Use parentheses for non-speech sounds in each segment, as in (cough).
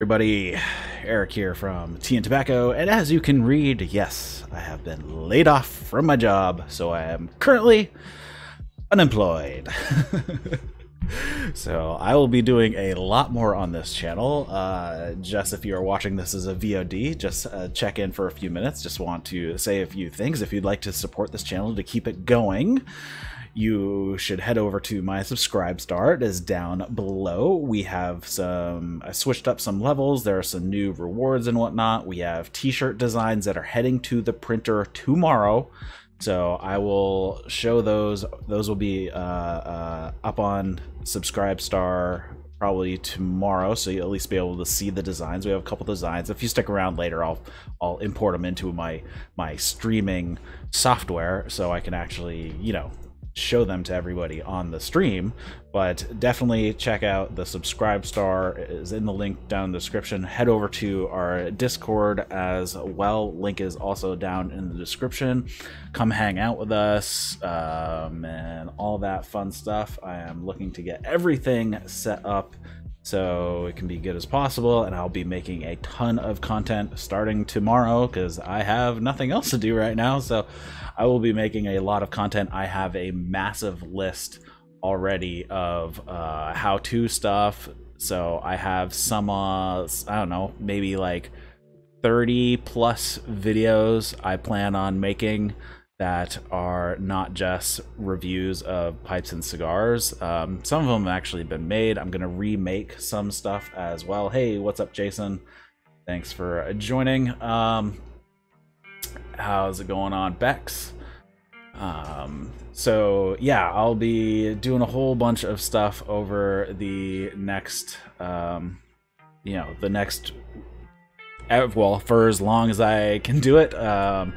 Everybody, Eric here from Tea and Tobacco, and as you can read, yes, I have been laid off from my job, so I am currently unemployed. (laughs) so I will be doing a lot more on this channel. Uh, just if you are watching this as a VOD, just uh, check in for a few minutes. Just want to say a few things. If you'd like to support this channel to keep it going, you should head over to my subscribe star. It is down below. We have some, I switched up some levels. There are some new rewards and whatnot. We have t-shirt designs that are heading to the printer tomorrow. So I will show those. Those will be uh, uh, up on Subscribe Star probably tomorrow, so you'll at least be able to see the designs. We have a couple designs. If you stick around later, I'll I'll import them into my my streaming software, so I can actually you know show them to everybody on the stream but definitely check out the subscribe star is in the link down in the description. Head over to our discord as well. Link is also down in the description. Come hang out with us um, and all that fun stuff. I am looking to get everything set up so it can be good as possible and i'll be making a ton of content starting tomorrow because i have nothing else to do right now. So I will be making a lot of content. I have a massive list already of uh, how-to stuff. So I have some, uh, I don't know, maybe like 30 plus videos I plan on making that are not just reviews of pipes and cigars. Um, some of them have actually been made. I'm going to remake some stuff as well. Hey, what's up, Jason? Thanks for joining. Um, how's it going on bex? Um, so yeah i'll be doing a whole bunch of stuff over the next um, you know the next well for as long as i can do it. Um,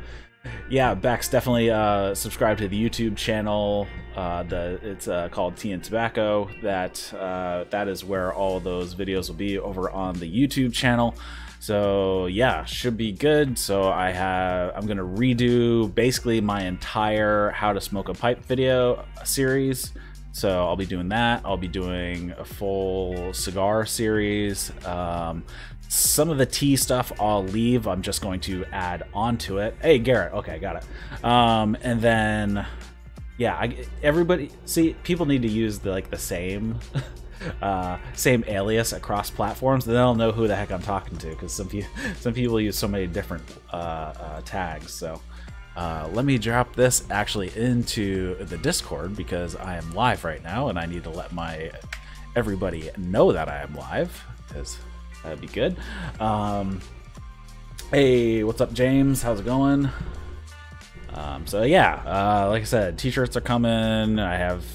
yeah bex definitely uh, subscribe to the youtube channel. Uh, the it's uh, called tea and tobacco. That uh, that is where all those videos will be over on the youtube channel so yeah, should be good. So I have I'm gonna redo basically my entire how to smoke a pipe video series. So I'll be doing that. I'll be doing a full cigar series. Um, some of the tea stuff I'll leave. I'm just going to add onto it. Hey Garrett, okay, got it. Um, and then yeah, I, everybody see people need to use the like the same (laughs) uh, same alias across platforms, then they'll know who the heck I'm talking to because some people (laughs) some people use so many different uh, uh, tags. So uh, let me drop this actually into the Discord because I am live right now and I need to let my everybody know that I am live because that'd be good. Um, hey, what's up, James? How's it going? Um, so yeah, uh, like I said, t-shirts are coming. I have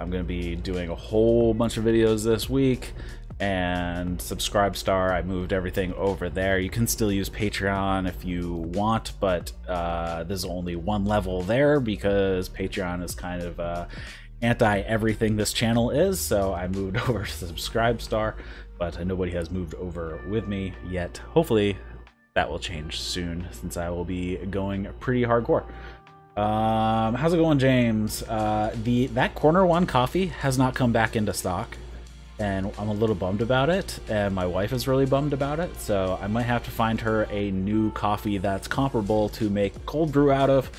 I'm going to be doing a whole bunch of videos this week and subscribe star i moved everything over there. You can still use patreon if you want but uh, there's only one level there because patreon is kind of uh, anti everything this channel is so i moved (laughs) over to subscribe star but nobody has moved over with me yet. Hopefully that will change soon since i will be going pretty hardcore um, how's it going, James? Uh, the that corner one coffee has not come back into stock, and I'm a little bummed about it. And my wife is really bummed about it. So I might have to find her a new coffee that's comparable to make cold brew out of.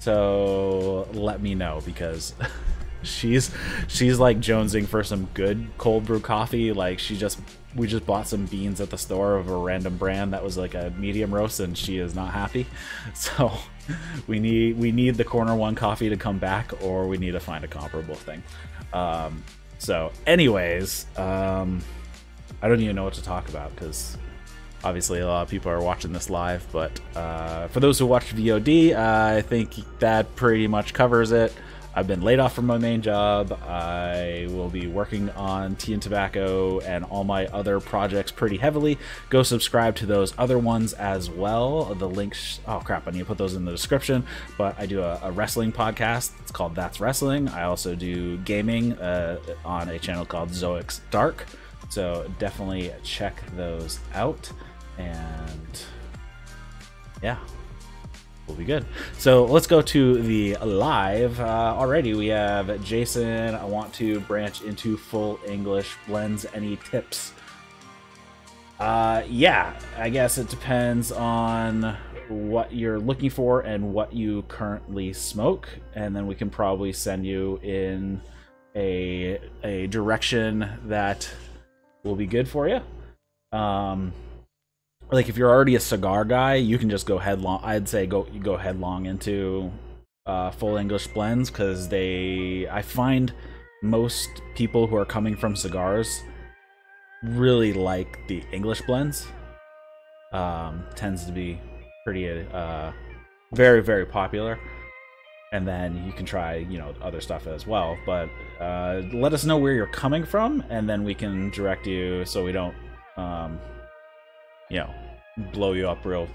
So let me know because (laughs) she's she's like jonesing for some good cold brew coffee. Like she just we just bought some beans at the store of a random brand that was like a medium roast, and she is not happy. (laughs) So we need we need the corner one coffee to come back, or we need to find a comparable thing. Um, so, anyways, um, I don't even know what to talk about because obviously a lot of people are watching this live. But uh, for those who watch VOD, uh, I think that pretty much covers it. I've been laid off from my main job. I will be working on Tea and Tobacco and all my other projects pretty heavily. Go subscribe to those other ones as well. The links, oh crap, I need to put those in the description. But I do a, a wrestling podcast. It's called That's Wrestling. I also do gaming uh, on a channel called Zoix Dark. So definitely check those out. And yeah, will be good. So let's go to the live. Uh, already we have Jason. I want to branch into full English. Blends any tips? Uh, yeah, I guess it depends on what you're looking for and what you currently smoke, and then we can probably send you in a a direction that will be good for you. Um, like if you're already a cigar guy, you can just go headlong. I'd say go go headlong into uh, full English blends because they. I find most people who are coming from cigars really like the English blends. Um, tends to be pretty uh, very very popular and then you can try you know other stuff as well but uh, let us know where you're coming from and then we can direct you so we don't um, you know blow you up real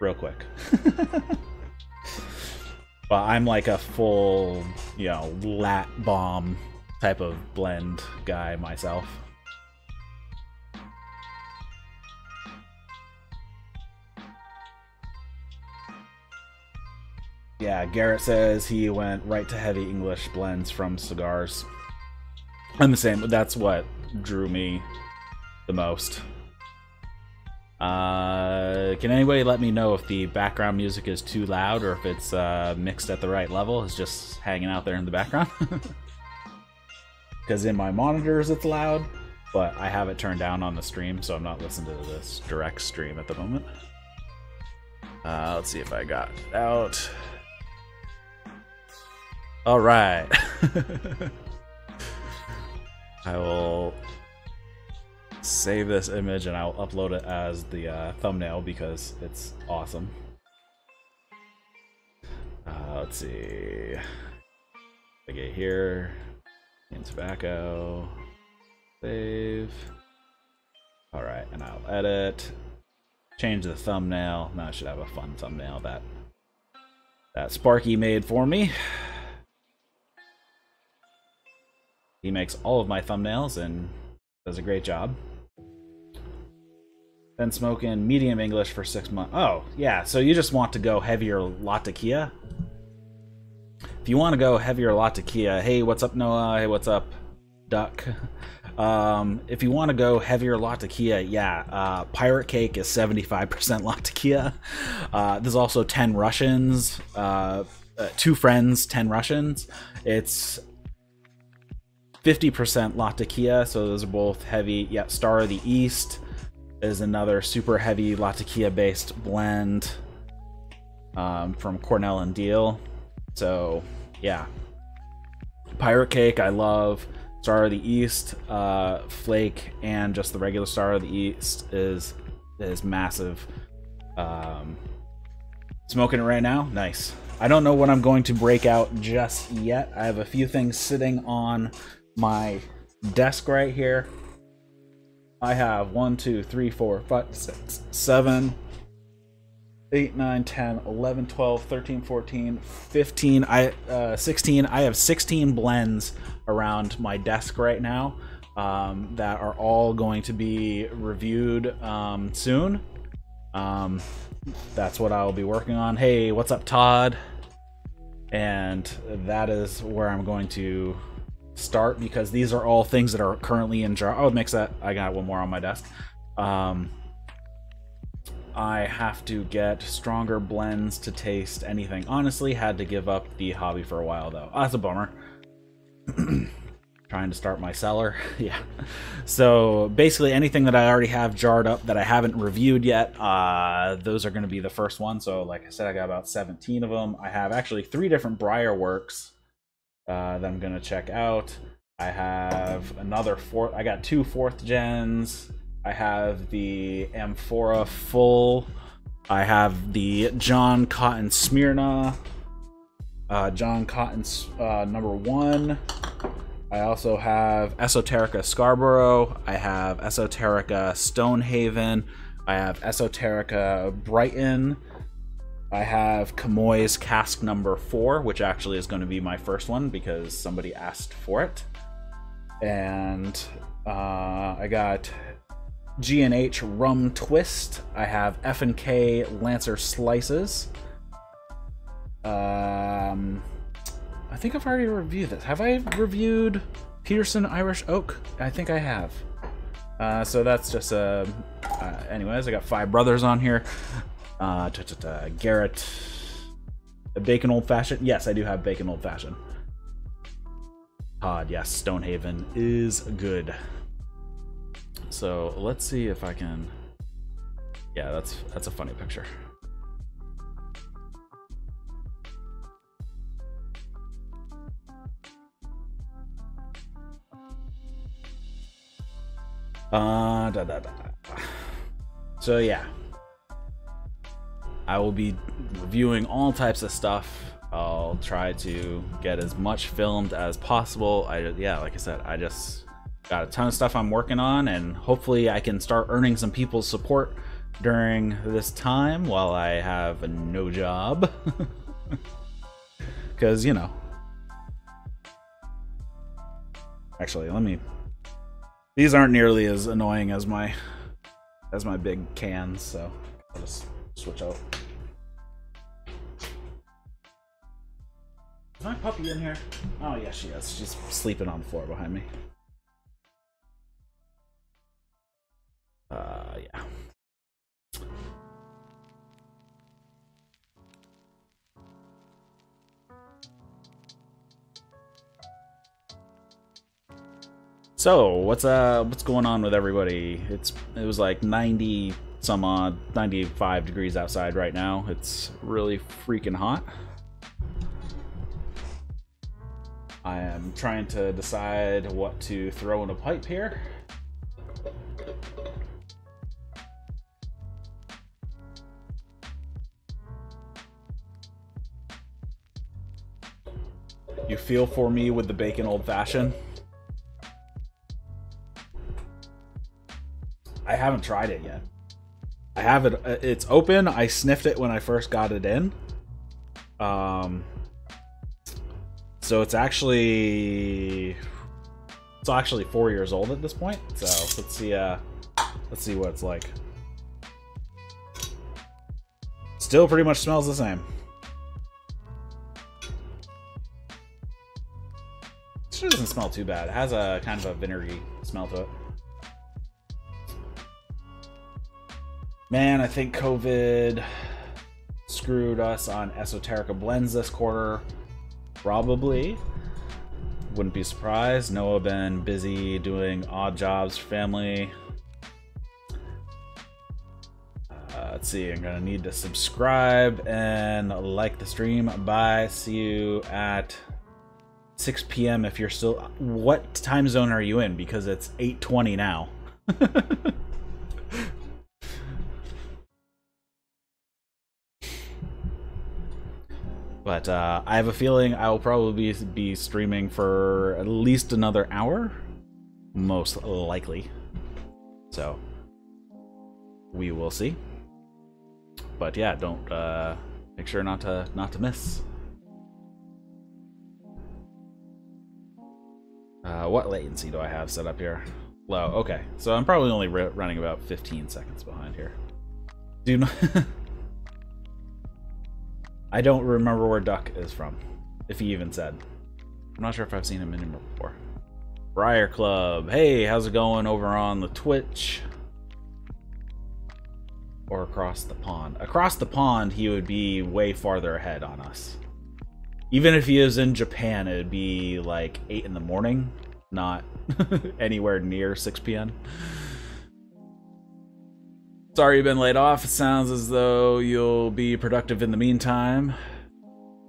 real quick (laughs) but i'm like a full you know lat bomb type of blend guy myself Yeah, Garrett says he went right to heavy English blends from cigars. I'm the same. but That's what drew me the most. Uh, can anybody let me know if the background music is too loud or if it's uh, mixed at the right level? It's just hanging out there in the background. (laughs) Because in my monitors it's loud, but I have it turned down on the stream, so I'm not listening to this direct stream at the moment. Uh, let's see if I got it out. All right. (laughs) I will save this image and I'll upload it as the uh, thumbnail because it's awesome. Uh, let's see. I get here, in tobacco, save. All right, and I'll edit, change the thumbnail. Now I should have a fun thumbnail that that Sparky made for me. He makes all of my thumbnails and does a great job. Been smoking medium English for six months. Oh, yeah, so you just want to go heavier Latakia? If you want to go heavier Latakia, hey, what's up, Noah? Hey, what's up, Duck? (laughs) Um, if you want to go heavier Latakia, yeah, uh, Pirate Cake is 75% Latakia. Uh, there's also 10 Russians, uh, uh, two friends, 10 Russians. It's 50% Latakia, so those are both heavy. Yeah, Star of the East is another super heavy Latakia based blend um, from Cornell and Diehl. So, yeah. Pirate Cake, I love. Star of the East, uh, Flake, and just the regular Star of the East is is massive. Um, smoking it right now, nice. I don't know what I'm going to break out just yet. I have a few things sitting on my desk right here, I have 1, 2, 3, 4, 5, 6, 7, 8, 9, 10, 11, 12, 13, 14, 15, I, uh, 16. I have 16 blends around my desk right now um, that are all going to be reviewed um, soon. Um, that's what I'll be working on. Hey, what's up, Todd? And that is where I'm going to start because these are all things that are currently in jar. Oh, makes that. I got one more on my desk. Um, I have to get stronger blends to taste anything. Honestly, had to give up the hobby for a while though. Oh, that's a bummer. (clears throat) Trying to start my cellar. (laughs) yeah. So basically anything that I already have jarred up that I haven't reviewed yet, uh, those are going to be the first one. So like I said, I got about 17 of them. I have actually three different Briar Works uh, that I'm gonna check out. I have another fourth. I got two fourth gens. I have the Amphora full. I have the John Cotton Smyrna. Uh, John Cotton's uh, number one. I also have Esoterica Scarborough. I have Esoterica Stonehaven. I have Esoterica Brighton. I have Kamoy's cask number four, which actually is going to be my first one because somebody asked for it. And uh, I got G&H Rum Twist. I have F&K Lancer Slices. Um, I think I've already reviewed this. Have I reviewed Peterson Irish Oak? I think I have. Uh, so that's just uh, uh, anyways. I got five brothers on here. Uh, ta -ta -ta, Garrett, a bacon old fashioned. Yes, I do have bacon old fashioned. Todd, yes, Stonehaven is good. So let's see if I can. Yeah, that's that's a funny picture. Uh, da, da, da. So yeah, I will be reviewing all types of stuff. I'll try to get as much filmed as possible. I yeah, like I said, I just got a ton of stuff I'm working on, and hopefully I can start earning some people's support during this time while I have no job. (laughs) Because you know, actually, let me these aren't nearly as annoying as my as my big cans, so I'll just switch out. Is my puppy in here? Oh yeah, she is. She's sleeping on the floor behind me. Uh yeah. So, what's uh what's going on with everybody? It's it was like 90 some odd 95 degrees outside right now. It's really freaking hot. I am trying to decide what to throw in a pipe here. You feel for me with the bacon old fashioned? I haven't tried it yet. I have it. Uh, it's open. I sniffed it when I first got it in. Um. So it's actually it's actually four years old at this point. So let's see. Uh, let's see what it's like. Still pretty much smells the same. This doesn't smell too bad. It has a kind of a vinegary smell to it. Man, I think COVID screwed us on Esoterica Blends this quarter. Probably. Wouldn't be surprised. Noah been busy doing odd jobs for family. Uh, let's see, I'm gonna need to subscribe and like the stream. Bye. See you at 6 p.m. if you're still. What time zone are you in? Because it's 8:20 now. (laughs) But uh, I have a feeling I will probably be streaming for at least another hour, most likely. So we will see. But yeah, don't uh, make sure not to not to miss. Uh, what latency do I have set up here? Low. Okay, so I'm probably only running about 15 seconds behind here. Do not. (laughs) I don't remember where Duck is from, if he even said. I'm not sure if I've seen him anymore before. Briar Club. Hey, how's it going over on the Twitch? Or across the pond. Across the pond, he would be way farther ahead on us. Even if he is in Japan, it'd be like 8 in the morning, not (laughs) anywhere near 6 p.m. Sorry you've been laid off. It sounds as though you'll be productive in the meantime.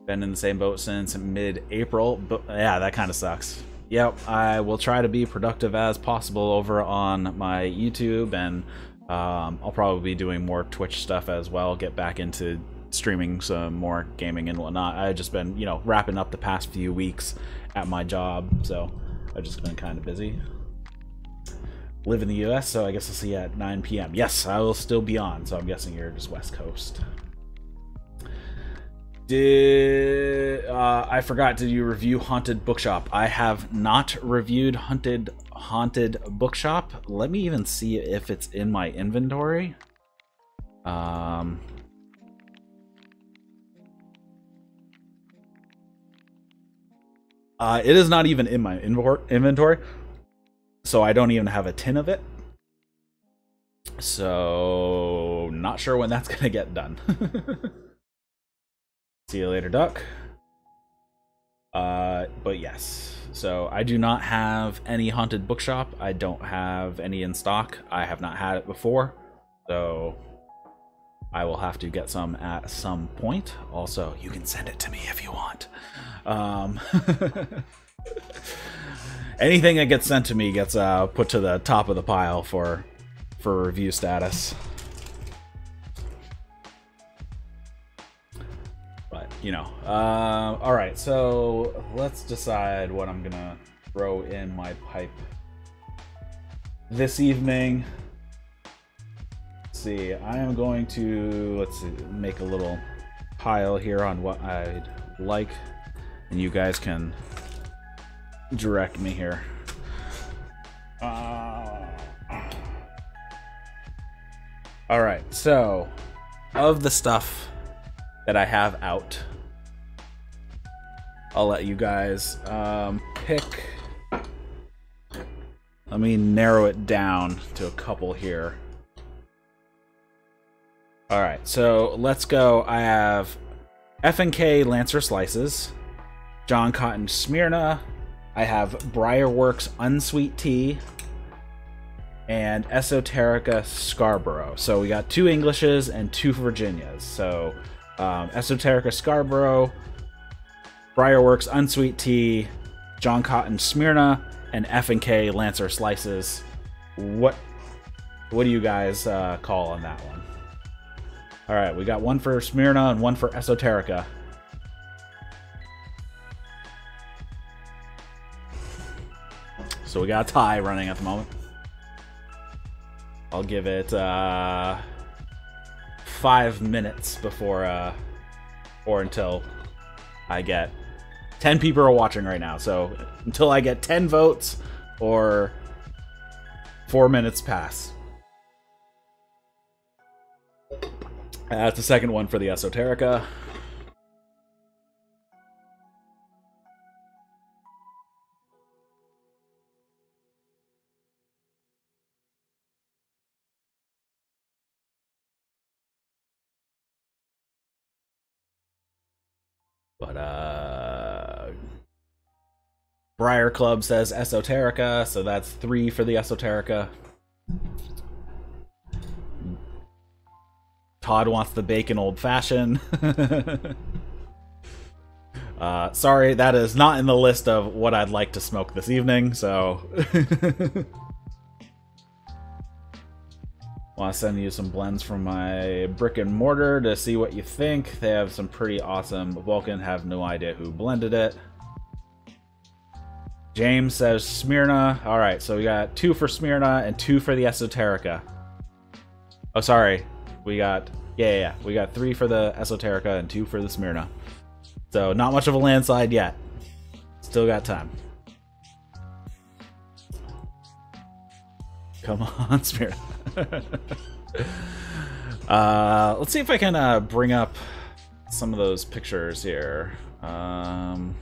Been in the same boat since mid-April, but yeah, that kind of sucks. Yep, I will try to be productive as possible over on my YouTube, and um, I'll probably be doing more Twitch stuff as well. Get back into streaming some more gaming and whatnot. I've just been, you know, wrapping up the past few weeks at my job, so I've just been kind of busy live in the US, so I guess I'll see you at 9 p.m. Yes, I will still be on, so I'm guessing you're just West Coast. Did uh, I forgot? Did you review Haunted Bookshop? I have not reviewed Haunted Haunted Bookshop. Let me even see if it's in my inventory. Um. Uh, it is not even in my inventory so I don't even have a tin of it. So, not sure when that's (laughs) going to get done. (laughs) See you later, Duck. Uh, but yes. So, I do not have any Haunted Bookshop. I don't have any in stock. I have not had it before. So, I will have to get some at some point. Also, you can send it to me if you want. Um, (laughs) anything that gets sent to me gets uh, put to the top of the pile for for review status. But you know, uh, all right. So let's decide what I'm gonna throw in my pipe this evening see. I am going to let's see, make a little pile here on what I'd like, and you guys can direct me here. Uh, all right, so of the stuff that I have out, I'll let you guys um, pick. Let me narrow it down to a couple here. All right, so let's go. I have FNK Lancer Slices, John Cotton Smyrna. I have Briarworks Unsweet Tea, and Esoterica Scarborough. So we got two Englishes and two Virginias. So um, Esoterica Scarborough, Briarworks Unsweet Tea, John Cotton Smyrna, and F and K Lancer Slices. What what do you guys uh, call on that one? All right, we got one for Smyrna and one for Esoterica. So we got a tie running at the moment. I'll give it uh, five minutes before, uh, or until I get 10 people are watching right now. So until I get 10 votes or four minutes pass. That's the second one for the Esoterica. Briar Club says Esoterica, so that's three for the Esoterica. Todd wants the bacon old fashioned. (laughs) uh, sorry, that is not in the list of what I'd like to smoke this evening, so. (laughs) Want to send you some blends from my brick and mortar to see what you think. They have some pretty awesome. Vulcan have no idea who blended it. James says Smyrna. All right, so we got two for Smyrna and two for the Esoterica. Oh, sorry. We got yeah, yeah, yeah, we got three for the Esoterica and two for the Smyrna. So not much of a landslide yet. Still got time. Come (laughs) on, Smyrna. (laughs) uh, let's see if I can uh, bring up some of those pictures here. Um,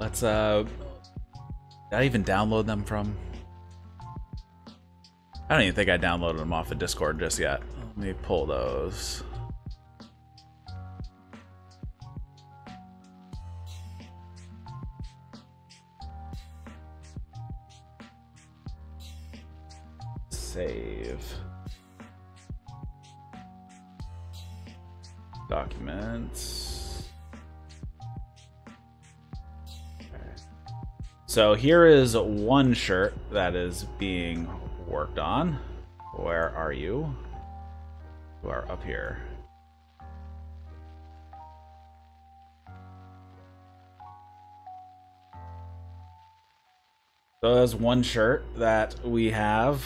Let's, uh... Did I even download them from? I don't even think I downloaded them off of Discord just yet. Let me pull those. Save. Documents. So here is one shirt that is being worked on. Where are you? You are up here. So there's one shirt that we have.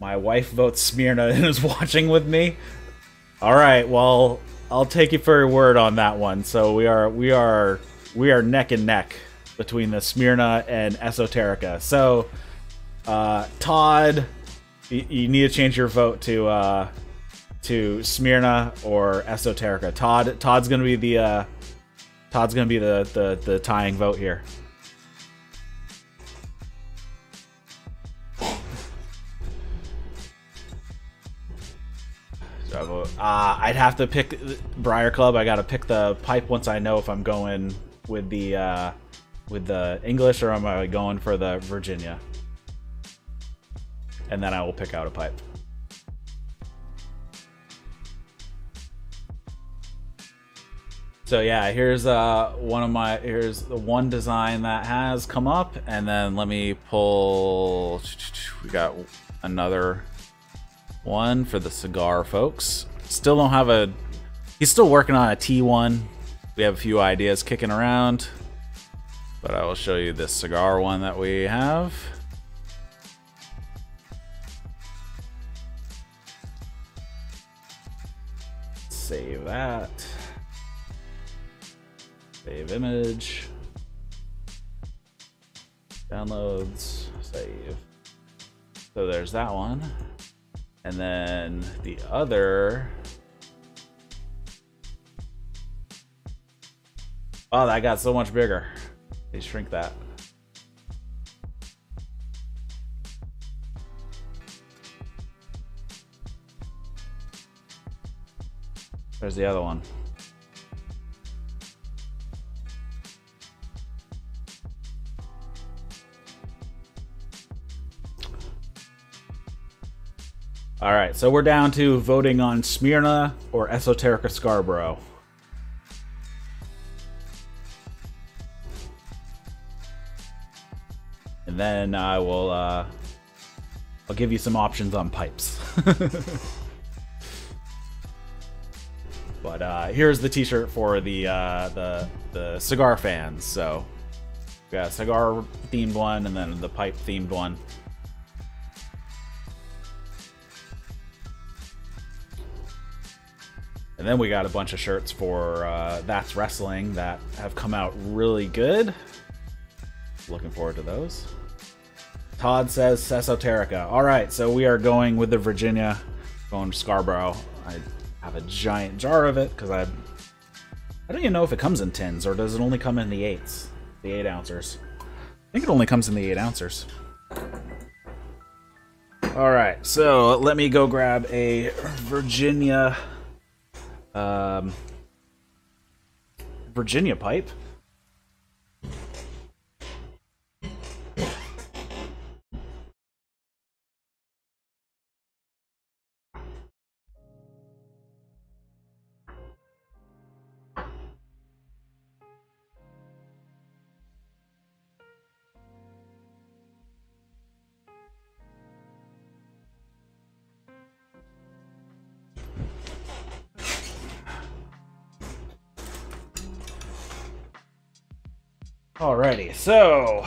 My wife votes Smyrna and (laughs) is watching with me. All right, well, I'll take you for your word on that one. So we are we are we are neck and neck between the Smyrna and Esoterica. So uh, Todd, you, you, need to change your vote to uh, to Smyrna or Esoterica. Todd Todd's gonna be the uh, Todd's gonna be the, the the tying vote here. Uh, I'd have to pick Briar Club. I gotta pick the pipe once I know if I'm going with the uh, with the English or am I going for the Virginia. And then I will pick out a pipe. So yeah, here's uh, one of my here's the one design that has come up, and then let me pull. We got another one for the cigar folks. Still don't have a. He's still working on a T1. We have a few ideas kicking around, but I will show you this cigar one that we have. Save that. Save image. Downloads. Save. So there's that one. And then the other. Oh, that got so much bigger. They shrink that. There's the other one. All right, so we're down to voting on Smyrna or Esoterica Scarborough. And then I will, uh, I'll give you some options on pipes. (laughs) but uh, here's the T-shirt for the uh, the the cigar fans. So, a cigar themed one, and then the pipe themed one. And then we got a bunch of shirts for uh, That's Wrestling that have come out really good. Looking forward to those. Todd says Esoterica. All right, so we are going with the Virginia, going to Scarborough. I have a giant jar of it because I, I don't even know if it comes in tins or does it only come in the eights, the eight ounces. I think it only comes in the eight ounces. All right, so let me go grab a Virginia um, Virginia pipe. So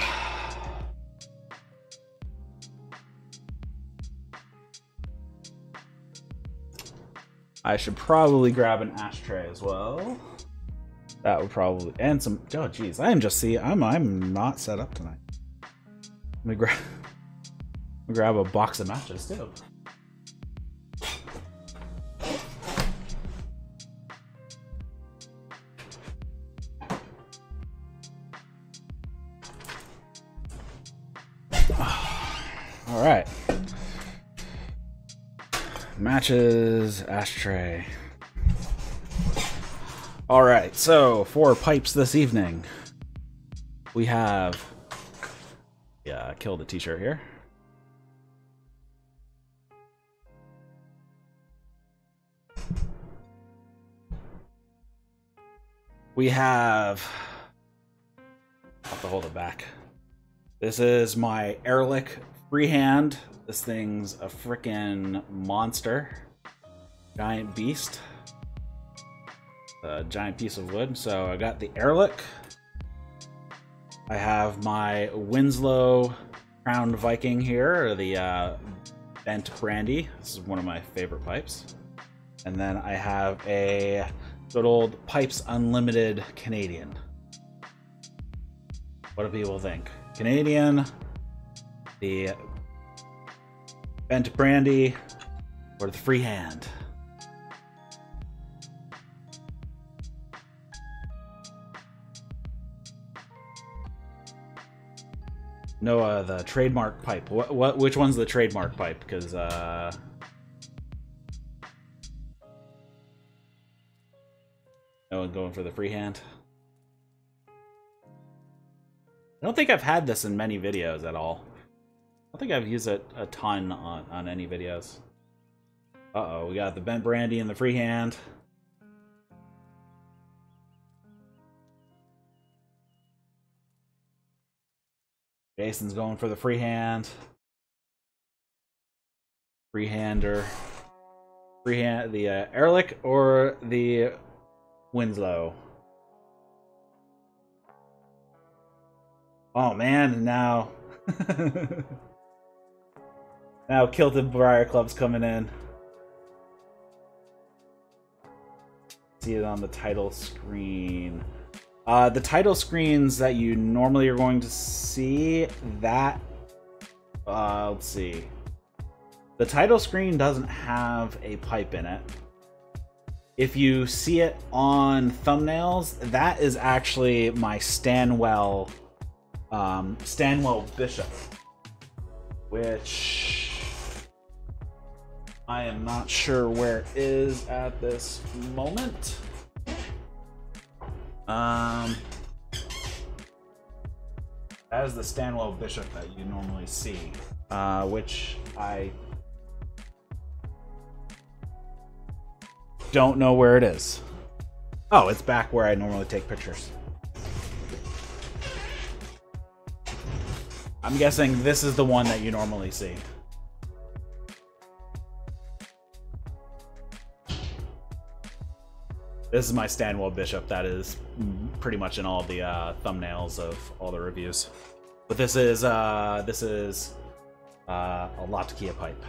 I should probably grab an ashtray as well. That would probably and some. Oh, geez, I am just see. I'm I'm not set up tonight. Let me grab (laughs) grab a box of matches too. Matches, ashtray. All right, so for pipes this evening, we have. Yeah, kill the t-shirt here. We have. I'll have to hold it back. This is my Ehrlich freehand. This thing's a freaking monster. Giant beast. A giant piece of wood. So I got the Ehrlich. I have my Winslow Crown Viking here, or the uh, Bent Brandy. This is one of my favorite pipes. And then I have a good old Pipes Unlimited Canadian. What do people think? Canadian, the bent brandy or the free hand. No, uh, the trademark pipe. What, what? Which one's the trademark pipe? Because uh, no one going for the freehand. I don't think I've had this in many videos at all. I think I've used it a ton on on any videos. Uh oh, we got the bent brandy and the freehand. Jason's going for the free hand freehand. Freehander. Freehand, the uh, Ehrlich or the Winslow. Oh man, now. (laughs) now Kilted Briar Club's coming in. See it on the title screen. Uh, the title screens that you normally are going to see, that, uh, let's see. The title screen doesn't have a pipe in it. If you see it on thumbnails, that is actually my Stanwell, um, Stanwell Bishop, which I am not sure where it is at this moment. Um, as the Stanwell Bishop that you normally see, uh, which I don't know where it is. Oh, it's back where I normally take pictures. I'm guessing this is the one that you normally see. This is my Stanwell Bishop that is pretty much in all the uh, thumbnails of all the reviews. But this is uh, this is uh, a Latakia pipe.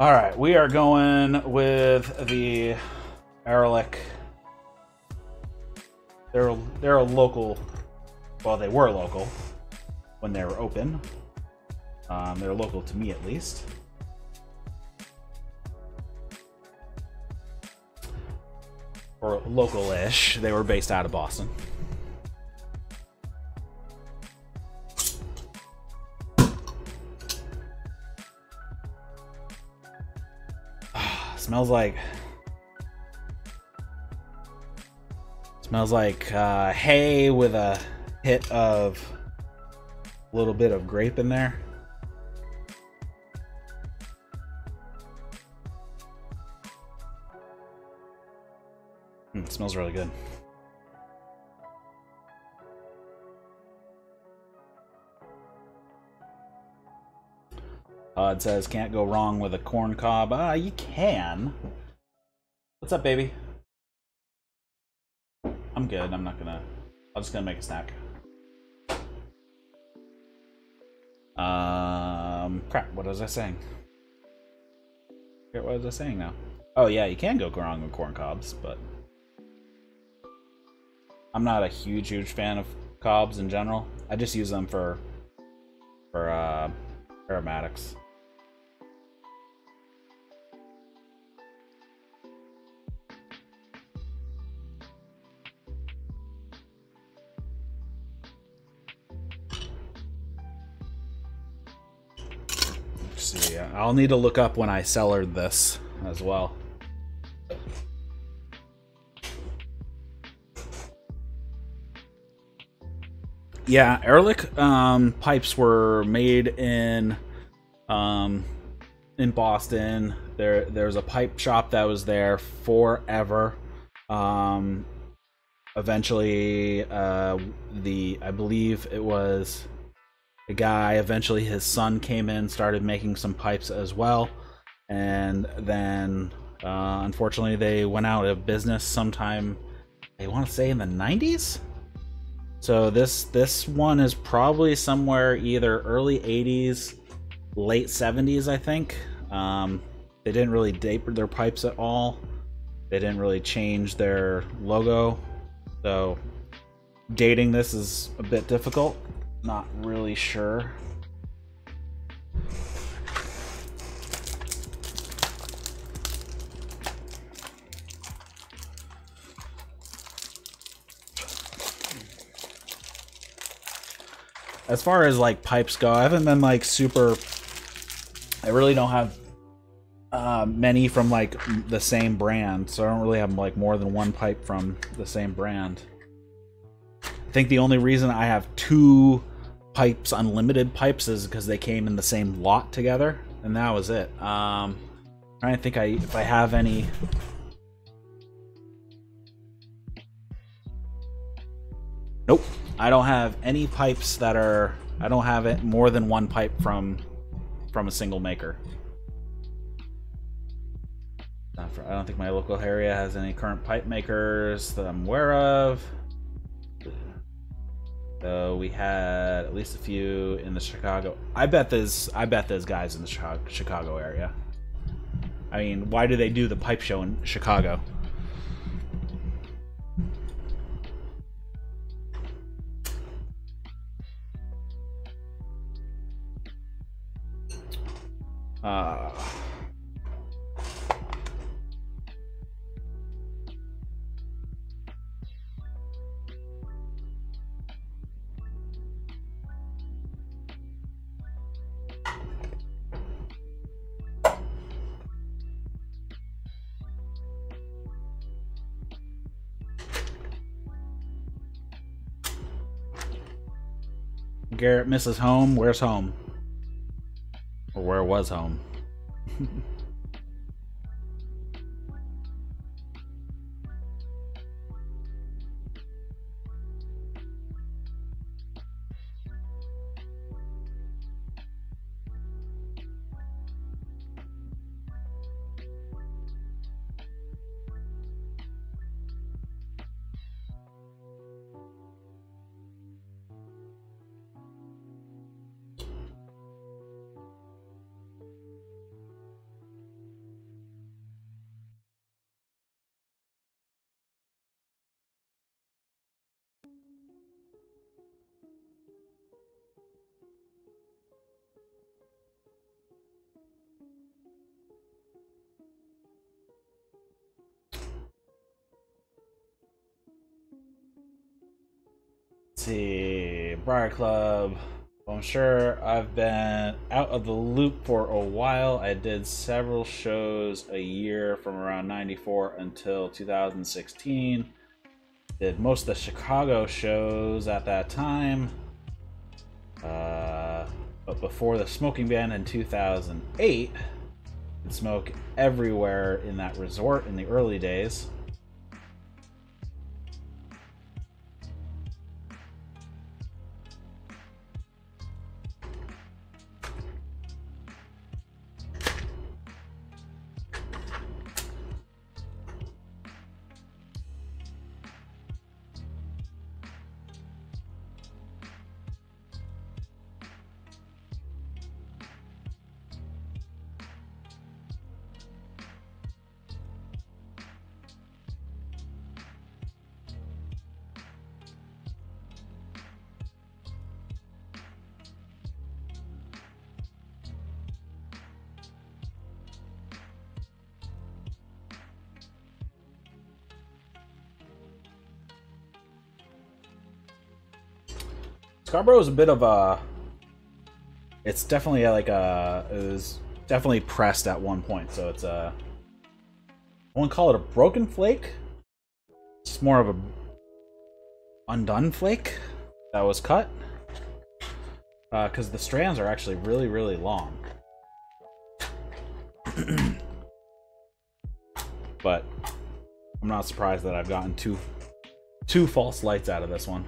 All right, we are going with the Ehrlich. They're they're a local well, they were local when they were open. Um, they're local to me, at least. Or local-ish. They were based out of Boston. Smells like smells like uh, hay with a hit of a little bit of grape in there. Mm, it smells really good. Uh, it says can't go wrong with a corn cob. Ah, uh, you can. What's up, baby? I'm good. I'm not gonna. I'm just gonna make a snack. Um, crap, what was I saying? What was I saying now? Oh yeah, you can go wrong with corn cobs, but I'm not a huge, huge fan of cobs in general. I just use them for for uh, aromatics. See. I'll need to look up when I cellared this as well. Yeah, Ehrlich um, pipes were made in um, in Boston. There, there's a pipe shop that was there forever. Um, eventually, uh, the I believe it was the guy. Eventually, his son came in, started making some pipes as well, and then uh, unfortunately, they went out of business sometime. I want to say in the 90s. So this this one is probably somewhere either early 80s, late 70s, I think. Um, they didn't really date their pipes at all. They didn't really change their logo, so dating this is a bit difficult. Not really sure. As far as like pipes go, I haven't been like super. I really don't have uh, many from like the same brand, so I don't really have like more than one pipe from the same brand. I think the only reason I have two pipes, unlimited pipes, is because they came in the same lot together, and that was it. Um, to think I if I have any. Nope, I don't have any pipes that are. I don't have it more than one pipe from from a single maker. For, I don't think my local area has any current pipe makers that I'm aware of. So we had at least a few in the Chicago. I bet there's I bet there's guys in the Chicago area. I mean, why do they do the pipe show in Chicago? Uh Garrett misses home. Where's home? Or where was home? (laughs) see. Briar Club. I'm sure I've been out of the loop for a while. I did several shows a year from around 94 until 2016. Did most of the Chicago shows at that time. Uh, but before the smoking ban in 2008, could smoke everywhere in that resort in the early days. Scarborough is a bit of a. It's definitely like a. It was definitely pressed at one point, so it's a. I wouldn't call it a broken flake. It's more of a undone flake that was cut. Because uh, the strands are actually really, really long. (clears throat) but I'm not surprised that I've gotten two two false lights out of this one.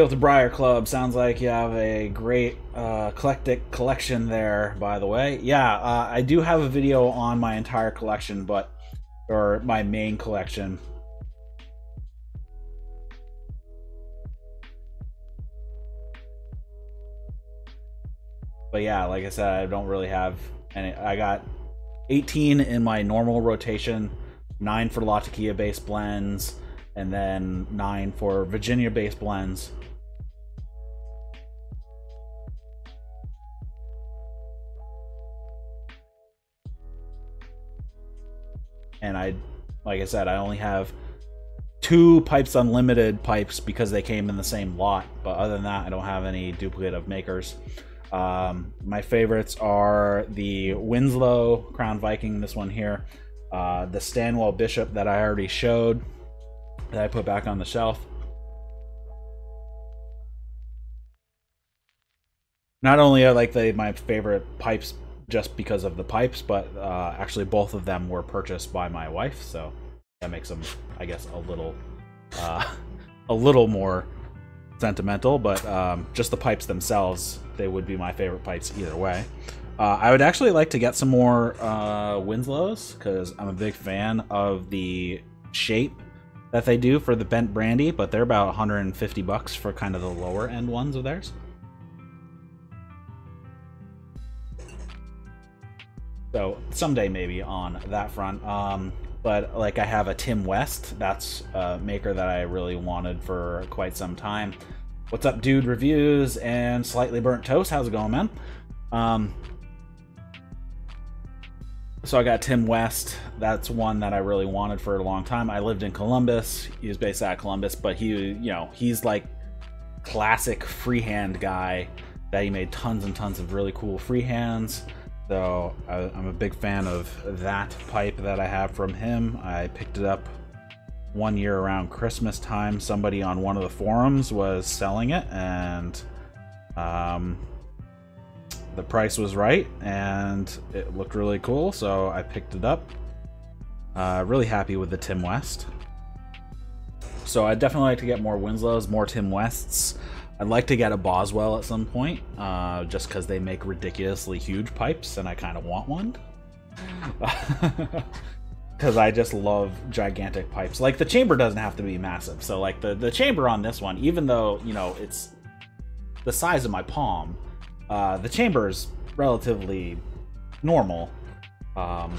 Guilty Briar Club sounds like you have a great uh, eclectic collection there. By the way, yeah, uh, I do have a video on my entire collection, but or my main collection. but yeah, like I said, I don't really have any. I got 18 in my normal rotation, nine for Latakia based blends, and then nine for Virginia based blends. And I, like I said, I only have two Pipes Unlimited pipes because they came in the same lot. But other than that, I don't have any duplicate of makers. Um, my favorites are the Winslow Crown Viking, this one here, uh, the Stanwell Bishop that I already showed, that I put back on the shelf. Not only are like my favorite pipes just because of the pipes, but uh, actually both of them were purchased by my wife, so that makes them, I guess, a little, uh, (laughs) a little more sentimental. But um, just the pipes themselves, they would be my favorite pipes either way. Uh, I would actually like to get some more uh, Winslows because I'm a big fan of the shape that they do for the bent brandy, but they're about 150 bucks for kind of the lower end ones of theirs. So someday maybe on that front. Um, but like I have a Tim West. That's a maker that I really wanted for quite some time. What's up, dude? Reviews and slightly burnt toast. How's it going, man? Um, so I got Tim West. That's one that I really wanted for a long time. I lived in Columbus. He was based out of Columbus, but he, you know, he's like classic freehand guy that he made tons and tons of really cool freehands. So I, am a big fan of that pipe that I have from him. I picked it up one year around Christmas time. Somebody on one of the forums was selling it, and um, the price was right, and it looked really cool. So I picked it up. Uh, really happy with the Tim West. So I'd definitely like to get more Winslows, more Tim Wests. I'd like to get a Boswell at some point, uh, just because they make ridiculously huge pipes, and I kind of want one. (laughs) Because I just love gigantic pipes. Like, the chamber doesn't have to be massive. So, like, the, the chamber on this one, even though, you know, it's the size of my palm, uh, the chamber is relatively normal. Um,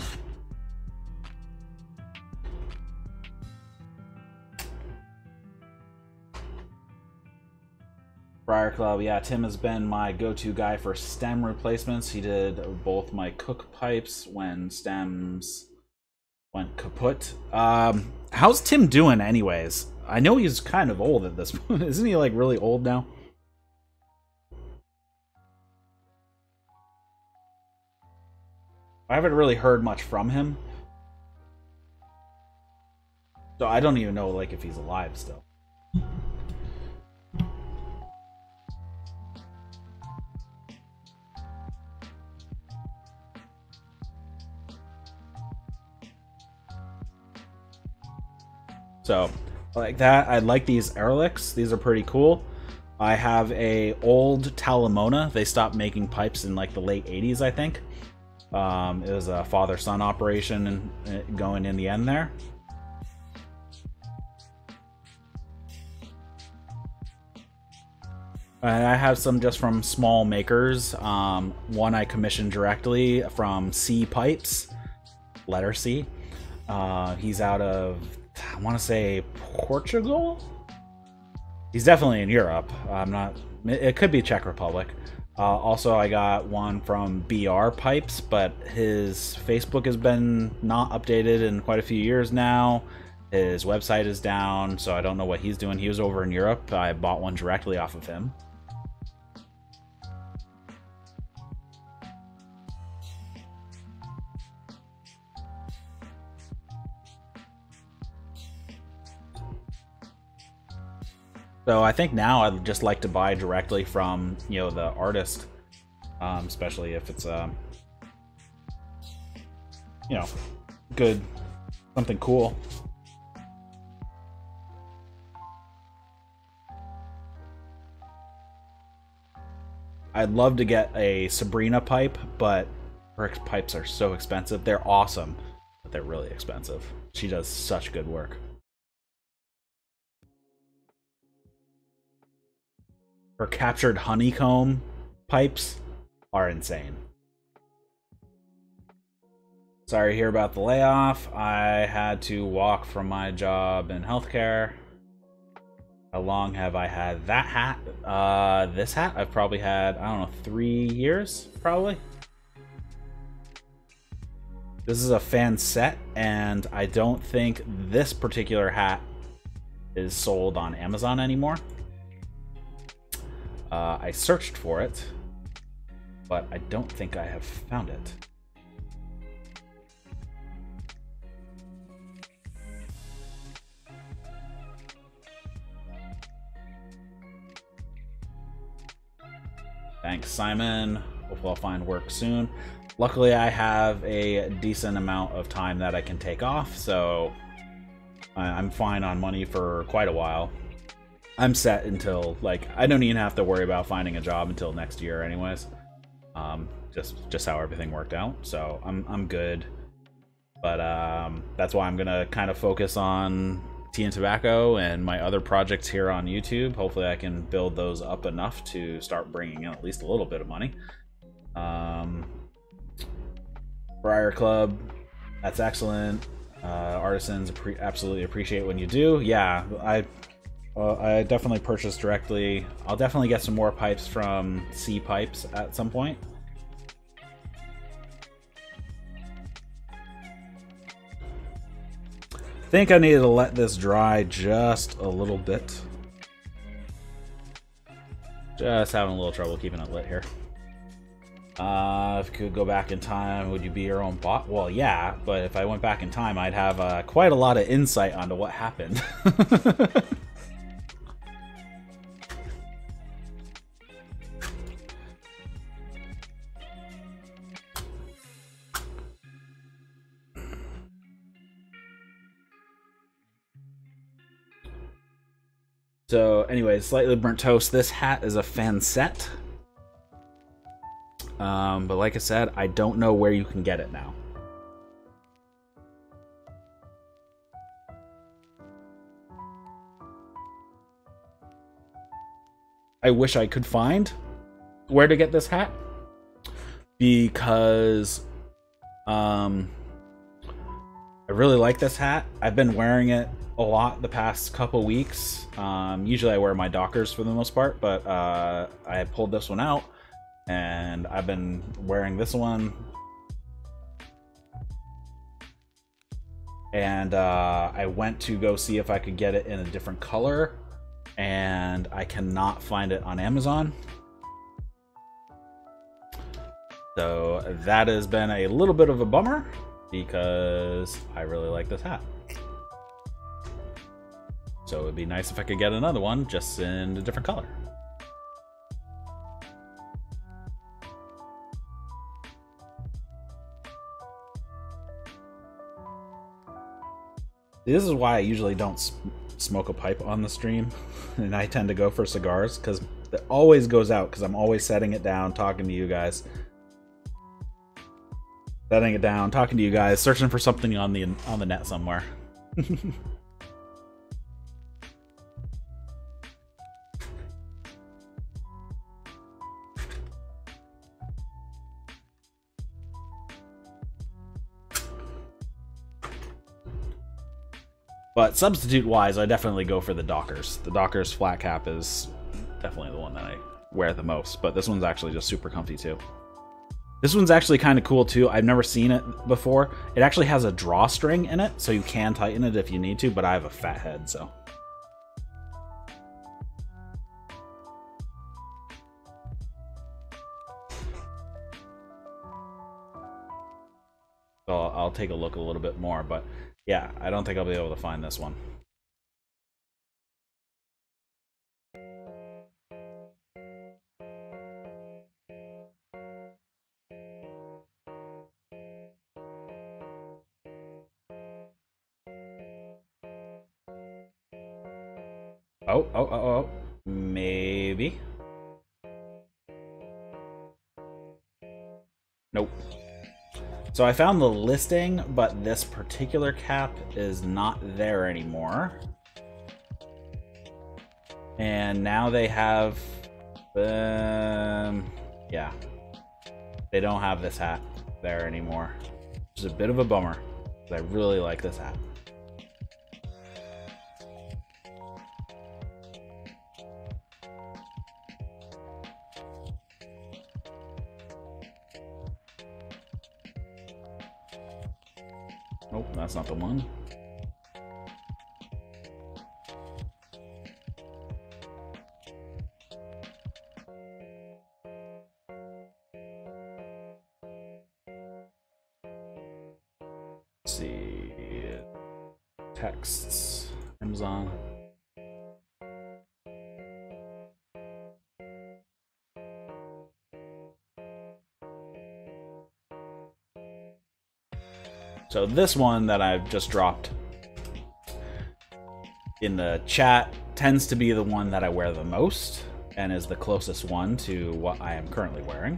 Briar Club, yeah, Tim has been my go-to guy for stem replacements. He did both my cook pipes when stems went kaput. Um, how's Tim doing, anyways? I know he's kind of old at this (laughs) point. Isn't he like really old now? I haven't really heard much from him. So I don't even know like if he's alive still. So, like that, I like these Ehrlichs. These are pretty cool. I have a old Talamona. They stopped making pipes in like the late 80s, I think. Um, it was a father-son operation uh, going in the end there. And I have some just from small makers. Um, one I commissioned directly from C Pipes, letter C. Uh, he's out of I want to say Portugal. He's definitely in Europe. I'm not. It could be Czech Republic. Uh, also, I got one from BR Pipes, but his Facebook has been not updated in quite a few years now. His website is down, so I don't know what he's doing. He was over in Europe. I bought one directly off of him. So I think now I'd just like to buy directly from you know the artist, um, especially if it's um, you know good something cool. I'd love to get a Sabrina pipe, but her pipes are so expensive. They're awesome, but they're really expensive. She does such good work. Or captured honeycomb pipes. are insane. Sorry to hear about the layoff. I had to walk from my job in healthcare. How long have I had that hat? Uh, this hat I've probably had, I don't know, three years, probably. This is a fan set, and I don't think this particular hat is sold on Amazon anymore. Uh, I searched for it, but I don't think I have found it. Thanks, Simon. Hopefully I'll find work soon. Luckily, I have a decent amount of time that I can take off, so I'm fine on money for quite a while. I'm set until, like, I don't even have to worry about finding a job until next year anyways. Um, just just how everything worked out, so I'm, I'm good. But um, that's why I'm going to kind of focus on tea and tobacco and my other projects here on YouTube. Hopefully, I can build those up enough to start bringing in at least a little bit of money. Um, Briar Club, that's excellent. Uh, artisans absolutely appreciate when you do. Yeah, I uh, I definitely purchased directly. I'll definitely get some more pipes from C Pipes at some point. I think I need to let this dry just a little bit. Just having a little trouble keeping it lit here. Uh, if you could go back in time, would you be your own bot? Well, yeah, but if I went back in time, I'd have uh, quite a lot of insight onto what happened. (laughs) So, anyways, slightly burnt toast. This hat is a fan set. Um, but like I said, I don't know where you can get it now. I wish I could find where to get this hat because um, I really like this hat. I've been wearing it a lot the past couple weeks. Um, usually I wear my Dockers for the most part, but uh, I pulled this one out and I've been wearing this one. And uh, I went to go see if I could get it in a different color and I cannot find it on Amazon. So that has been a little bit of a bummer because I really like this hat. So it'd be nice if I could get another one just in a different color. This is why I usually don't smoke a pipe on the stream, (laughs) and I tend to go for cigars because it always goes out because I'm always setting it down, talking to you guys, setting it down, talking to you guys, searching for something on the on the net somewhere. (laughs) But substitute-wise, I definitely go for the Dockers. The Dockers flat cap is definitely the one that I wear the most, but this one's actually just super comfy too. This one's actually kind of cool too. I've never seen it before. It actually has a drawstring in it, so you can tighten it if you need to, but I have a fat head, so... So I'll take a look a little bit more, but yeah, I don't think I'll be able to find this one. So I found the listing, but this particular cap is not there anymore. And now they have, um, yeah. They don't have this hat there anymore. Which is a bit of a bummer. I really like this hat. Nope, that's This one that I've just dropped in the chat tends to be the one that I wear the most and is the closest one to what I am currently wearing.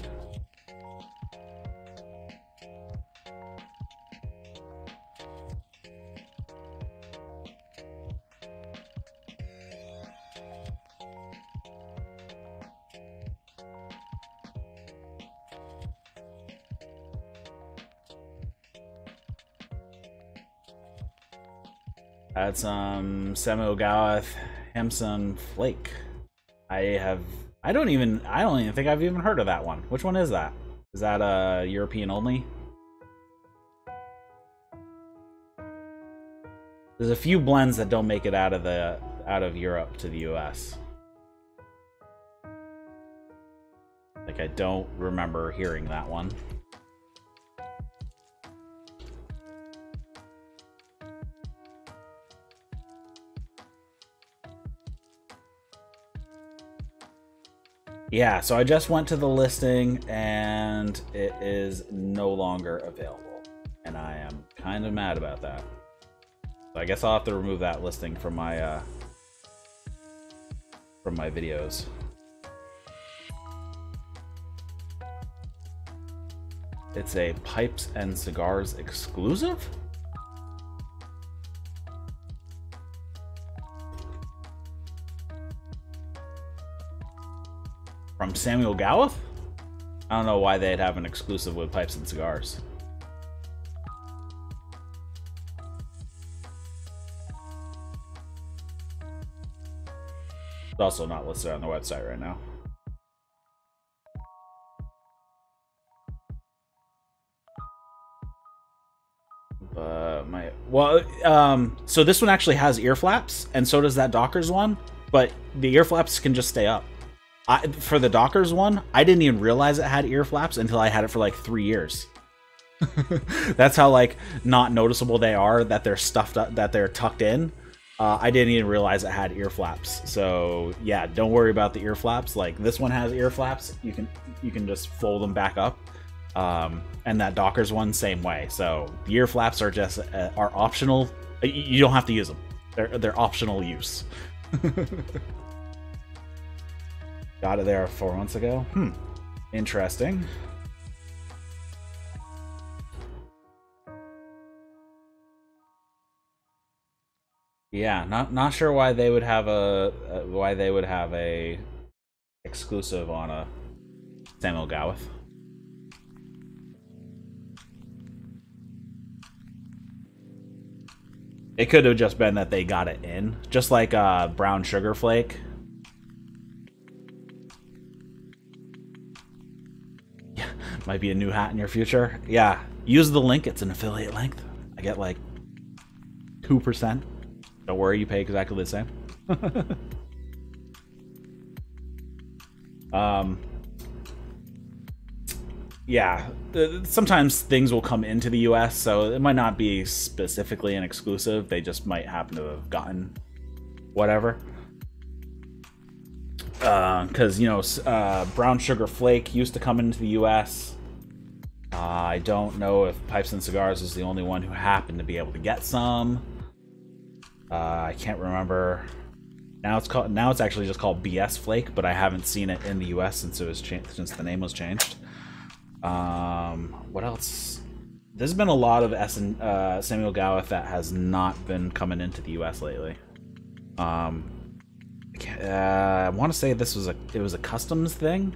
That's some Samuel Gawith Hamsun Flake. I have I don't even I don't even think I've even heard of that one. Which one is that? Is that a uh, European only? There's a few blends that don't make it out of the out of Europe to the US. Like I don't remember hearing that one. Yeah, so I just went to the listing and it is no longer available. And I am kind of mad about that. So I guess I'll have to remove that listing from my uh from my videos. It's a pipes and cigars exclusive? From Samuel Gawith? I don't know why they'd have an exclusive with pipes and cigars. It's also not listed on the website right now. But my well, um, so this one actually has ear flaps, and so does that Dockers one. But the ear flaps can just stay up. I, for the Dockers one, I didn't even realize it had ear flaps until I had it for like three years. (laughs) That's how like not noticeable they are that they're stuffed up, that they're tucked in. Uh, I didn't even realize it had ear flaps. So yeah, don't worry about the ear flaps. Like this one has ear flaps. You can you can just fold them back up. Um, and that Dockers one, same way. So the ear flaps are just uh, are optional. You don't have to use them. They're they're optional use. (laughs) Got it there four months ago. Hmm. Interesting. Yeah, not not sure why they would have a uh, why they would have a exclusive on a Samuel Gawith. It could have just been that they got it in, just like uh, Brown Sugar Flake might be a new hat in your future. Yeah, use the link. It's an affiliate link. I get like 2%. Don't worry, you pay exactly the same. (laughs) um, yeah, uh, sometimes things will come into the US, so it might not be specifically an exclusive. They just might happen to have gotten whatever because uh, you know uh, brown sugar flake used to come into the U.S. Uh, I don't know if Pipes and Cigars is the only one who happened to be able to get some. Uh, I can't remember. Now it's called. Now it's actually just called BS Flake, but I haven't seen it in the U.S. since it was. Since the name was changed. Um, what else? There's been a lot of S uh, Samuel Gawith that has not been coming into the U.S. lately. Um, uh, I want to say this was a it was a customs thing.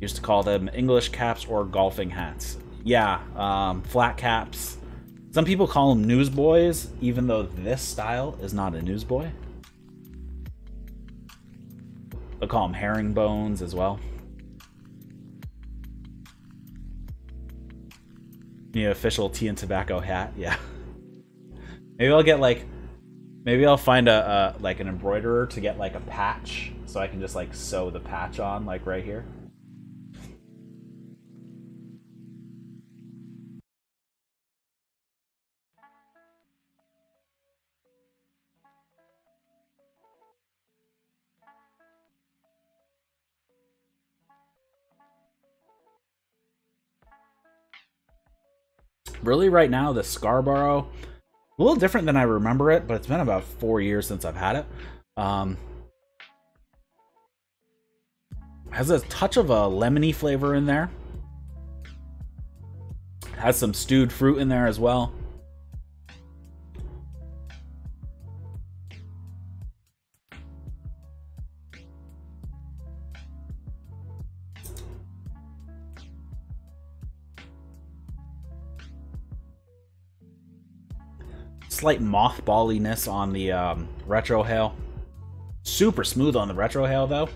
Used to call them English caps or golfing hats. Yeah, um, flat caps. Some people call them newsboys, even though this style is not a newsboy. They call them herringbones as well. The official tea and tobacco hat, yeah. Maybe I'll get like, maybe I'll find a, a like an embroiderer to get like a patch, so I can just like sew the patch on like right here. Really right now the Scarborough, a little different than I remember it, but it's been about four years since I've had it. Um, has a touch of a lemony flavor in there. Has some stewed fruit in there as well. Slight mothballiness on the um, hail. Super smooth on the retrohale though.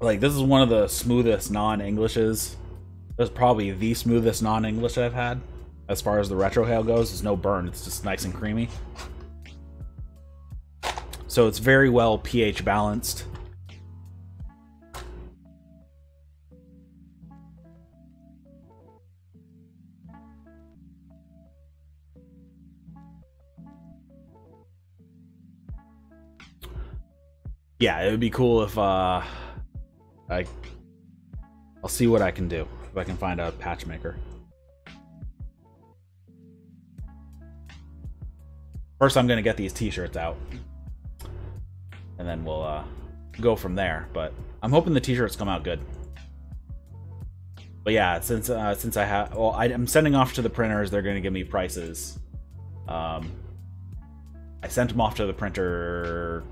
Like this is one of the smoothest non-Englishes. This is probably the smoothest non-English I've had as far as the retrohale goes. There's no burn. It's just nice and creamy. So it's very well pH balanced. Yeah, it would be cool if uh, I I'll see what I can do if I can find a patch maker. First, I'm gonna get these T-shirts out, and then we'll uh, go from there. But I'm hoping the T-shirts come out good. But yeah, since uh, since I have, well, I, am sending off to the printers. They're gonna give me prices. Um, I sent them off to the printer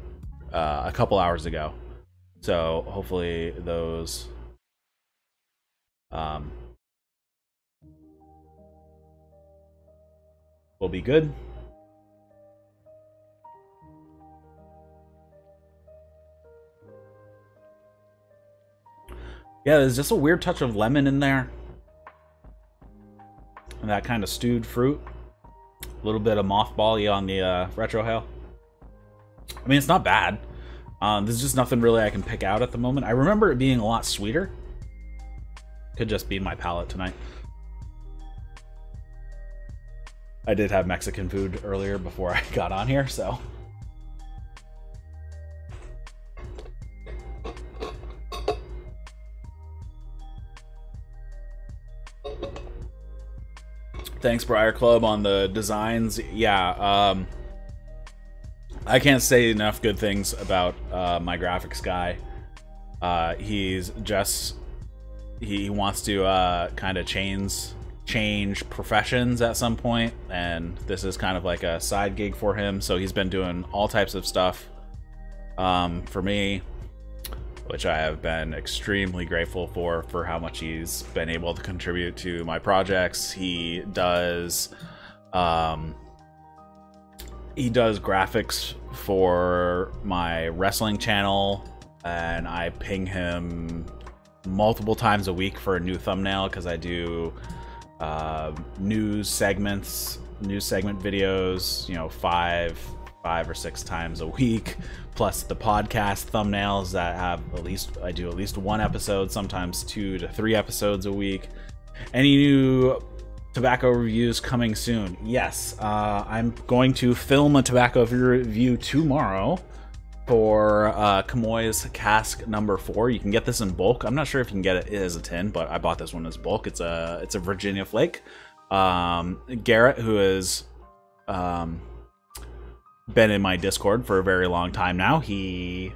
uh, a couple hours ago. So hopefully those um, will be good. Yeah, there's just a weird touch of lemon in there. And that kind of stewed fruit. A little bit of mothball on the uh, retrohale. I mean, it's not bad. Um, there's just nothing really I can pick out at the moment. I remember it being a lot sweeter. Could just be my palate tonight. I did have Mexican food earlier before I got on here, so... Thanks, Briar Club, on the designs. Yeah, um... I can't say enough good things about uh, my graphics guy. Uh, he's just he wants to uh, kind of change change professions at some point, and this is kind of like a side gig for him. So he's been doing all types of stuff um, for me, which I have been extremely grateful for for how much he's been able to contribute to my projects. He does. Um, he does graphics for my wrestling channel and I ping him multiple times a week for a new thumbnail because I do uh, news segments, news segment videos, you know, five, five or six times a week, plus the podcast thumbnails that have at least I do at least one episode, sometimes two to three episodes a week. Any new tobacco reviews coming soon. Yes, uh, I'm going to film a tobacco review tomorrow for uh, Camoys cask number four. You can get this in bulk. I'm not sure if you can get it as a tin, but I bought this one as bulk. It's a it's a Virginia Flake. Um, Garrett, who has um, been in my Discord for a very long time now, he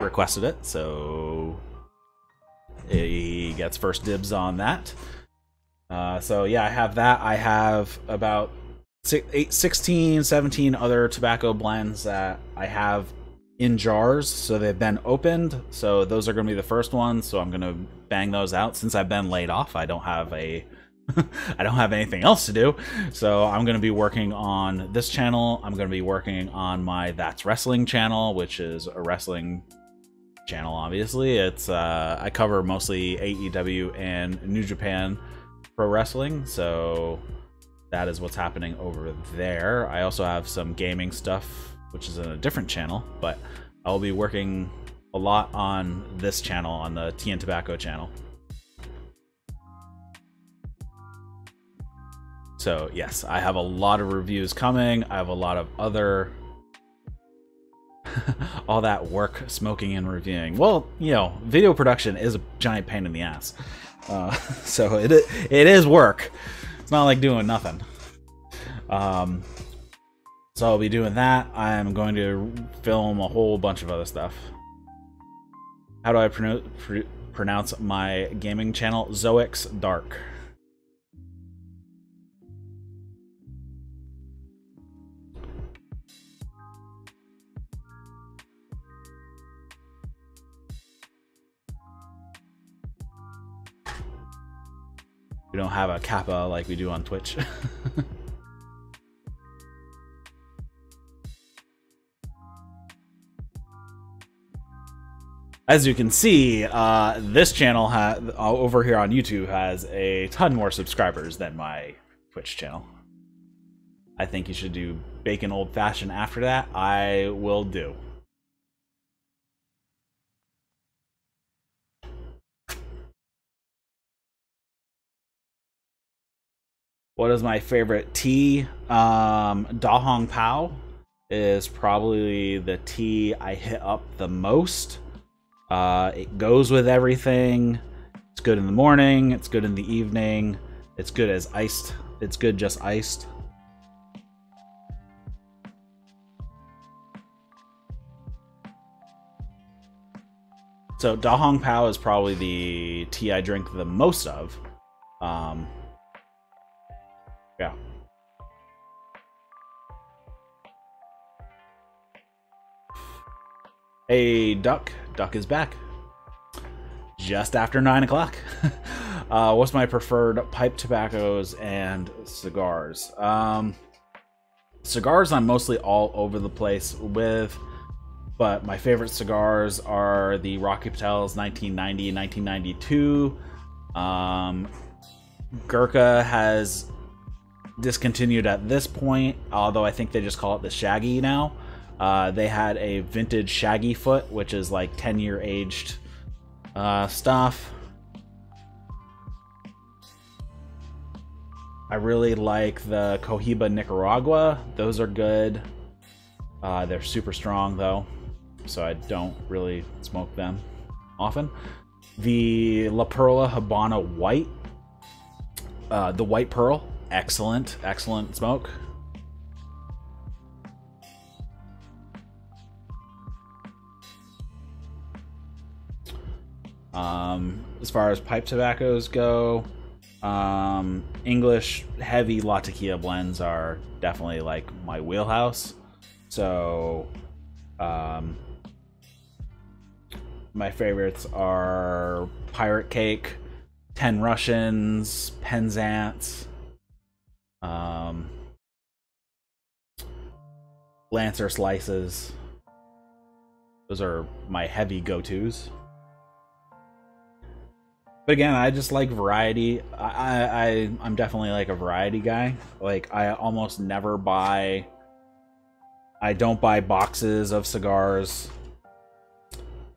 requested it, so he gets first dibs on that. Uh, so yeah, I have that. I have about six, eight, 16, 17 other tobacco blends that I have in jars, so they've been opened. So those are going to be the first ones. So I'm going to bang those out. Since I've been laid off, I don't have a (laughs) I don't have anything else to do. So I'm going to be working on this channel. I'm going to be working on my That's Wrestling channel, which is a wrestling channel, obviously. It's uh, I cover mostly AEW and New Japan Pro Wrestling. So that is what's happening over there. I also have some gaming stuff, which is in a different channel, but I'll be working a lot on this channel, on the Tea and Tobacco channel. So yes, I have a lot of reviews coming. I have a lot of other (laughs) all that work smoking and reviewing. Well, you know, video production is a giant pain in the ass. Uh, (laughs) so it it is work. It's not like doing nothing. Um, so I'll be doing that. I'm going to film a whole bunch of other stuff. How do I pronounce pronounce my gaming channel? Zoix Dark. Don't have a kappa like we do on Twitch. (laughs) As you can see, uh, this channel ha uh, over here on YouTube has a ton more subscribers than my Twitch channel. I think you should do bacon old fashioned after that. I will do. What is my favorite tea? Um, Da Hong Pao is probably the tea I hit up the most. Uh, it goes with everything. It's good in the morning. It's good in the evening. It's good as iced. It's good just iced. So Da Hong Pao is probably the tea I drink the most of. Um, yeah. Hey, Duck. Duck is back. Just after 9 o'clock. (laughs) uh, what's my preferred pipe tobaccos and cigars? Um, cigars I'm mostly all over the place with, but my favorite cigars are the Rocky Patel's 1990 and 1992. Um, Gurkha has discontinued at this point, although I think they just call it the Shaggy now. Uh, they had a vintage Shaggy foot, which is like 10 year aged uh, stuff. I really like the Cohiba Nicaragua. Those are good. Uh, they're super strong though, so I don't really smoke them often. The La Perla Habana White, uh, the White Pearl, excellent, excellent smoke. Um, as far as pipe tobaccos go, um, English heavy Latakia blends are definitely like my wheelhouse. So, um, my favorites are Pirate Kake, Ten Russians, Penzance, um, Lancer slices. Those are my heavy go-tos. But again, I just like variety. I, I I'm definitely like a variety guy. Like I almost never buy. I don't buy boxes of cigars.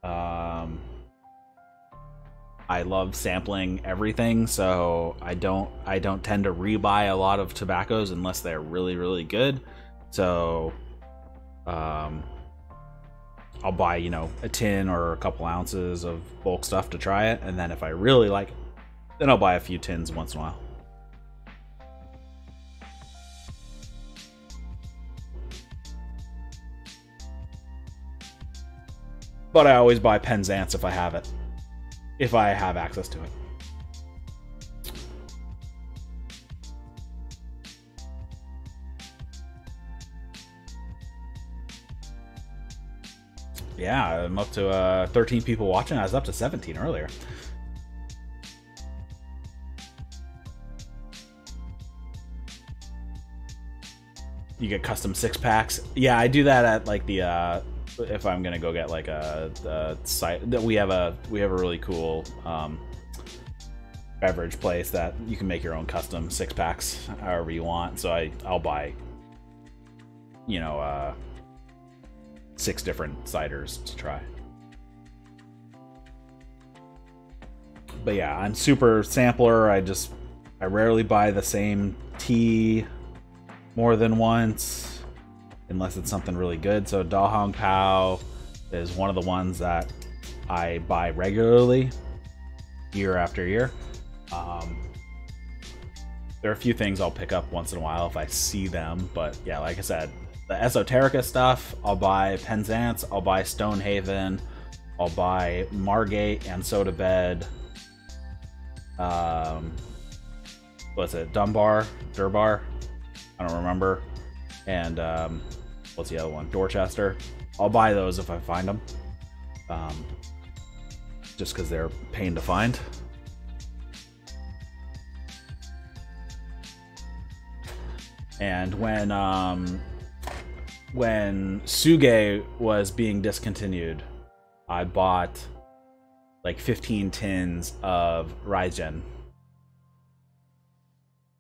Um, I love sampling everything, so I don't I don't tend to rebuy a lot of tobaccos unless they're really really good. So um I'll buy, you know, a tin or a couple ounces of bulk stuff to try it, and then if I really like it, then I'll buy a few tins once in a while. But I always buy Penzance if I have it if I have access to it. Yeah, I'm up to uh, 13 people watching. I was up to 17 earlier. You get custom six packs. Yeah, I do that at like the uh, if I'm gonna go get like a, a site that we have a we have a really cool um, beverage place that you can make your own custom six packs however you want. So I I'll buy you know uh, six different ciders to try. But yeah, I'm super sampler. I just I rarely buy the same tea more than once unless it's something really good. So Da Hong Pao is one of the ones that I buy regularly year after year. Um, there are a few things I'll pick up once in a while if I see them, but yeah, like I said, the Esoterica stuff, I'll buy Penzance, I'll buy Stonehaven, I'll buy Margate and So to Bed. Um, what's it? Dunbar, Durbar, I don't remember. And um, what's the other one? Dorchester. I'll buy those if I find them. Um, just because they're pain to find. And when um, when Suge was being discontinued, I bought like 15 tins of Raijin.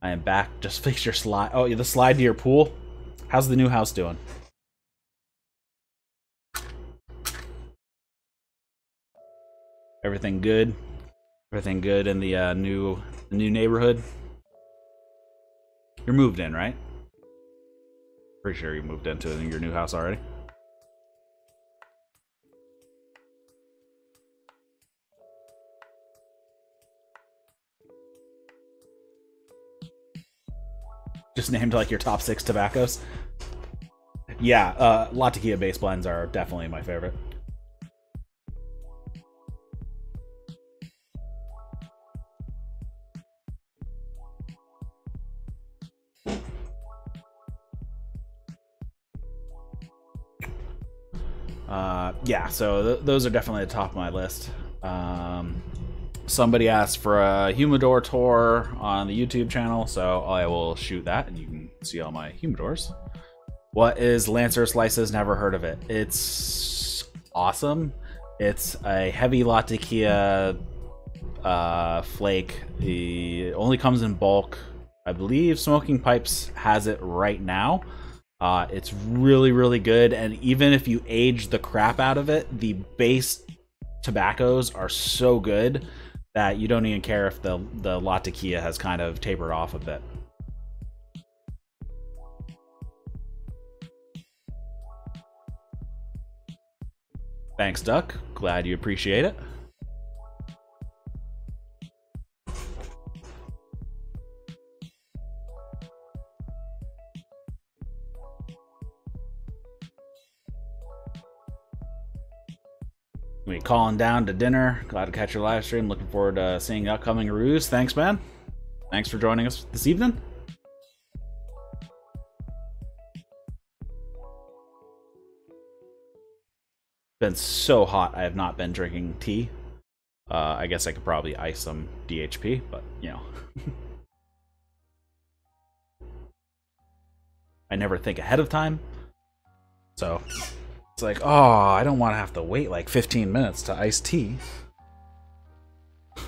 I am back. Just (laughs) fix your slide. Oh, yeah, the slide to your pool. How's the new house doing? Everything good? Everything good in the uh, new the new neighborhood? You're moved in, right? Pretty sure you moved into your new house already. Just named like your top six tobaccos. Yeah, uh, Latakia base blends are definitely my favorite. Uh, yeah, so th those are definitely the top of my list. Um, somebody asked for a humidor tour on the YouTube channel, so I will shoot that, and you can see all my humidors. What is Lancer Slices? Never heard of it. It's awesome. It's a heavy Latakia uh, flake. It only comes in bulk. I believe Smoking Pipes has it right now. Uh, it's really, really good. And even if you age the crap out of it, the base tobaccos are so good that you don't even care if the, the Latakia has kind of tapered off a bit. Thanks, Duck. Glad you appreciate it. We calling down to dinner. Glad to catch your live stream. Looking forward to seeing upcoming reviews. Thanks, man. Thanks for joining us this evening. Been so hot, I have not been drinking tea. Uh, I guess I could probably ice some DHP, but you know. (laughs) I never think ahead of time. So it's like, oh, I don't want to have to wait like 15 minutes to ice tea. (laughs)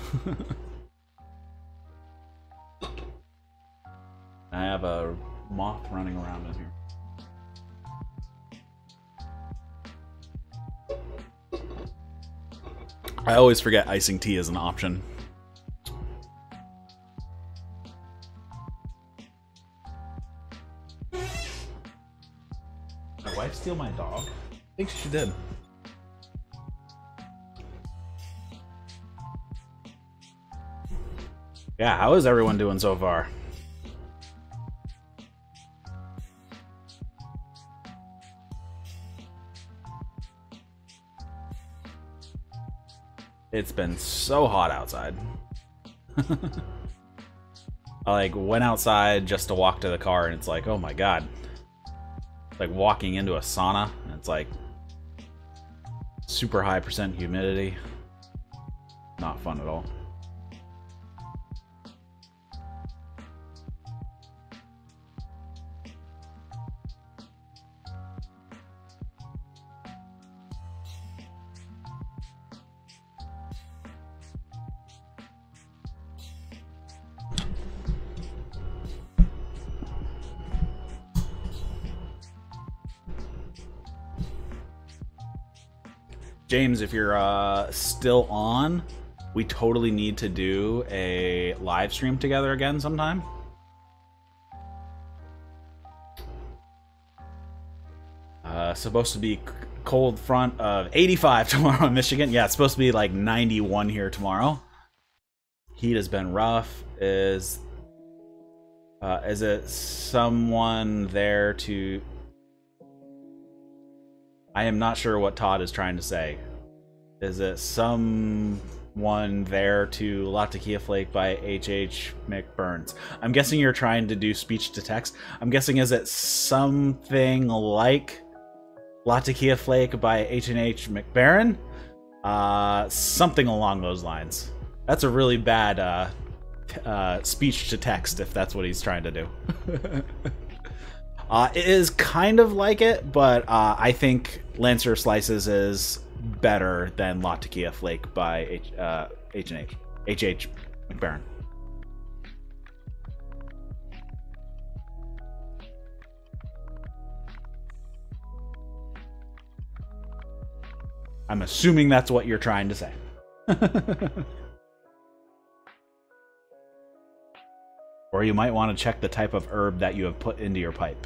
I have a moth running around in here. I always forget icing tea is an option. My wife steal my dog? Think she did. Yeah, how is everyone doing so far? It's been so hot outside. (laughs) I like went outside just to walk to the car and it's like, oh my god. Like walking into a sauna. and It's like Super high percent humidity. Not fun at all. James, if you're uh, still on, we totally need to do a live stream together again sometime. Uh, supposed to be cold front of 85 (laughs) tomorrow in Michigan. Yeah, it's supposed to be like 91 here tomorrow. Heat has been rough. Is uh, is it someone there to I am not sure what Todd is trying to say. Is it someone there to Latakia Flake by H.H. McBurns? I'm guessing you're trying to do speech to text. I'm guessing is it something like Latakia Flake by H&H Mac Baren? Uh, something along those lines. That's a really bad uh, uh, speech to text if that's what he's trying to do. (laughs) Uh, it is kind of like it, but uh, I think Lancer Slices is better than Latakia Flake by H, uh, H&H. H.H. Mac Baren. I'm assuming that's what you're trying to say. (laughs) Or you might want to check the type of herb that you have put into your pipe.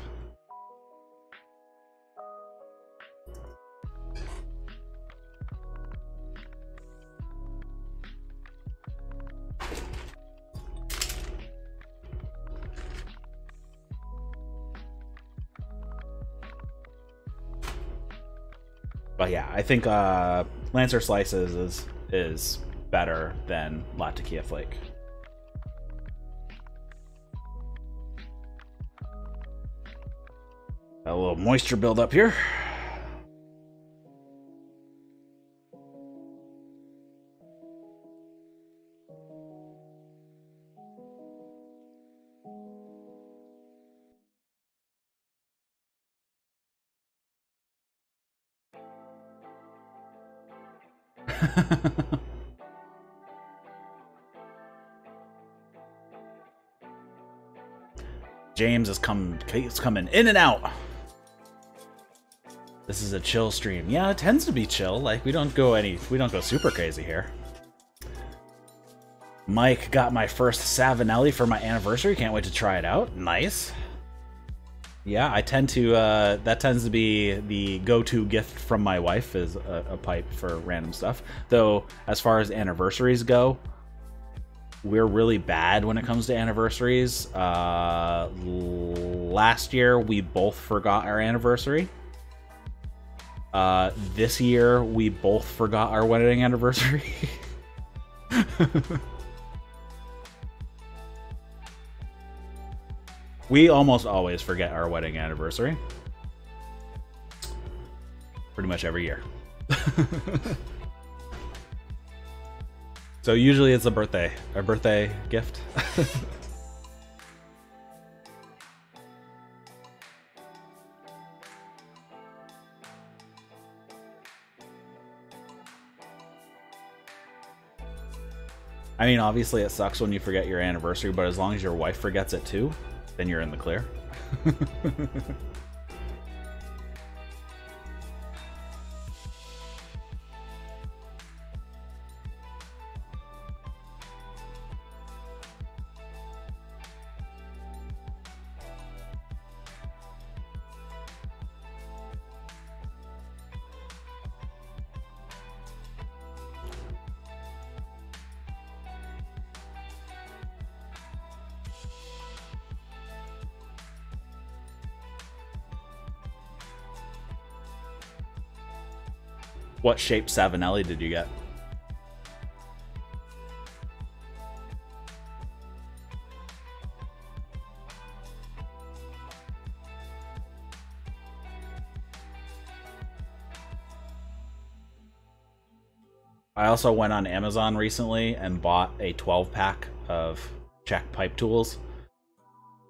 But yeah, I think uh, Lancer Slices is is better than Latakia Flake. A little moisture build up here. (laughs) James is come keeps coming in and out. This is a chill stream. Yeah, it tends to be chill. Like we don't go any we don't go super crazy here. Mike got my first Savinelli for my anniversary. Can't wait to try it out. Nice. Yeah, I tend to. Uh, that tends to be the go-to gift from my wife is a, a, pipe for random stuff. Though, as far as anniversaries go, we're really bad when it comes to anniversaries. Uh, last year, we both forgot our anniversary. Uh, this year, we both forgot our wedding anniversary. (laughs) we almost always forget our wedding anniversary. Pretty much every year. (laughs) so usually it's a birthday, a birthday gift. (laughs) I mean, obviously it sucks when you forget your anniversary, but as long as your wife forgets it too, then you're in the clear. (laughs) What shape Savinelli did you get? I also went on Amazon recently and bought a 12 pack of Czech pipe tools.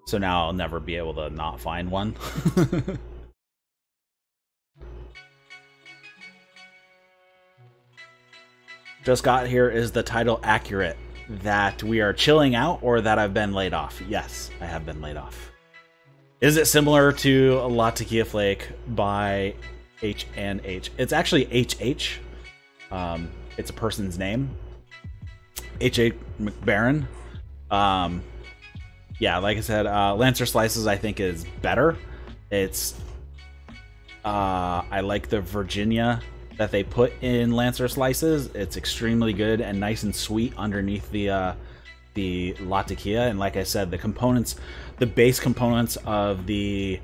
So now I'll never be able to not find one. (laughs) Just got here is the title accurate that we are chilling out or that I've been laid off? Yes, I have been laid off. Is it similar to Latakia Flake by H and H? It's actually HH. Um, it's a person's name. H.A. Mac Baren. Um, yeah, like I said, uh, Lancer Slices I think is better. It's uh, I like the Virginia that they put in Lancer Slices. It's extremely good and nice and sweet underneath the uh, the Latakia. And like I said, the components, the base components of the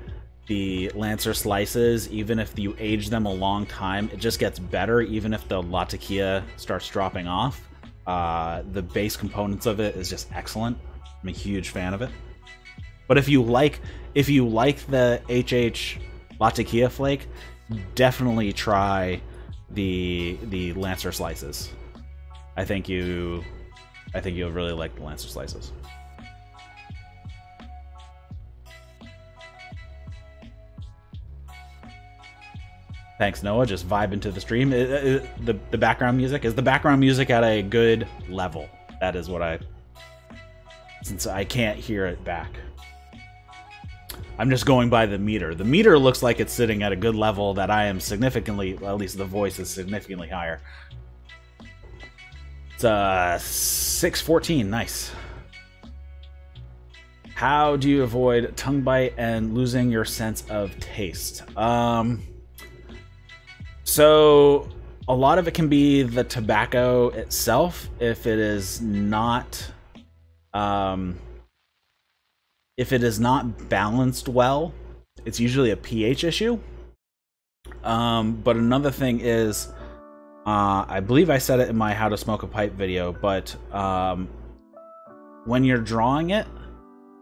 the Lancer slices, even if you age them a long time, it just gets better. Even if the Latakia starts dropping off, uh, the base components of it is just excellent. I'm a huge fan of it. But if you like, if you like the HH Latakia flake, definitely try the the Lancer slices. I think you, I think you'll really like the Lancer slices. Thanks, Noah. Just vibing to the stream. It, it, the the background music is the background music at a good level. That is what I. Since I can't hear it back, I'm just going by the meter. The meter looks like it's sitting at a good level that I am significantly, well, at least the voice is significantly higher. It's uh 614. Nice. How do you avoid tongue bite and losing your sense of taste? Um so a lot of it can be the tobacco itself if it is not um, if it is not balanced well it's usually a ph issue um, but another thing is uh, i believe i said it in my how to smoke a pipe video but um, when you're drawing it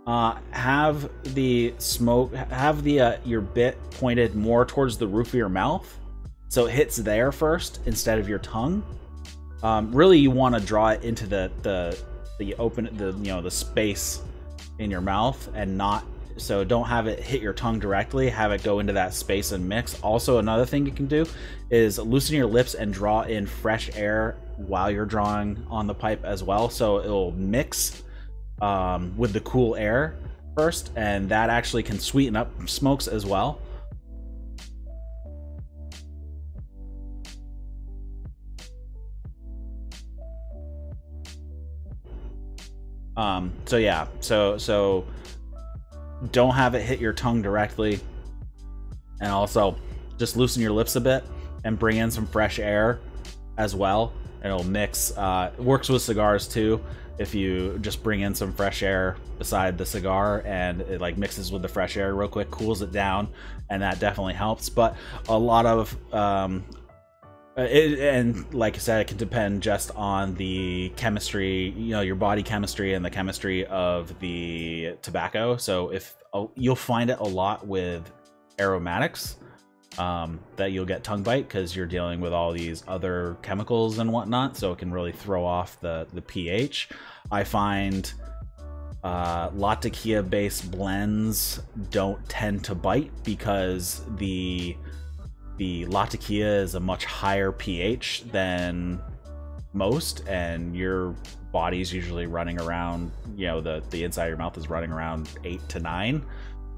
uh, have the smoke have the uh, your bit pointed more towards the roof of your mouth so it hits there first instead of your tongue. Um, really, you want to draw it into the the the open the you know the space in your mouth and not so don't have it hit your tongue directly have it go into that space and mix. Also another thing you can do is loosen your lips and draw in fresh air while you're drawing on the pipe as well. So it'll mix um, with the cool air first and that actually can sweeten up smokes as well Um, so yeah, so so don't have it hit your tongue directly, and also just loosen your lips a bit and bring in some fresh air as well. It'll mix. Uh, it works with cigars too. If you just bring in some fresh air beside the cigar and it like mixes with the fresh air real quick, cools it down, and that definitely helps. But a lot of um, it, and like I said, it can depend just on the chemistry, you know, your body chemistry and the chemistry of the tobacco. So if uh, you'll find it a lot with aromatics, um, that you'll get tongue bite because you're dealing with all these other chemicals and whatnot. So it can really throw off the the pH. I find uh, La based blends don't tend to bite because the the Latakia is a much higher pH than most, and your body's usually running around, you know, the, the inside of your mouth is running around 8 to 9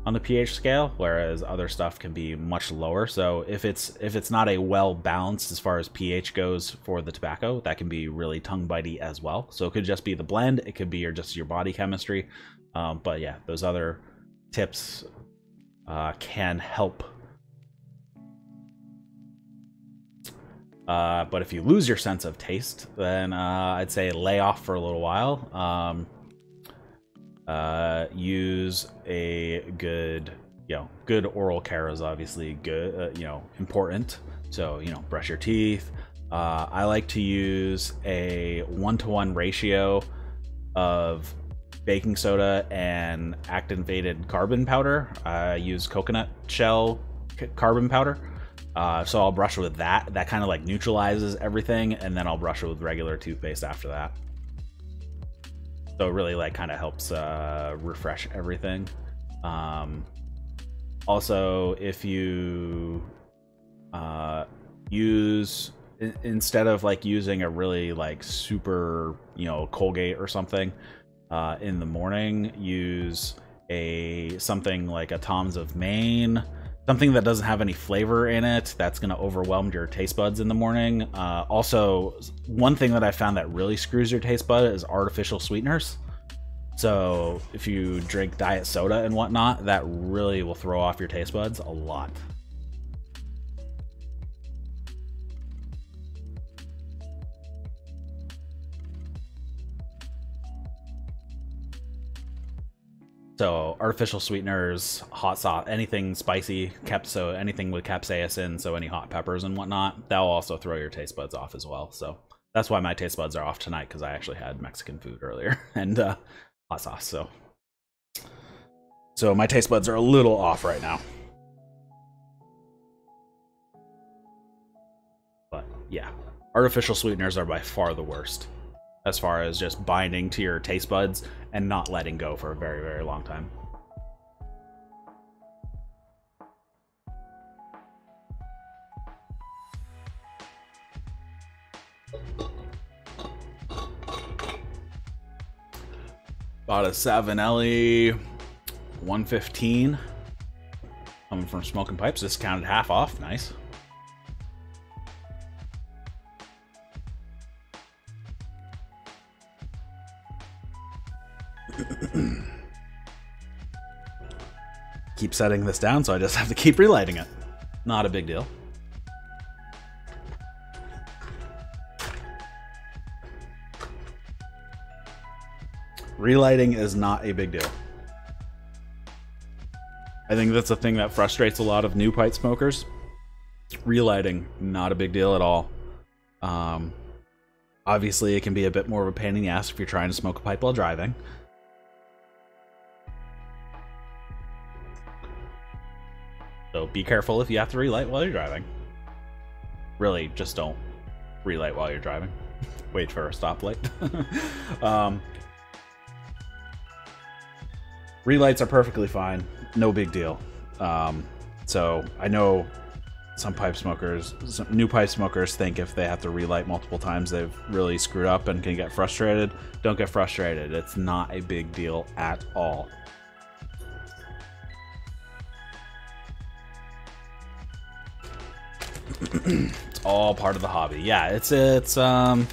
on the pH scale, whereas other stuff can be much lower. So if it's if it's not a well balanced as far as pH goes for the tobacco, that can be really tongue bitey as well. So it could just be the blend, it could be your just your body chemistry, um, but yeah, those other tips uh, can help Uh, but if you lose your sense of taste, then uh, I'd say lay off for a little while. Um, uh, use a good, you know, good oral care is obviously good, uh, you know, important. So, you know, brush your teeth. Uh, I like to use a one to one ratio of baking soda and activated carbon powder. I use coconut shell carbon powder Uh, so I'll brush it with that. That kind of like neutralizes everything, and then I'll brush it with regular toothpaste after that. So it really like kind of helps uh, refresh everything. Um, also, if you uh, use instead of like using a really like super you know Colgate or something uh, in the morning, use a something like a Tom's of Maine, something that doesn't have any flavor in it. That's going to overwhelm your taste buds in the morning. Uh, also, one thing that I found that really screws your taste bud is artificial sweeteners. So if you drink diet soda and whatnot, that really will throw off your taste buds a lot. So artificial sweeteners, hot sauce, anything spicy, cap so anything with capsaicin, so any hot peppers and whatnot, that'll also throw your taste buds off as well. So that's why my taste buds are off tonight because I actually had Mexican food earlier (laughs) and uh, hot sauce. So so my taste buds are a little off right now. But yeah, artificial sweeteners are by far the worst as far as just binding to your taste buds and not letting go for a very, very long time. Bought a Savinelli 115 coming from Smoking Pipes. Discounted half off. Nice. (clears throat) keep setting this down, so I just have to keep relighting it. Not a big deal. Relighting is not a big deal. I think that's a thing that frustrates a lot of new pipe smokers. Relighting, not a big deal at all. Um, obviously, it can be a bit more of a pain in the ass if you're trying to smoke a pipe while driving. So be careful if you have to relight while you're driving. Really, just don't relight while you're driving. (laughs) Wait for a stoplight. (laughs) um, relights are perfectly fine. No big deal. Um, so I know some pipe smokers, some new pipe smokers think if they have to relight multiple times, they've really screwed up and can get frustrated. Don't get frustrated. It's not a big deal at all. It's all part of the hobby. Yeah, it's it's um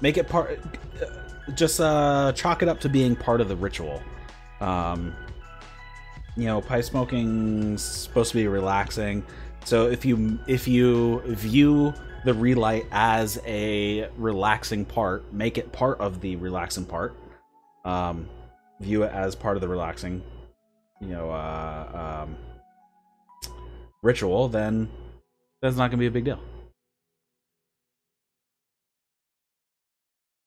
make it part just uh chalk it up to being part of the ritual. Um you know, pipe smoking's supposed to be relaxing. So if you if you view the relight as a relaxing part, make it part of the relaxing part. Um view it as part of the relaxing, you know, uh um ritual, then that's not going to be a big deal.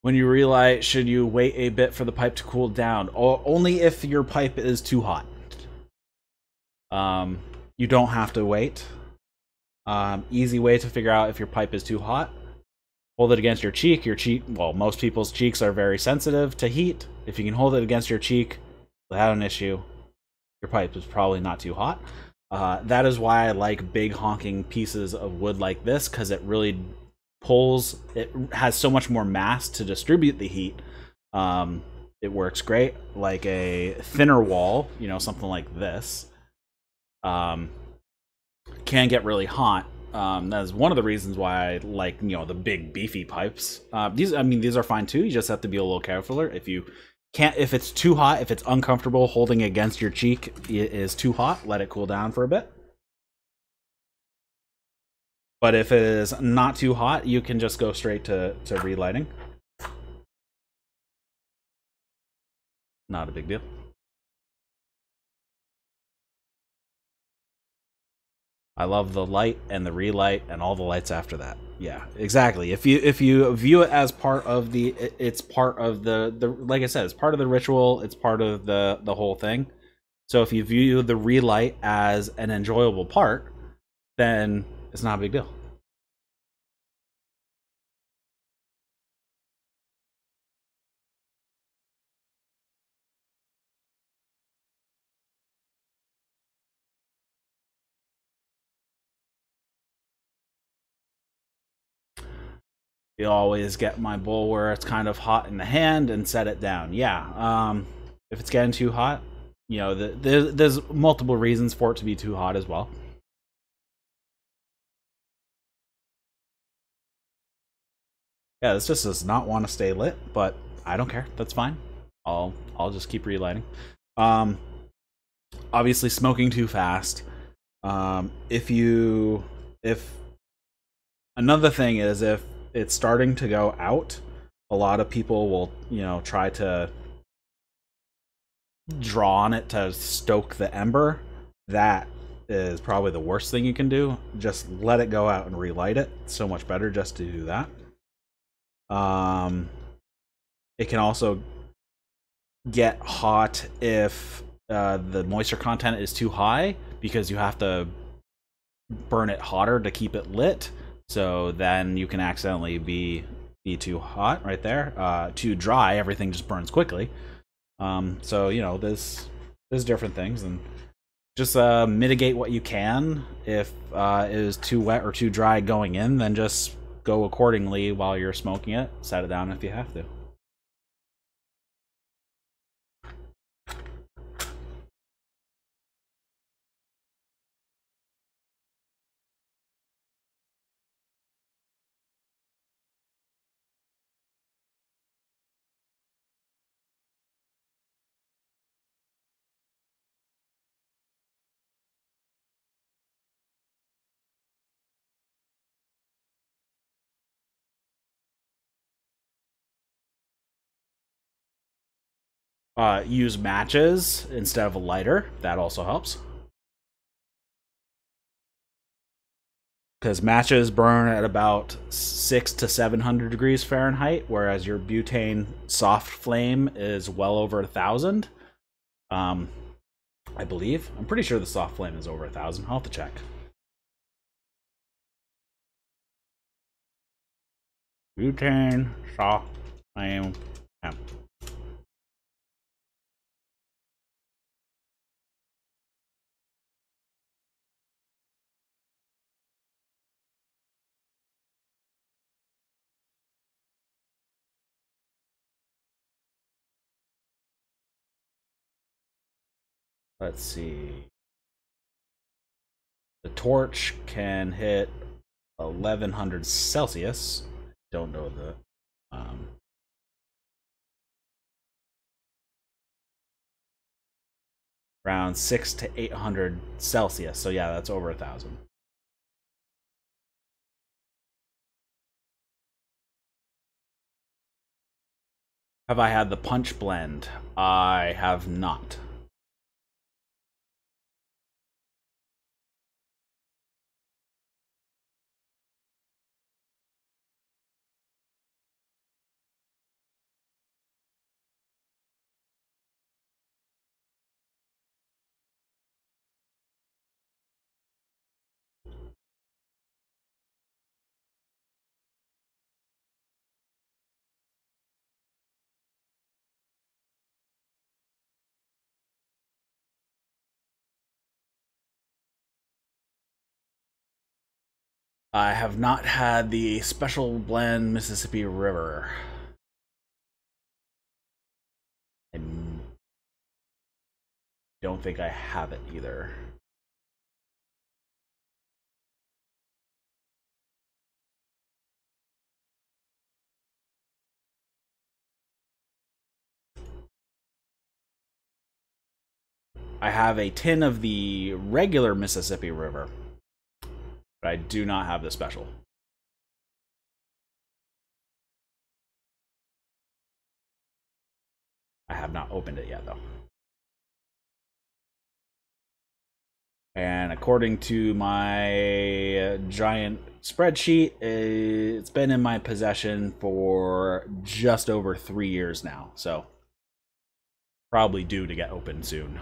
When you relight, should you wait a bit for the pipe to cool down? Or only if your pipe is too hot. Um, you don't have to wait. Um, easy way to figure out if your pipe is too hot. Hold it against your cheek. Your cheek, well, most people's cheeks are very sensitive to heat. If you can hold it against your cheek without an issue, your pipe is probably not too hot. Uh, that is why I like big honking pieces of wood like this because it really pulls. It has so much more mass to distribute the heat. Um, it works great. Like a thinner wall, you know, something like this, um, can get really hot. Um, that is one of the reasons why I like you know the big beefy pipes. Uh, these, I mean, these are fine too. You just have to be a little careful If you can't if it's too hot, if it's uncomfortable holding against your cheek is too hot, let it cool down for a bit. But if it is not too hot, you can just go straight to, to relighting. Not a big deal. I love the light and the relight and all the lights after that. Yeah, exactly. If you if you view it as part of the it's part of the the like I said, it's part of the ritual, it's part of the the whole thing. So if you view the relight as an enjoyable part, then it's not a big deal. You always get my bowl where it's kind of hot in the hand and set it down. Yeah, um, if it's getting too hot, you know, the, the, there's multiple reasons for it to be too hot as well. Yeah, this just does not want to stay lit, but I don't care. That's fine. I'll I'll just keep relighting. Um, obviously, smoking too fast. Um, if you if another thing is if it's starting to go out, a lot of people will you know try to draw on it to stoke the ember. That is probably the worst thing you can do. Just let it go out and relight it. It's so much better just to do that. Um, it can also get hot if uh, the moisture content is too high because you have to burn it hotter to keep it lit. So then you can accidentally be be too hot right there. Uh, too dry, everything just burns quickly. Um, so you know, there's there's different things, and just uh, mitigate what you can. If uh, it is too wet or too dry going in, then just go accordingly while you're smoking it. Set it down if you have to. Uh, use matches instead of a lighter. That also helps. Because matches burn at about six to seven hundred degrees Fahrenheit, whereas your butane soft flame is well over a thousand. Um, I believe. I'm pretty sure the soft flame is over a thousand. I'll have to check. Butane soft flame. Yeah. Let's see. The torch can hit 1100 Celsius. Don't know the. Um, around six to 800 Celsius. So, yeah, that's over a thousand. Have I had the punch blend? I have not. I have not had the special blend Mississippi River. I don't think I have it either. I have a tin of the regular Mississippi River but I do not have the special. I have not opened it yet, though. And according to my uh, giant spreadsheet, it's been in my possession for just over three years now. So, probably due to get open soon.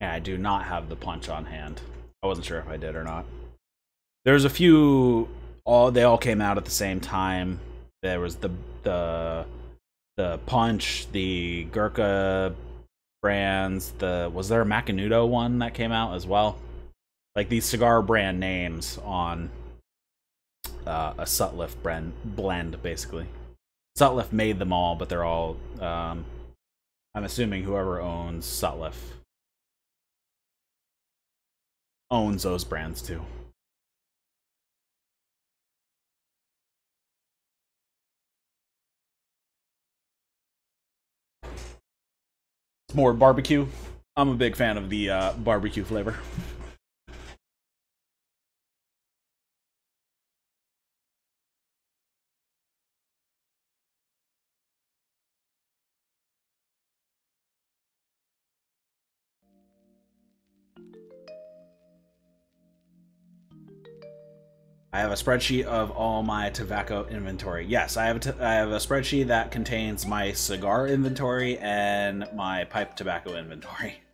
Yeah, I do not have the punch on hand. I wasn't sure if I did or not. There's a few all they all came out at the same time. There was the the the punch, the Gurkha brands, the was there a Macanudo one that came out as well? Like these cigar brand names on uh, a Sutliff brand blend, basically. Sutliff made them all, but they're all. Um, I'm assuming whoever owns Sutliff owns those brands too. It's more barbecue. I'm a big fan of the uh, barbecue flavor. I have a spreadsheet of all my tobacco inventory. Yes, I have a I have a spreadsheet that contains my cigar inventory and my pipe tobacco inventory. (laughs)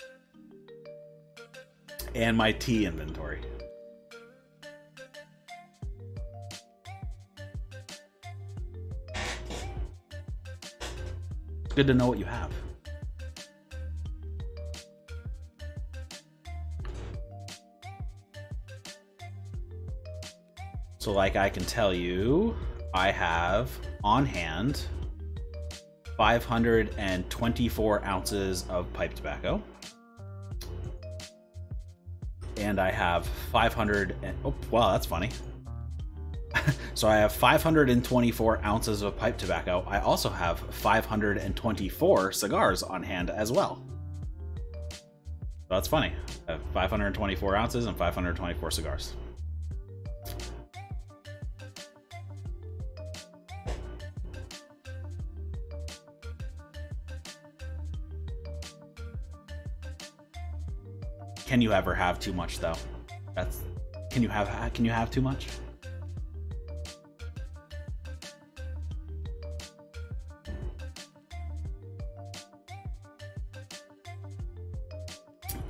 And my tea inventory. Good to know what you have. So like I can tell you, I have on hand 524 ounces of pipe tobacco. And I have 500 and, oh, wow, that's funny. (laughs) so I have 524 ounces of pipe tobacco. I also have 524 cigars on hand as well. That's funny. I have 524 ounces and 524 cigars. Can you ever have too much though? That's can you have can you have too much?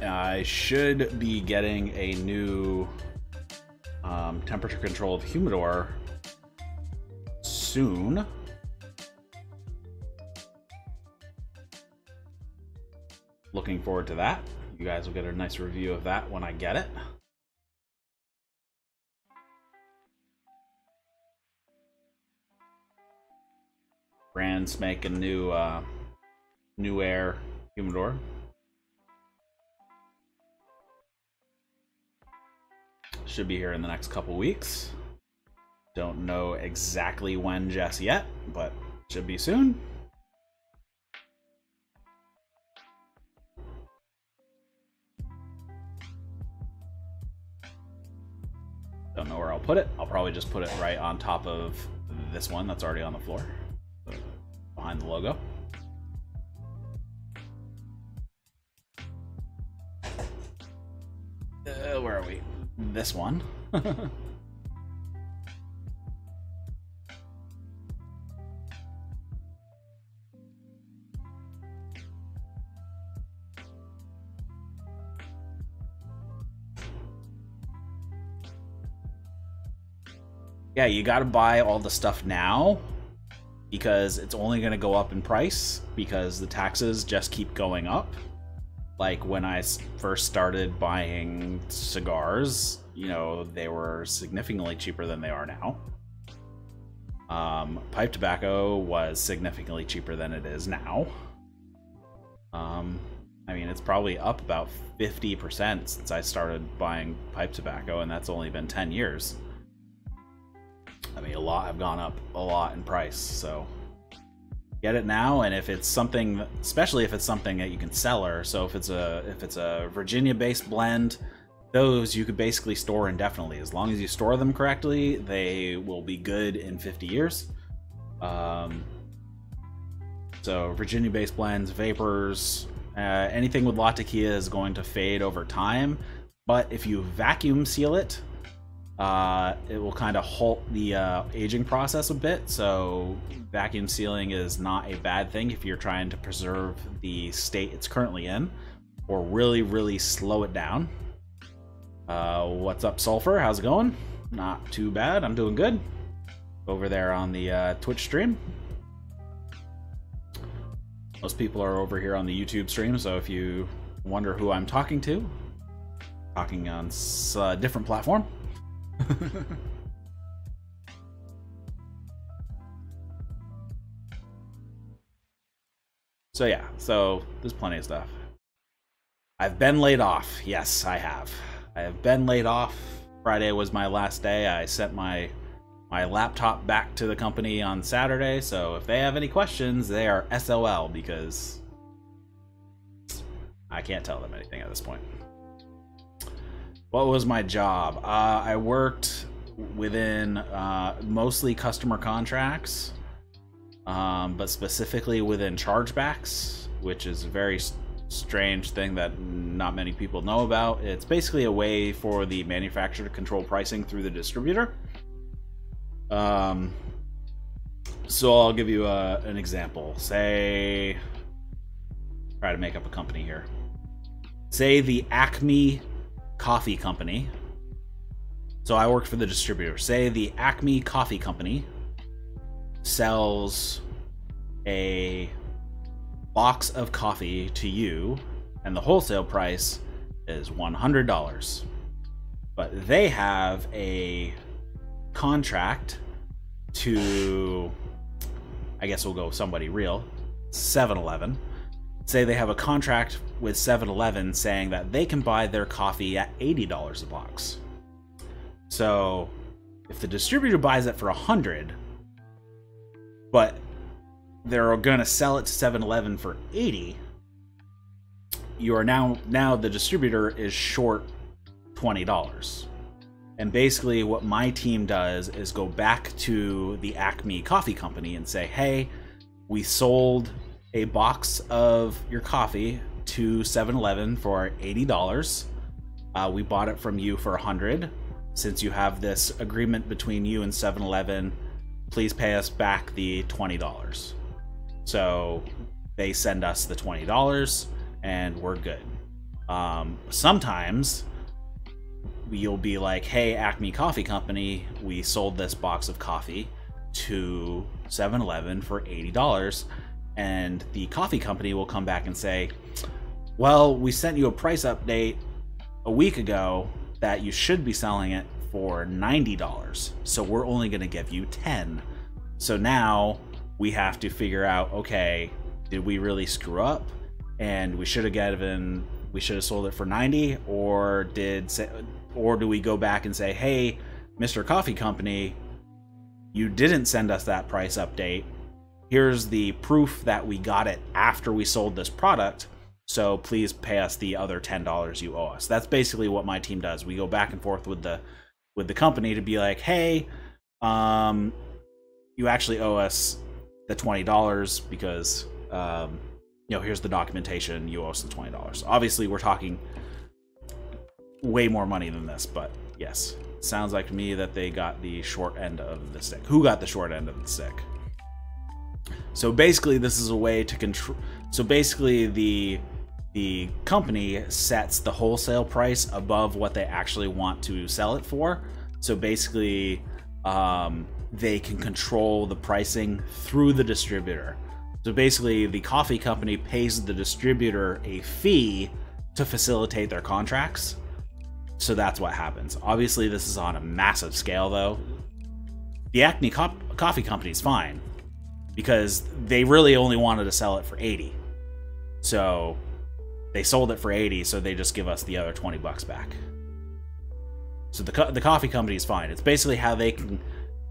I should be getting a new um, temperature controlled humidor soon. Looking forward to that. You guys will get a nice review of that when I get it. Brands make a new uh, NewAir humidor. Should be here in the next couple weeks. Don't know exactly when just yet, but should be soon. Don't know where I'll put it. I'll probably just put it right on top of this one that's already on the floor. Behind the logo. Uh, where are we? This one. (laughs) yeah, you got to buy all the stuff now because it's only going to go up in price because the taxes just keep going up. Like when I first started buying cigars, you know, they were significantly cheaper than they are now. Um, pipe tobacco was significantly cheaper than it is now. Um, I mean, it's probably up about 50% since I started buying pipe tobacco, and that's only been 10 years. I mean, a lot have gone up a lot in price, so get it now. And if it's something, especially if it's something that you can sell her, so if it's a if it's a Virginia-based blend, those you could basically store indefinitely as long as you store them correctly. They will be good in 50 years. Um, so Virginia-based blends, VaPers, uh, anything with Latakia is going to fade over time. But if you vacuum seal it, uh, it will kind of halt the uh, aging process a bit. So vacuum sealing is not a bad thing if you're trying to preserve the state it's currently in. or really, really slow it down. Uh, what's up, Sulfur? How's it going? Not too bad. I'm doing good. Over there on the uh, Twitch stream. Most people are over here on the YouTube stream, so if you wonder who I'm talking to, talking on a uh, different platform. (laughs) so yeah, so there's plenty of stuff. I've been laid off. Yes, I have. I have been laid off. Friday was my last day. I sent my my laptop back to the company on Saturday, so if they have any questions, they are SOL because I can't tell them anything at this point. What was my job? Uh, I worked within uh, mostly customer contracts, um, but specifically within chargebacks, which is a very strange thing that not many people know about. It's basically a way for the manufacturer to control pricing through the distributor. Um, so I'll give you a, an example. Say, try to make up a company here. Say the Acme Coffee Company. So I work for the distributor. Say the Acme Coffee Company sells a box of coffee to you, and the wholesale price is $100. But they have a contract to, I guess we'll go somebody real, 7 Eleven. Say they have a contract with 7 Eleven saying that they can buy their coffee at $80 a box. So if the distributor buys it for 100 but they're going to sell it to 7-Eleven for 80 you are now now the distributor is short $20 and basically what my team does is go back to the acme coffee company and say hey we sold a box of your coffee to 7-eleven for $80 uh, we bought it from you for 100 since you have this agreement between you and 7-eleven please pay us back the $20 so they send us the $20 and we're good. Um, sometimes you'll be like, hey, Acme Coffee Company, we sold this box of coffee to 7 Eleven for $80. And the coffee company will come back and say, well, we sent you a price update a week ago that you should be selling it for $90. So we're only going to give you 10. So now we have to figure out okay, did we really screw up? And we should have given, we should have sold it for 90, or did, or do we go back and say, hey, Mr. Coffee Company, you didn't send us that price update. Here's the proof that we got it after we sold this product. So please pay us the other ten dollars you owe us. That's basically what my team does. We go back and forth with the with the company to be like, hey, um, you actually owe us the $20 because, um, you know, here's the documentation, you owe us the $20. Obviously, we're talking way more money than this, but yes. Sounds like to me that they got the short end of the stick. Who got the short end of the stick? So basically, this is a way to control. So basically, the the company sets the wholesale price above what they actually want to sell it for. So basically, um, they can control the pricing through the distributor. So basically, the coffee company pays the distributor a fee to facilitate their contracts. So that's what happens. Obviously, this is on a massive scale, though. The Acme Co Coffee Company is fine because they really only wanted to sell it for 80. So they sold it for 80, so they just give us the other 20 bucks back. So the, co the coffee company is fine. It's basically how they can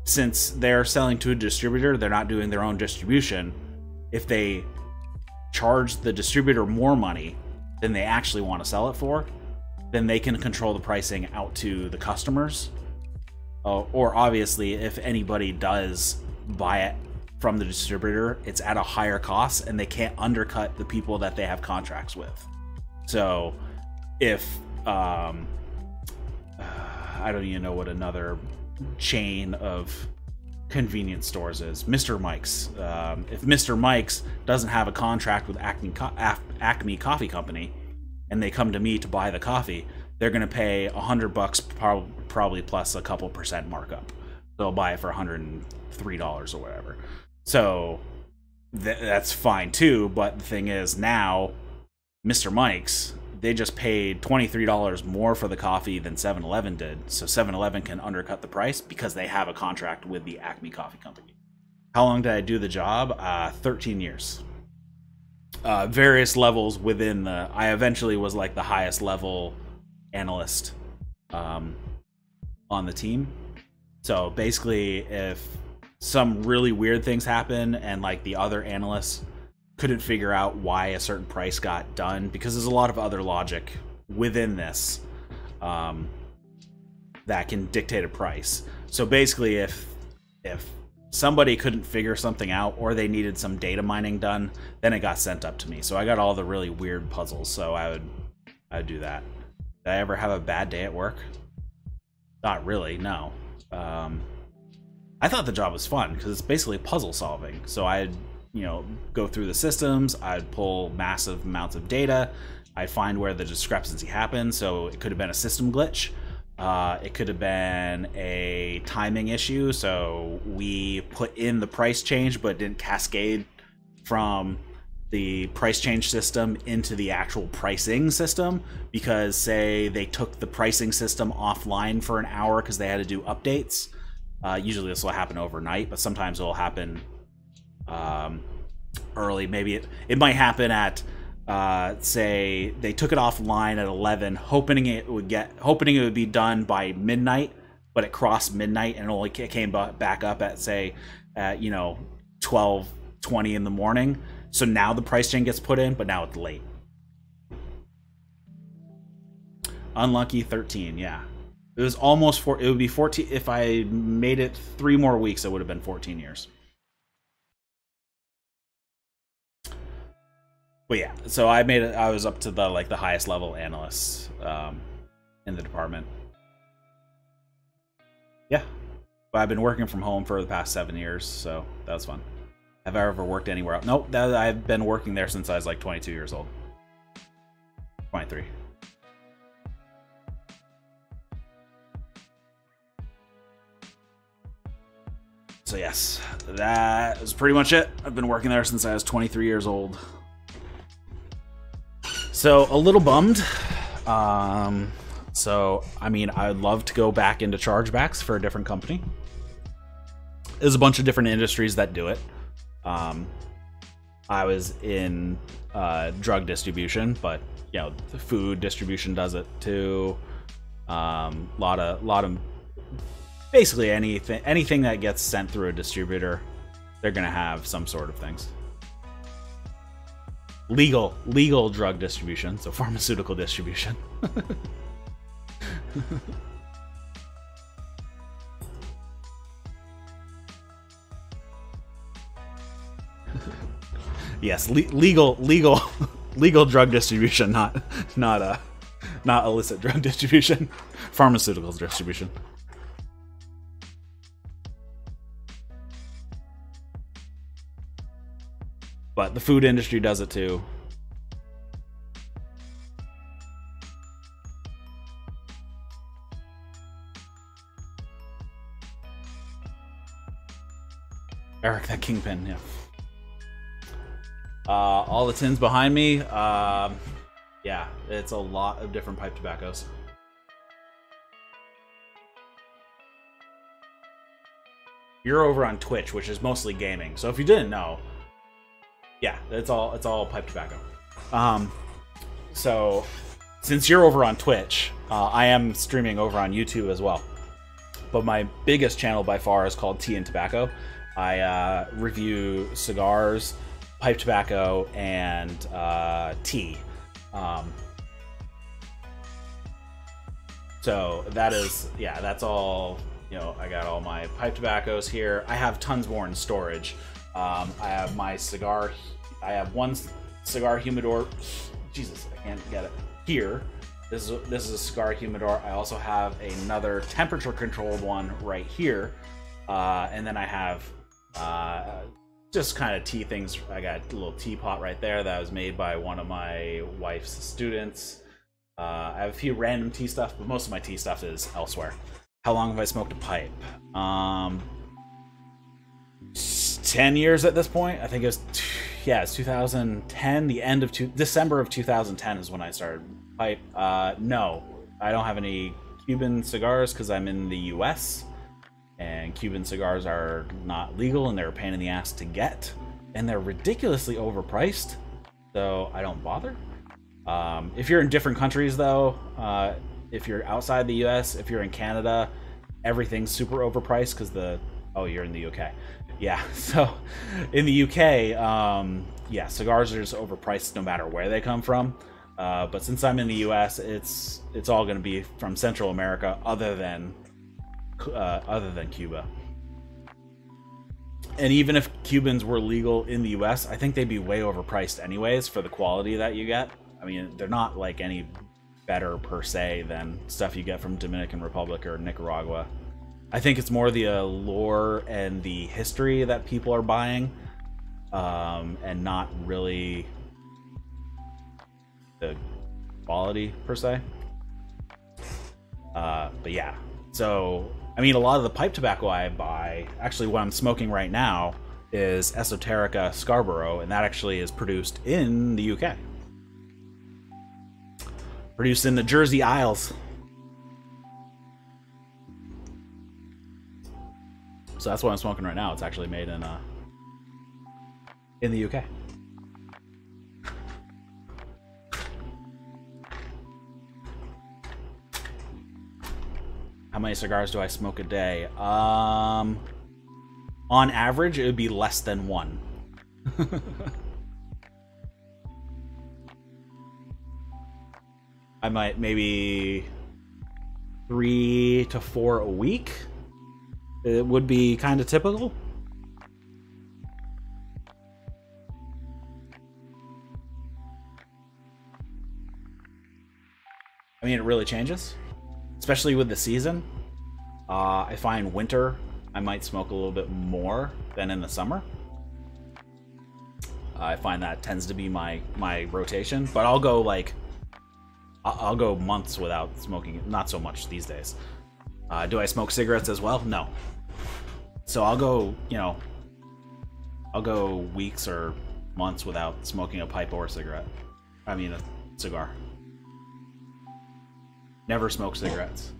since they're selling to a distributor, they're not doing their own distribution. If they charge the distributor more money than they actually want to sell it for, then they can control the pricing out to the customers. Uh, or obviously, if anybody does buy it from the distributor, it's at a higher cost and they can't undercut the people that they have contracts with. So if um, (sighs) I don't even know what another chain of convenience stores is Mr. Mike's. Um, if Mr. Mike's doesn't have a contract with Acme, Co Acme Coffee Company, and they come to me to buy the coffee, they're going to pay a hundred bucks probably plus a couple percent markup. They'll buy it for $103 or whatever. So th- that's fine too. But the thing is, now Mr. Mike's they just paid $23 more for the coffee than 7-Eleven did. So 7-Eleven can undercut the price because they have a contract with the Acme Coffee Company. How long did I do the job? Uh, 13 years. Uh, various levels within the. I eventually was like the highest level analyst um, on the team. So basically, if some really weird things happen and like the other analysts couldn't figure out why a certain price got done because there's a lot of other logic within this um, that can dictate a price. So basically, if if somebody couldn't figure something out or they needed some data mining done, then it got sent up to me. So I got all the really weird puzzles. So I would I would do that. Did I ever have a bad day at work? Not really. No. Um, I thought the job was fun because it's basically puzzle solving. So I'd you know, go through the systems. I'd pull massive amounts of data. I'd find where the discrepancy happened. So it could have been a system glitch. Uh, it could have been a timing issue. So we put in the price change, but didn't cascade from the price change system into the actual pricing system because say they took the pricing system offline for an hour because they had to do updates. Uh, usually this will happen overnight, but sometimes it will happen um, early. Maybe it, it might happen at uh, say they took it offline at 11 hoping it would get hoping it would be done by midnight but it crossed midnight and only came back up at say at you know 12 20 in the morning. So now the price change gets put in but now it's late. Unlucky 13 yeah it was almost four it would be 14 if i made it three more weeks it would have been 14 years but yeah, so I made it. I was up to the like the highest level analysts um, in the department. Yeah, but I've been working from home for the past seven years, so that was fun. Have I ever worked anywhere else? Nope. That, I've been working there since I was like 22 years old. 23. So yes, that is pretty much it. I've been working there since I was 23 years old. So a little bummed. Um, so I mean, I'd love to go back into chargebacks for a different company. There's a bunch of different industries that do it. Um, I was in uh, drug distribution, but you know, food distribution does it too. Um, a lot of lot of basically anything anything that gets sent through a distributor, they're gonna have some sort of things legal legal drug distribution, so (laughs) pharmaceutical distribution. (laughs) yes, le legal legal (laughs) legal drug distribution, not not uh not illicit drug distribution, pharmaceuticals distribution. But the food industry does it too. Eric, that kingpin, yeah. Uh, all the tins behind me, um, yeah, it's a lot of different pipe tobaccos. You're over on Twitch, which is mostly gaming. So if you didn't know, yeah, it's all it's all pipe tobacco. Um, so since you're over on Twitch, uh, I am streaming over on YouTube as well. But my biggest channel by far is called Tea and Tobacco. I uh, review cigars, pipe tobacco, and uh, tea. Um, so that is, yeah, that's all. You know, I got all my pipe tobaccos here. I have tons more in storage. Um, I have my cigar. I have one cigar humidor. Jesus, I can't get it here. This is this is a cigar humidor. I also have another temperature controlled one right here, uh, and then I have uh, just kind of tea things. I got a little teapot right there that was made by one of my wife's students. Uh, I have a few random tea stuff, but most of my tea stuff is elsewhere. How long have I smoked a pipe? Um, ten years at this point. I think it was, yeah, it's 2010. The end of two, December of 2010 is when I started pipe. Uh, no, I don't have any Cuban cigars because I'm in the U.S. and Cuban cigars are not legal and they're a pain in the ass to get, and they're ridiculously overpriced. So I don't bother. Um, if you're in different countries, though, uh, if you're outside the U.S., if you're in Canada, everything's super overpriced because the oh, you're in the UK. Yeah, (laughs) so in the UK, um, yeah, cigars are just overpriced no matter where they come from. Uh, but since I'm in the U.S., it's it's all going to be from Central America, other than uh, other than Cuba. And even if Cubans were legal in the U.S., I think they'd be way overpriced anyways for the quality that you get. I mean, they're not like any better per se than stuff you get from Dominican Republic or Nicaragua. I think it's more the lore and the history that people are buying, um, and not really the quality per se. Uh, but yeah, so I mean, a lot of the pipe tobacco I buy, actually, what I'm smoking right now is Esoterica Scarborough, and that actually is produced in the UK. Produced in the Jersey Isles. So that's what I'm smoking right now. It's actually made in uh, in the UK. How many cigars do I smoke a day? Um, on average, it would be less than one. (laughs) I might maybe three to four a week. It would be kind of typical. I mean, it really changes especially with the season. Uh, I find winter I might smoke a little bit more than in the summer. I find that tends to be my my rotation, but I'll go like I'll go months without smoking. Not so much these days. Uh, do I smoke cigarettes as well? No. So I'll go, you know, I'll go weeks or months without smoking a pipe or a cigarette. I mean, a cigar. Never smoke cigarettes.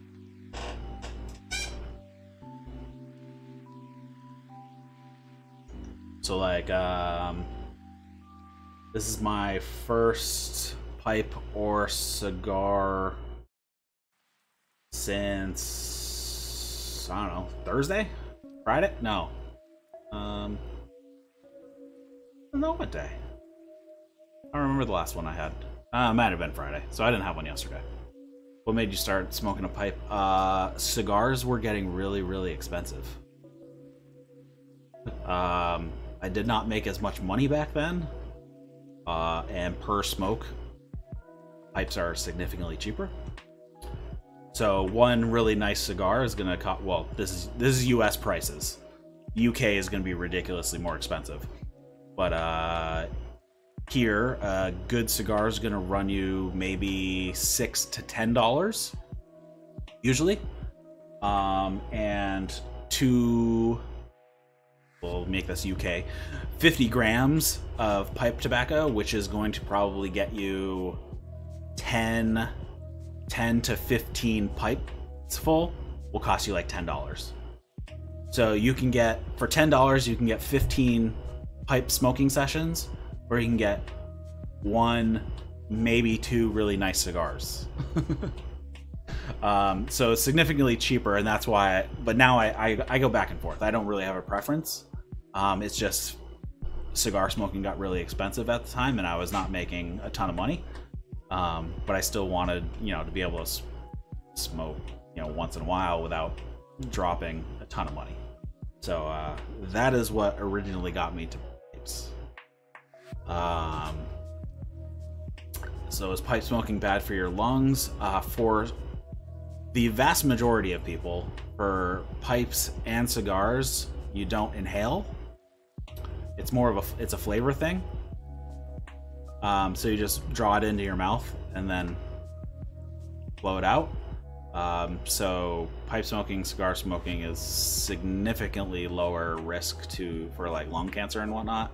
So like, um, this is my first pipe or cigar since I don't know Thursday, Friday. No, um, I don't know what day. I remember the last one I had. Uh, it might have been Friday, so I didn't have one yesterday. What made you start smoking a pipe? Uh, cigars were getting really, really expensive. Um, I did not make as much money back then. Uh, and per smoke, pipes are significantly cheaper. So one really nice cigar is gonna cost. Well, this is this is U.S. prices. UK is gonna be ridiculously more expensive. But uh, here, a good cigar is going to run you maybe six to ten dollars, usually, um, and two. We'll make this UK, fifty grams of pipe tobacco, which is going to probably get you 10, 10 to fifteen pipes full. Will cost you like ten dollars. So you can get for ten dollars, you can get fifteen pipe smoking sessions or you can get one, maybe two really nice cigars. (laughs) um, so significantly cheaper, and that's why. I, but now I, I, I go back and forth. I don't really have a preference. Um, it's just cigar smoking got really expensive at the time, and I was not making a ton of money. Um, but I still wanted, you know, to be able to smoke, you know, once in a while without dropping a ton of money. So uh, that is what originally got me to pipes. Um, so is pipe smoking bad for your lungs? Uh, for the vast majority of people, for pipes and cigars, you don't inhale. It's more of a it's a flavor thing. Um, so you just draw it into your mouth and then blow it out. Um, so pipe smoking, cigar smoking is significantly lower risk to for like lung cancer and whatnot.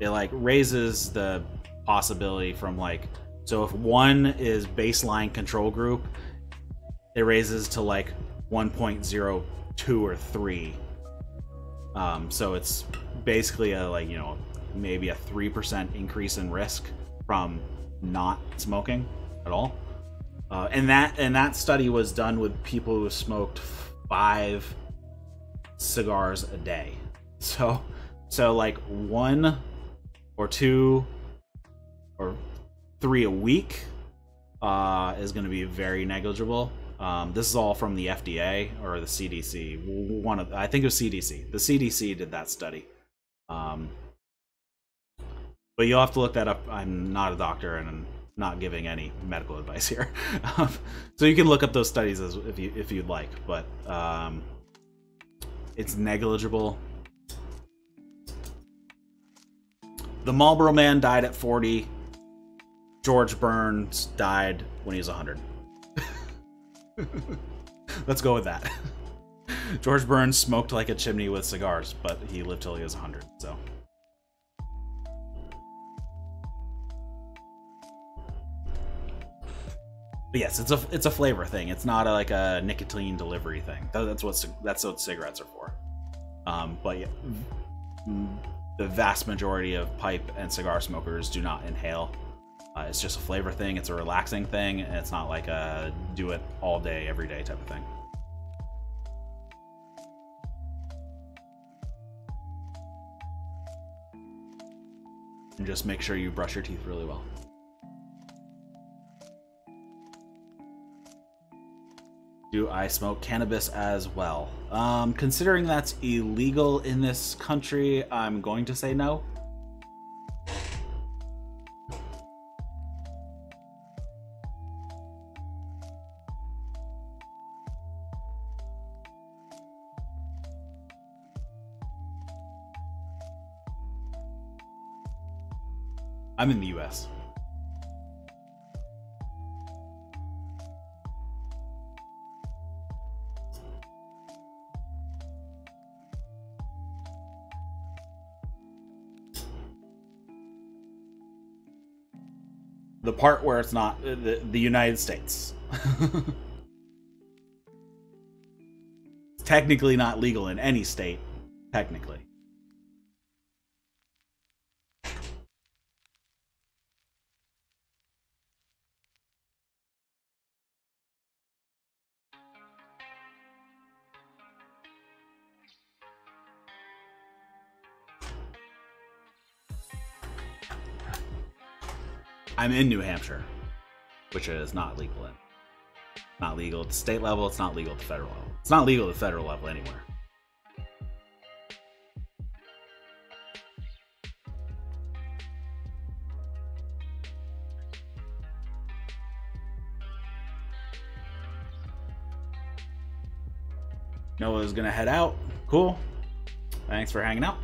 It like raises the possibility from like so if one is baseline control group, it raises to like 1.02 or 3. Um, so it's basically a like, you know, maybe a 3% increase in risk from not smoking at all. Uh, and that and that study was done with people who smoked five cigars a day. So so like one or two or three a week uh, is going to be very negligible. Um, this is all from the FDA or the CDC. One of I think it was CDC. The CDC did that study. Um, but you'll have to look that up. I'm not a doctor and I'm not giving any medical (laughs) advice here. Um, so you can look up those studies as, if you if you'd like, but um, it's negligible. The Marlboro Man died at 40. George Burns died when he was 100. (laughs) Let's go with that. (laughs) George Burns smoked like a chimney with cigars, but he lived till he was 100, so. But yes, it's a it's a flavor thing. It's not a, like a nicotine delivery thing. That's what that's what cigarettes are for. Um, but yeah, the vast majority of pipe and cigar smokers do not inhale. Uh, it's just a flavor thing. It's a relaxing thing, and it's not like a do it all day, every day type of thing. And just make sure you brush your teeth really well. Do I smoke cannabis as well? Um, considering that's illegal in this country, I'm going to say no. I'm in the US. The part where it's not uh, the, the United States. it's (laughs) technically not legal in any state, technically. I'm in New Hampshire, which is not legal in. Not legal at the state level, it's not legal at the federal level. It's not legal at the federal level anywhere. Noah's gonna head out. Cool. Thanks for hanging out.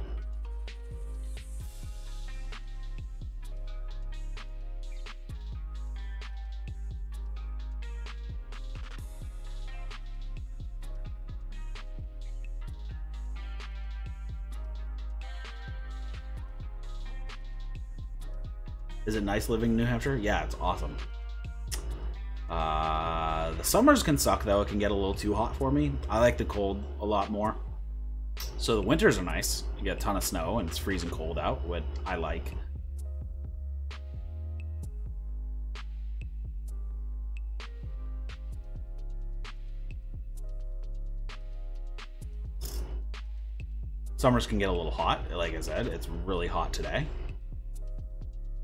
Nice living in New Hampshire? Yeah, it's awesome. Uh, the summers can suck though. It can get a little too hot for me. I like the cold a lot more. So the winters are nice. You get a ton of snow and it's freezing cold out, what I like. Summers can get a little hot. Like I said, it's really hot today.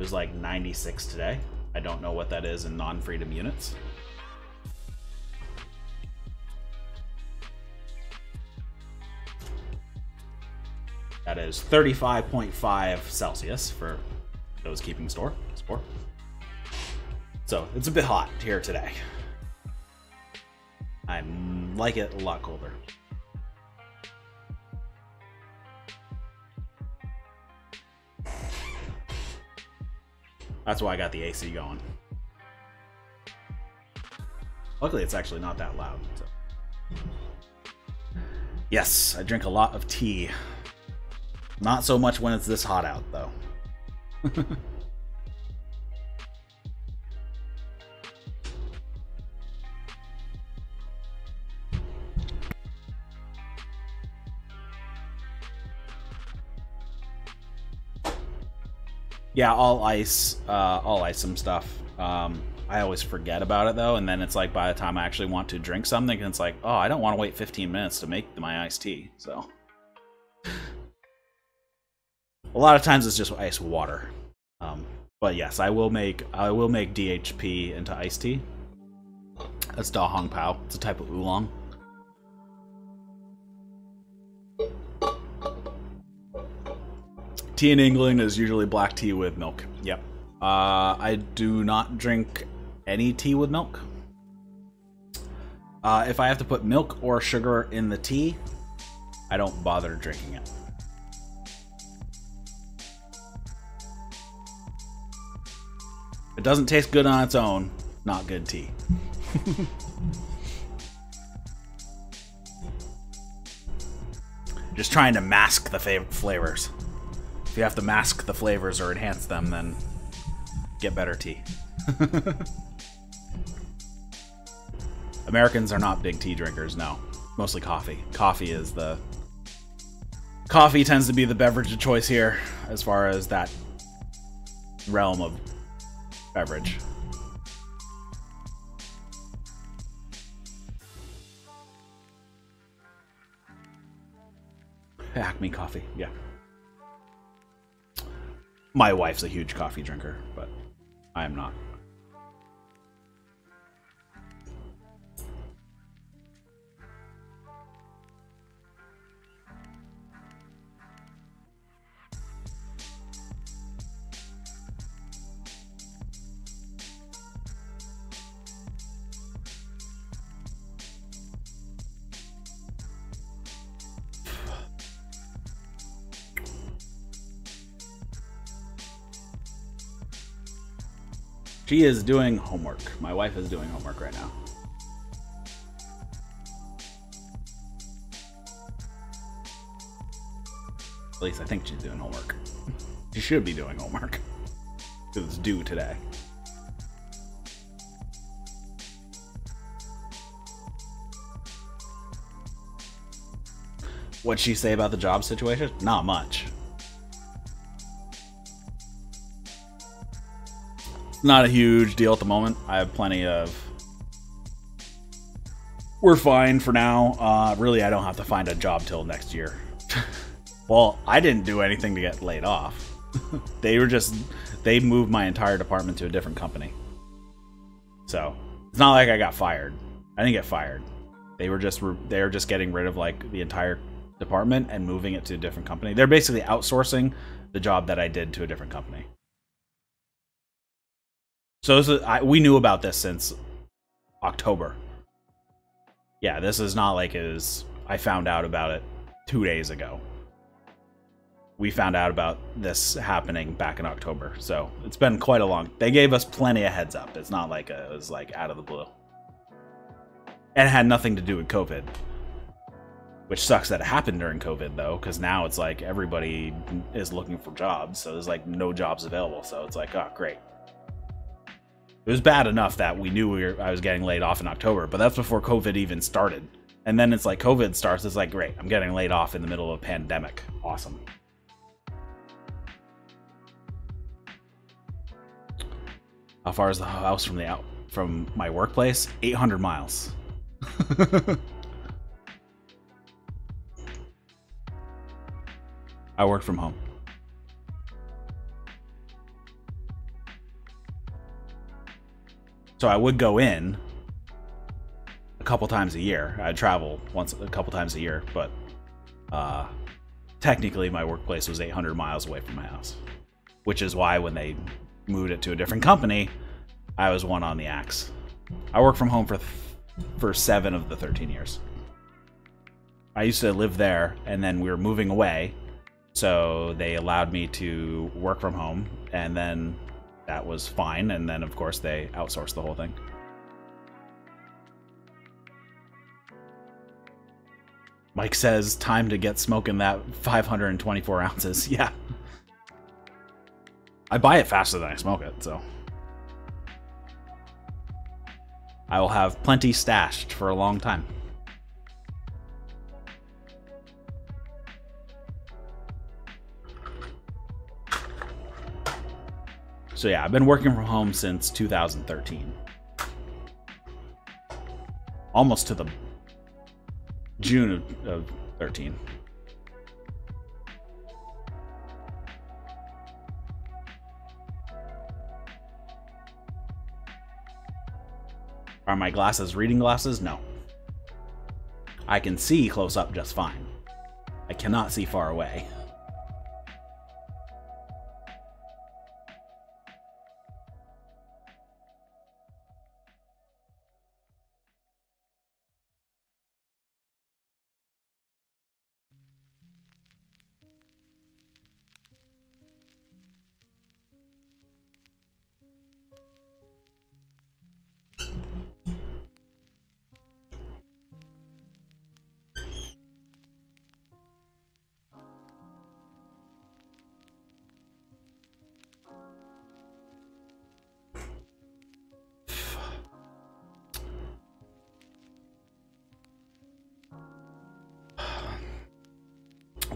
Was like 96 today. I don't know what that is in non-freedom units. That is 35.5 Celsius for those keeping store. Sport. So it's a bit hot here today. I like it a lot colder. That's why I got the AC going. Luckily, it's actually not that loud. So. Yes, I drink a lot of tea. Not so much when it's this hot out, though. (laughs) yeah, all ice, uh, all ice some stuff. Um, I always forget about it though, and then it's like by the time I actually want to drink something, it's like, oh, I don't want to wait 15 minutes to make my iced tea. So a lot of times it's just ice water. Um, but yes, I will make I will make DHP into iced tea. That's Da Hong Pao. It's a type of oolong. Tea in England is usually black tea with milk. Yep. Uh, I do not drink any tea with milk. Uh, if I have to put milk or sugar in the tea, I don't bother drinking it. It doesn't taste good on its own, not good tea. (laughs) Just trying to mask the flavors. If you have to mask the flavors or enhance them, then get better tea. (laughs) Americans are not big tea drinkers, no. Mostly coffee. Coffee is the... Coffee tends to be the beverage of choice here, as far as that realm of beverage. Acme coffee, yeah. My wife's a huge coffee drinker, but I am not. She is doing homework. My wife is doing homework right now. At least I think she's doing homework. she should be doing homework. (laughs) Because it's due today. What'd she say about the job situation? Not much. Not a huge deal at the moment. I have plenty of. We're fine for now. Uh, really, I don't have to find a job till next year. (laughs) well, I didn't do anything to get laid off. (laughs) they were just they moved my entire department to a different company. So it's not like I got fired. I didn't get fired. They were just they were just getting rid of like the entire department and moving it to a different company. They're basically outsourcing the job that I did to a different company. So this is, I, we knew about this since October. Yeah, this is not like it is. I found out about it two days ago. We found out about this happening back in October, so it's been quite a long. They gave us plenty of heads up. It's not like it was like out of the blue, and it had nothing to do with COVID. Which sucks that it happened during COVID though, because now it's like everybody is looking for jobs, so there's like no jobs available. So it's like, oh great, it was bad enough that we knew we were, I was getting laid off in October, but that's before COVID even started. And then it's like COVID starts. It's like, great, I'm getting laid off in the middle of a pandemic. Awesome. How far is the house from the out from my workplace? 800 miles. (laughs) I work from home. So I would go in a couple times a year. I'd travel once a couple times a year, but uh, technically my workplace was 800 miles away from my house, which is why when they moved it to a different company, I was one on the axe. I worked from home for for seven of the 13 years. I used to live there, and then we were moving away, so they allowed me to work from home, and then that was fine. And then, of course, they outsourced the whole thing. Mike says, time to get smoking that 524 ounces. (laughs) Yeah. I buy it faster than I smoke it, so. I will have plenty stashed for a long time. So yeah, I've been working from home since 2013. Almost to the June of, of 13. Are my glasses reading glasses? No. I can see close up just fine. I cannot see far away.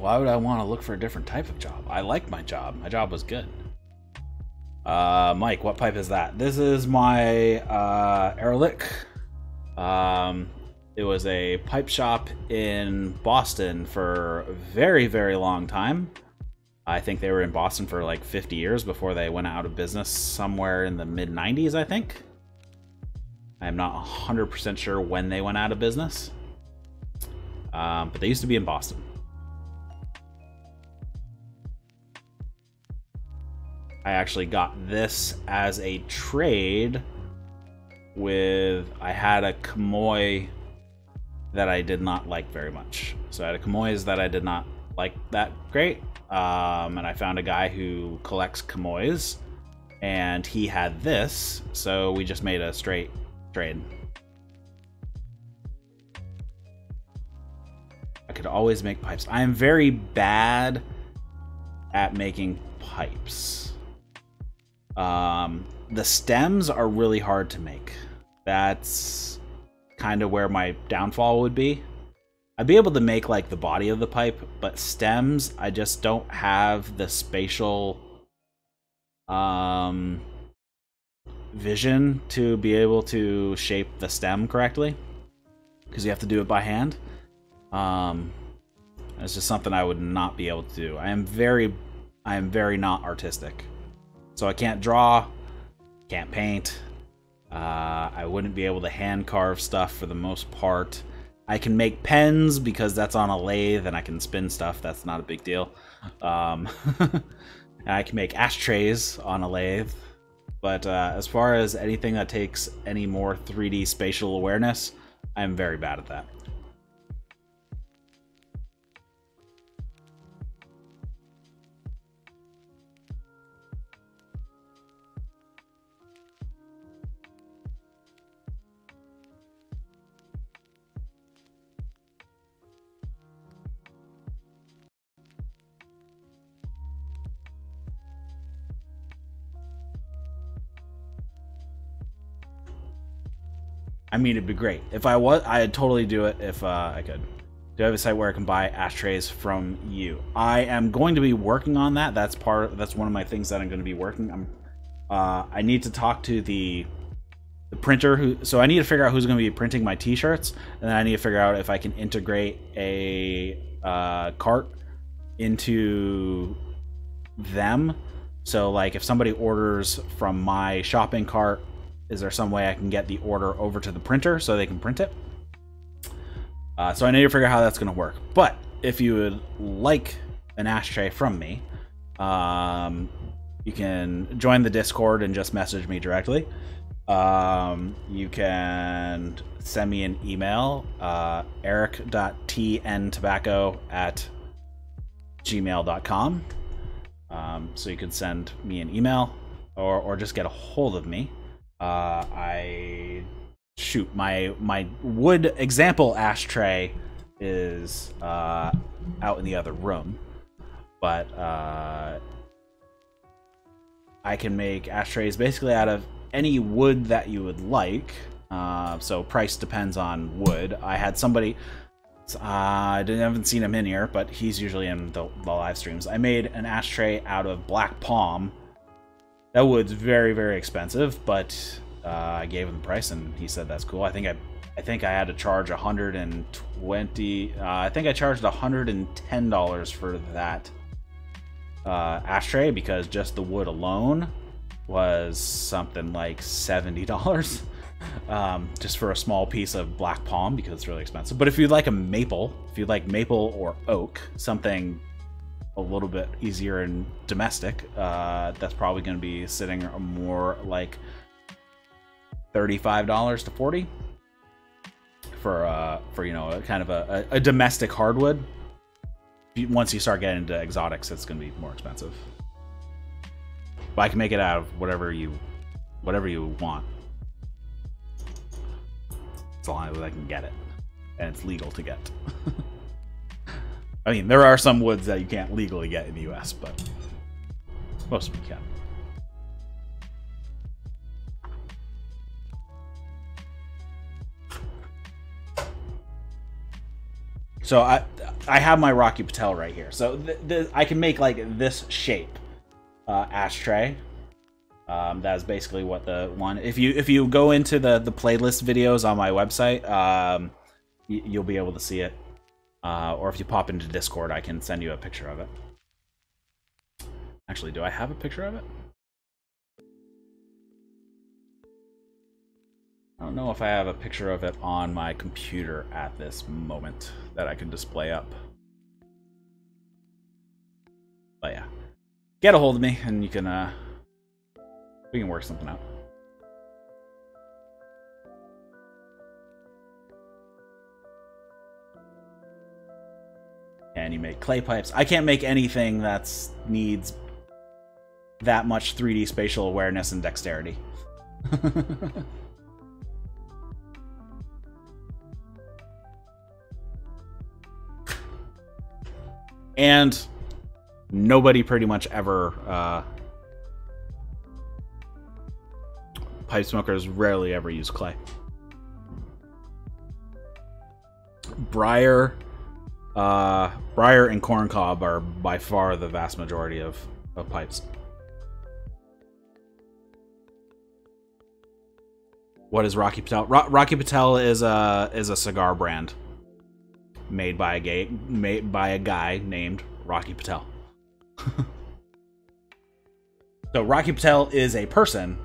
Why would I want to look for a different type of job? I like my job. My job was good. Uh, Mike, what pipe is that? This is my uh, Ehrlich. Um, it was a pipe shop in Boston for a very, very long time. I think they were in Boston for like 50 years before they went out of business somewhere in the mid 90s, I think. I'm not 100% sure when they went out of business. Um, but they used to be in Boston. I actually got this as a trade with I had a Comoy that I did not like very much. So I had a Comoy's that I did not like that great. Um, and I found a guy who collects Comoy's and he had this, so we just made a straight trade. I could always make pipes. I am very bad at making pipes. Um, the stems are really hard to make. That's kind of where my downfall would be. I'd be able to make like the body of the pipe, but stems, I just don't have the spatial um, vision to be able to shape the stem correctly because you have to do it by hand. Um, it's just something I would not be able to do. I am very, I am very not artistic. So I can't draw, can't paint. Uh, I wouldn't be able to hand carve stuff for the most part. I can make pens because that's on a lathe and I can spin stuff. That's not a big deal. Um, (laughs) I can make ashtrays on a lathe. But uh, as far as anything that takes any more 3D spatial awareness, I'm very bad at that. I mean, it'd be great if I was. I'd totally do it if uh, I could. Do I have a site where I can buy ashtrays from you? I am going to be working on that. That's part. That's one of my things that I'm going to be working. I'm. Uh, I need to talk to the the printer who. So I need to figure out who's going to be printing my T-shirts, and then I need to figure out if I can integrate a uh, cart into them. So like if somebody orders from my shopping cart is there some way I can get the order over to the printer so they can print it? Uh, so I need to figure out how that's going to work. But if you would like an ashtray from me, um, you can join the Discord and just message me directly. Um, you can send me an email, uh, eric.tntobacco at gmail.com. Um, so you can send me an email or, or just get a hold of me. Uh, I shoot my my wood example ashtray is uh, out in the other room, but uh, I can make ashtrays basically out of any wood that you would like. Uh, so price depends on wood. I had somebody. Uh, I haven't seen him in here, but he's usually in the, the live streams. I made an ashtray out of black palm. That wood's very, very expensive, but uh, I gave him the price, and he said that's cool. I think I, I think I had to charge 120. Uh, I think I charged 110 dollars for that uh, ashtray because just the wood alone was something like 70 dollars. (laughs) Um, just for a small piece of black palm because it's really expensive. But if you'd like a maple, if you'd like maple or oak, something a little bit easier and domestic, uh, that's probably going to be sitting more like thirty-five dollars to forty for uh, for you know a, kind of a, a, a domestic hardwood. Once you start getting into exotics, it's going to be more expensive. But I can make it out of whatever you whatever you want, as long as I can get it, and it's legal to get. (laughs) I mean, there are some woods that you can't legally get in the U.S., but most of them can. So I I have my Rocky Patel right here. So th th I can make like this shape uh, ashtray. Um, that's basically what the one. If you if you go into the the playlist videos on my website, um, you'll be able to see it. Uh, or if you pop into Discord, I can send you a picture of it. Actually, do I have a picture of it? I don't know if I have a picture of it on my computer at this moment that I can display up. But yeah, get a hold of me and you can, uh, we can work something out. And you make clay pipes. I can't make anything that needs that much 3D spatial awareness and dexterity. (laughs) and nobody pretty much ever uh, pipe smokers rarely ever use clay briar uh, briar and corncob are by far the vast majority of, of pipes what is rocky patel Ro rocky patel is a is a cigar brand made by a gay made by a guy named Rocky Patel. (laughs) so Rocky Patel is a person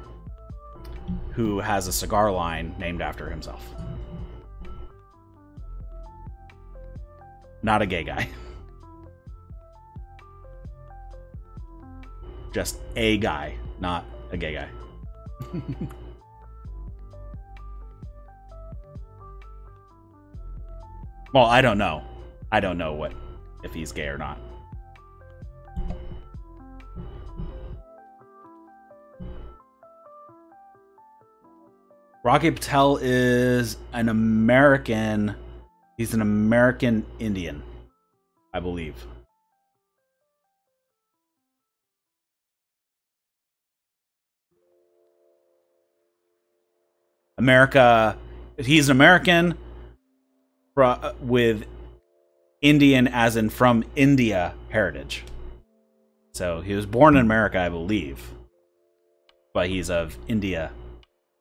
who has a cigar line named after himself. Not a gay guy. Just a guy, not a gay guy. (laughs) Well, I don't know. I don't know what if he's gay or not. Rocky Patel is an American. He's an American Indian, I believe. America. He's an American with Indian as in from India heritage. So he was born in America, I believe, but he's of India,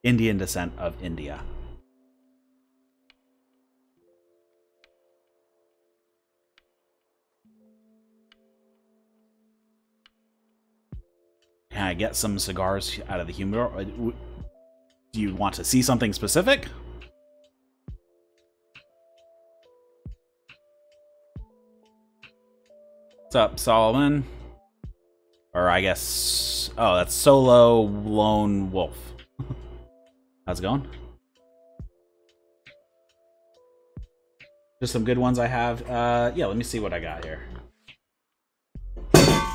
Indian descent of India. Can I get some cigars out of the humidor? Do you want to see something specific? What's up, Solomon? Or I guess... Oh, that's Solo Lone Wolf. (laughs) How's it going? Just some good ones I have. Uh, yeah, let me see what I got here.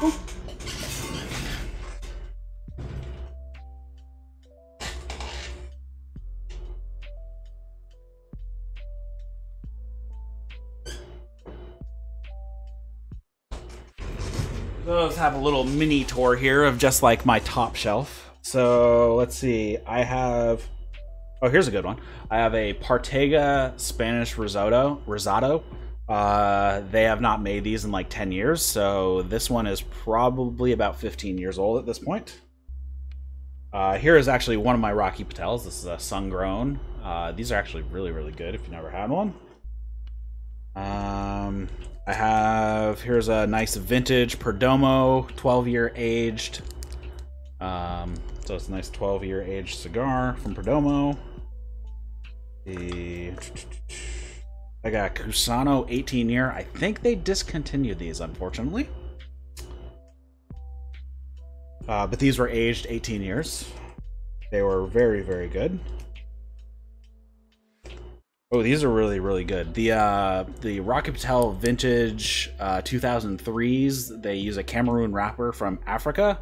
Ooh. Let's have a little mini tour here of just like my top shelf. So let's see. I have. Oh, here's a good one. I have a Partagas Spanish risotto. Risotto. Uh, they have not made these in like 10 years, so this one is probably about 15 years old at this point. Uh, here is actually one of my Rocky Patels. This is a sun grown. Uh, these are actually really, really good if you never had one. Um, I have here's a nice vintage Perdomo, 12 year aged. Um, so it's a nice 12 year aged cigar from Perdomo. The I got Cusano 18 year. I think they discontinued these, unfortunately. Uh, but these were aged 18 years. They were very, very good. Oh, these are really, really good. The uh, the Rocky Patel Vintage uh, 2003s, they use a Cameroon wrapper from Africa.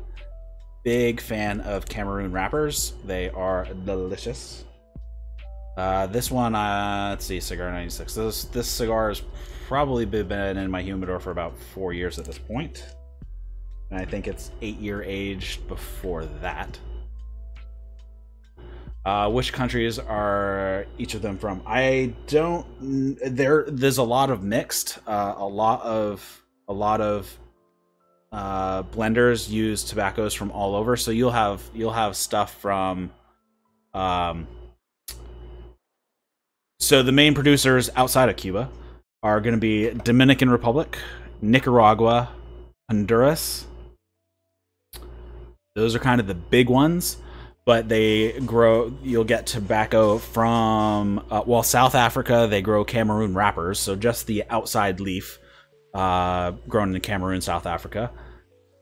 Big fan of Cameroon wrappers. They are delicious. Uh, this one, uh, let's see, cigar 96. This this cigar has probably been in my humidor for about four years at this point, and I think it's eight year aged before that. Uh, which countries are each of them from? I don't. There, there's a lot of mixed. Uh, a lot of a lot of uh, blenders use tobaccos from all over. So you'll have you'll have stuff from. Um, so the main producers outside of Cuba are going to be Dominican Republic, Nicaragua, Honduras. Those are kind of the big ones but they grow you'll get tobacco from uh, well south africa they grow cameroon wrappers so just the outside leaf uh, grown in cameroon south africa.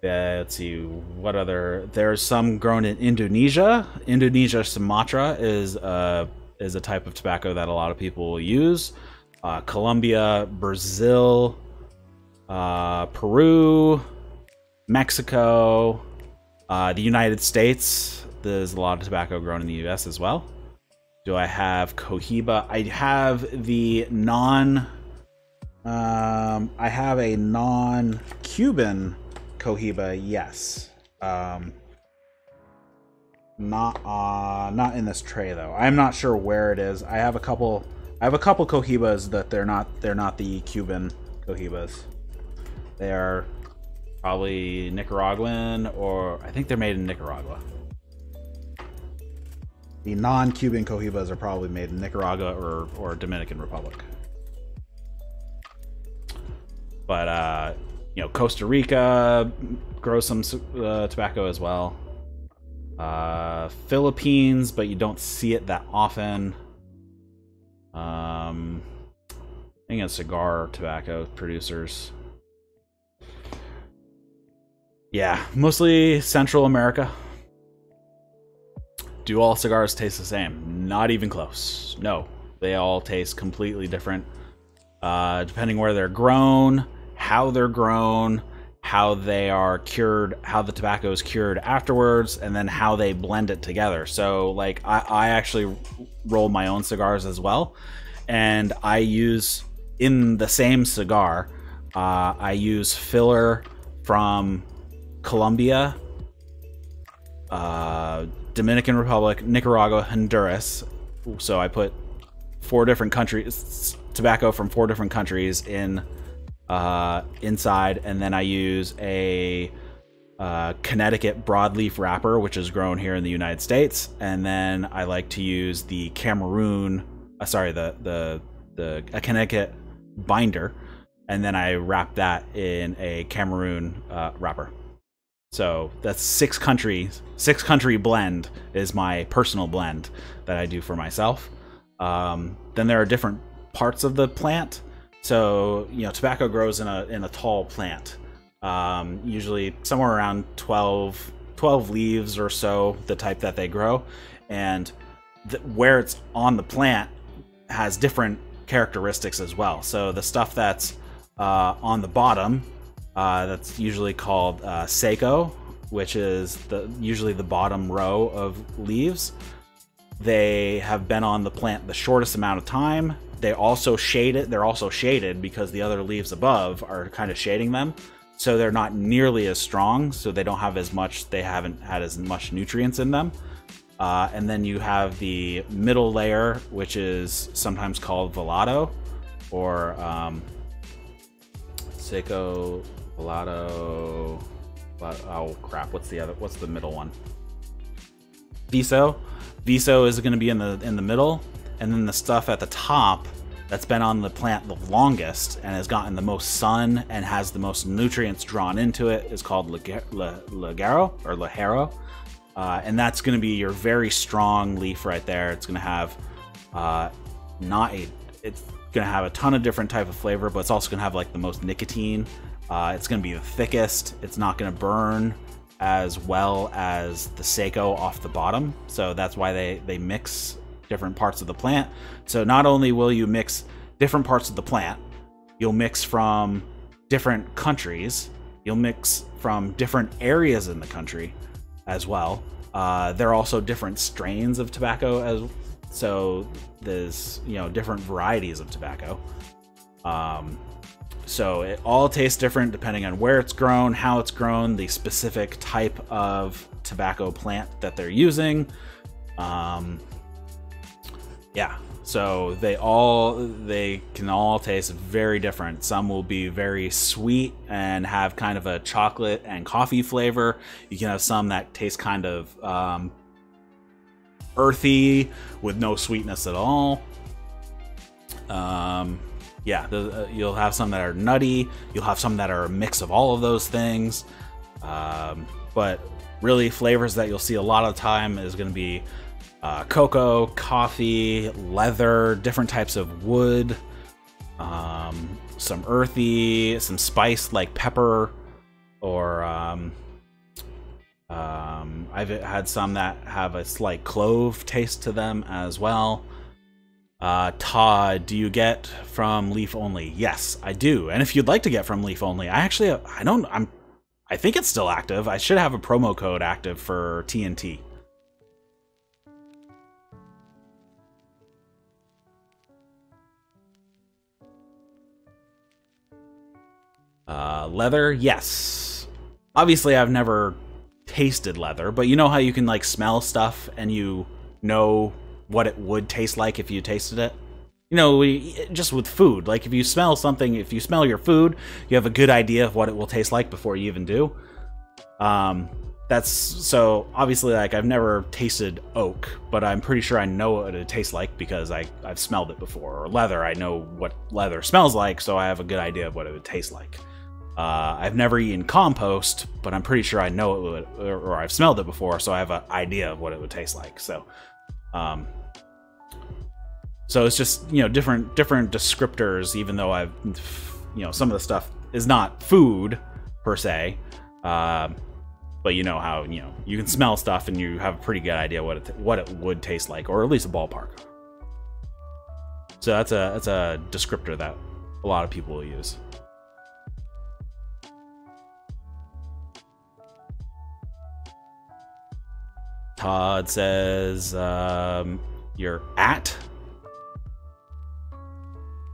Uh, let's see what other there's some grown in indonesia. Indonesia sumatra is uh is a type of tobacco that a lot of people use. Uh, colombia brazil uh, peru mexico the united states there's a lot of tobacco grown in the US as well. Do I have Cohiba? I have the non. Um, I have a non-Cuban Cohiba. Yes. Um, not uh, not in this tray though. I'm not sure where it is. I have a couple. I have a couple Cohibas that they're not. They're not the Cuban Cohibas. They are probably Nicaraguan or I think they're made in Nicaragua. The non-Cuban cohibas are probably made in Nicaragua or, or Dominican Republic. But, uh, you know, Costa Rica grows some uh, tobacco as well. Uh, Philippines, but you don't see it that often. Um, I think it's cigar tobacco producers. Yeah, mostly Central America. Do all cigars taste the same? Not even close. No, they all taste completely different. Uh, depending where they're grown, how they're grown, how they are cured, how the tobacco is cured afterwards, and then how they blend it together. So, like, I, I actually roll my own cigars as well, and I use in the same cigar, uh, I use filler from Colombia, uh, Dominican Republic, Nicaragua, Honduras. So I put four different countries, tobacco from four different countries in uh, inside, and then I use a uh, Connecticut broadleaf wrapper, which is grown here in the United States, and then I like to use the Cameroon, uh, sorry, the the the a Connecticut binder, and then I wrap that in a Cameroon uh, wrapper. So that's six countries, six country blend is my personal blend that I do for myself. Um, then there are different parts of the plant. So you know, tobacco grows in a in a tall plant, um, usually somewhere around 12, 12 leaves or so, the type that they grow, and where it's on the plant has different characteristics as well. So the stuff that's uh, on the bottom uh, that's usually called uh, Seco, which is the usually the bottom row of leaves. They have been on the plant the shortest amount of time. They also shade it. They're also shaded because the other leaves above are kind of shading them. so they're not nearly as strong. So they don't have as much. They haven't had as much nutrients in them. Uh, and then you have the middle layer, which is sometimes called Velado, or um, Seco Velado. Oh crap! What's the other? What's the middle one? Viso. Viso is going to be in the in the middle, and then the stuff at the top that's been on the plant the longest and has gotten the most sun and has the most nutrients drawn into it is called Lagaro or Ligero. Uh, and that's going to be your very strong leaf right there. It's going to have uh, not a, it's going to have a ton of different type of flavor, but it's also going to have like the most nicotine. Uh, it's going to be the thickest. It's not going to burn as well as the Seco off the bottom. So that's why they, they mix different parts of the plant. So not only will you mix different parts of the plant, you'll mix from different countries, you'll mix from different areas in the country as well. Uh, there are also different strains of tobacco as so there's you know different varieties of tobacco. Um, so it all tastes different depending on where it's grown, how it's grown, the specific type of tobacco plant that they're using. Um, yeah, so they all they can all taste very different. Some will be very sweet and have kind of a chocolate and coffee flavor. You can have some that taste kind of um, earthy with no sweetness at all. Um, yeah, the, uh, you'll have some that are nutty. You'll have some that are a mix of all of those things. Um, but really, flavors that you'll see a lot of the time is going to be uh, cocoa, coffee, leather, different types of wood, um, some earthy, some spice like pepper, or um, um, I've had some that have a slight clove taste to them as well. Uh, Todd, do you get from Leaf Only? Yes, I do. And if you'd like to get from Leaf Only, I actually, I don't, I'm, I think it's still active. I should have a promo code active for TNT. Uh, leather, yes. Obviously, I've never tasted leather, but you know how you can like smell stuff and you know what it would taste like if you tasted it. You know, just with food, like if you smell something, if you smell your food, you have a good idea of what it will taste like before you even do. Um, that's so obviously like I've never tasted oak, but I'm pretty sure I know what it tastes like because I I've smelled it before. Or leather, I know what leather smells like, so I have a good idea of what it would taste like. Uh, I've never eaten compost, but I'm pretty sure I know it would, or, or I've smelled it before, so I have an idea of what it would taste like. So, um, so it's just you know different different descriptors. Even though I've you know some of the stuff is not food per se, uh, but you know how you know you can smell stuff and you have a pretty good idea what it what it would taste like, or at least a ballpark. So that's a that's a descriptor that a lot of people will use. Todd says um, you're at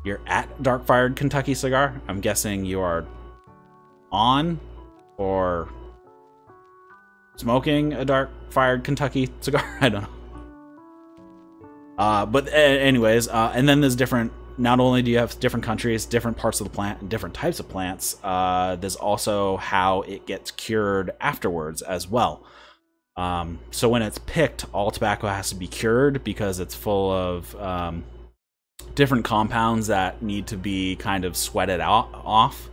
you're at dark fired Kentucky cigar. I'm guessing you are on or smoking a dark fired Kentucky cigar. (laughs) I don't know. Uh, but anyways, uh, and then there's different. Not only do you have different countries, different parts of the plant, and different types of plants. Uh, there's also how it gets cured afterwards as well. Um, so when it's picked, all tobacco has to be cured because it's full of um, different compounds that need to be kind of sweated out off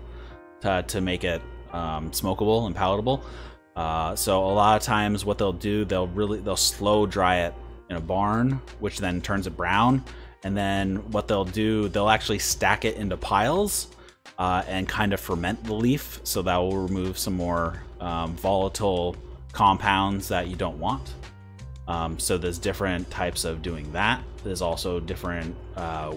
to, to make it um, smokable and palatable. Uh, so a lot of times, what they'll do, they'll really they'll slow dry it in a barn, which then turns it brown. And then what they'll do, they'll actually stack it into piles uh, and kind of ferment the leaf, so that will remove some more um, volatile compounds that you don't want. Um, so there's different types of doing that. There's also different uh,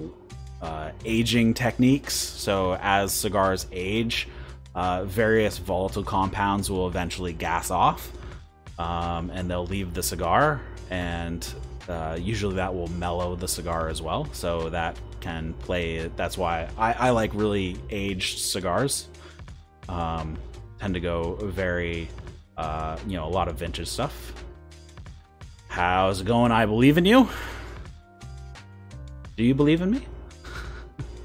uh, aging techniques. So as cigars age, uh, various volatile compounds will eventually gas off, um, and they'll leave the cigar, and uh, usually that will mellow the cigar as well. So that can play. That's why I, I like really aged cigars Um, tend to go very, uh, you know, a lot of vintage stuff. How's it going? I believe in you. Do you believe in me?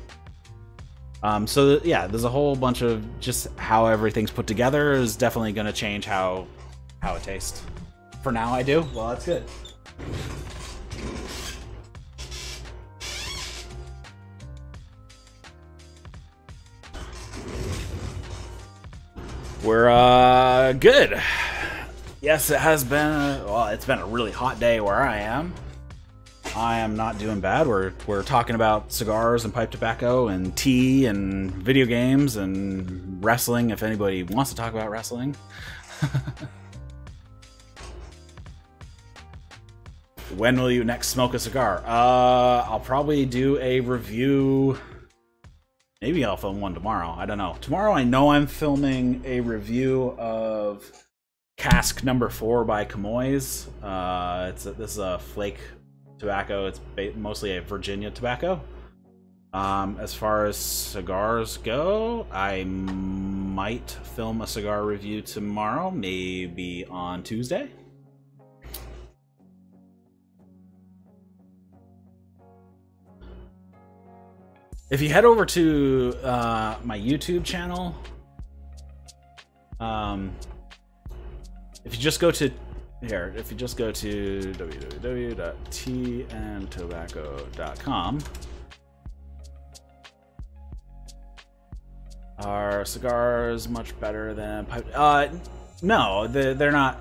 (laughs) um, so yeah, there's a whole bunch of just how everything's put together is definitely going to change how how it tastes. For now, I do. Well, that's good. We're uh, good. Yes, it has been. Well, it's been a really hot day where I am. I am not doing bad. We're we're talking about cigars and pipe tobacco and tea and video games and wrestling. If anybody wants to talk about wrestling. (laughs) when will you next smoke a cigar? Uh, I'll probably do a review Maybe I'll film one tomorrow. I don't know. Tomorrow I know I'm filming a review of Cask Number Four by Comoy's. Uh, it's a, this is a flake tobacco. It's mostly a Virginia tobacco. Um, as far as cigars go, I might film a cigar review tomorrow, maybe on Tuesday. If you head over to uh, my YouTube channel, um, if you just go to here, if you just go to www.teantobacco.com, are cigars much better than pipe? Uh, no, they're, they're not.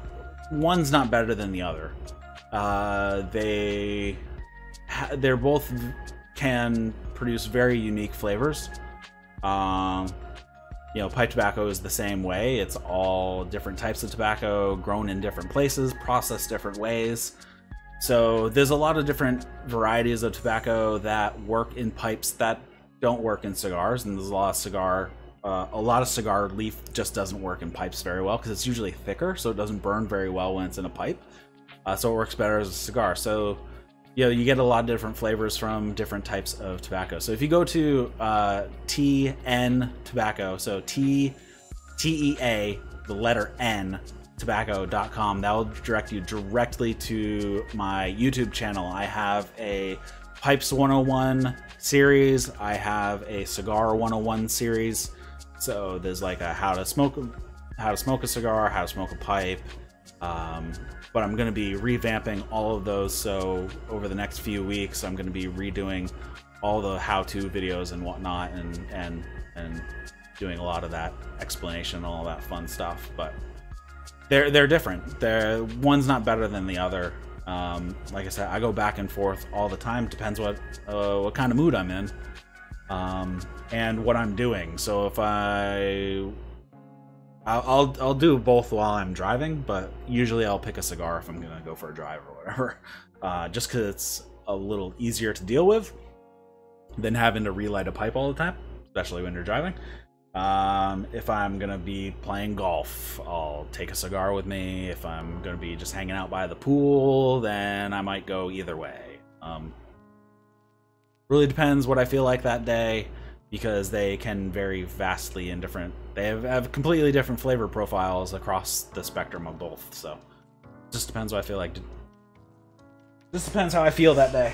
One's not better than the other. Uh, they they're both can produce very unique flavors. Um, you know, pipe tobacco is the same way. It's all different types of tobacco grown in different places, processed different ways. So there's a lot of different varieties of tobacco that work in pipes that don't work in cigars, and there's a lot of cigar. Uh, a lot of cigar leaf just doesn't work in pipes very well because it's usually thicker, so it doesn't burn very well when it's in a pipe. Uh, so it works better as a cigar. So you know, you get a lot of different flavors from different types of tobacco. So if you go to uh, TN Tobacco, so T T E A, the letter N, tobacco.com, that will direct you directly to my YouTube channel. I have a Pipes 101 series, I have a Cigar 101 series. So there's like a how to smoke how to smoke a cigar, how to smoke a pipe, um, but I'm going to be revamping all of those. So over the next few weeks, I'm going to be redoing all the how-to videos and whatnot, and and and doing a lot of that explanation and all that fun stuff. But they're they're different. They're one's not better than the other. Um, like I said, I go back and forth all the time. Depends what uh, what kind of mood I'm in, um, and what I'm doing. So if I I'll, I'll, do both while I'm driving, but usually I'll pick a cigar if I'm gonna go for a drive or whatever, (laughs) uh, just because it's a little easier to deal with than having to relight a pipe all the time, especially when you're driving. Um, if I'm gonna be playing golf, I'll take a cigar with me. If I'm gonna be just hanging out by the pool, then I might go either way. Um, really depends what I feel like that day because they can vary vastly in different they have, have completely different flavor profiles across the spectrum of both so. Just depends what i feel like just depends how i feel that day.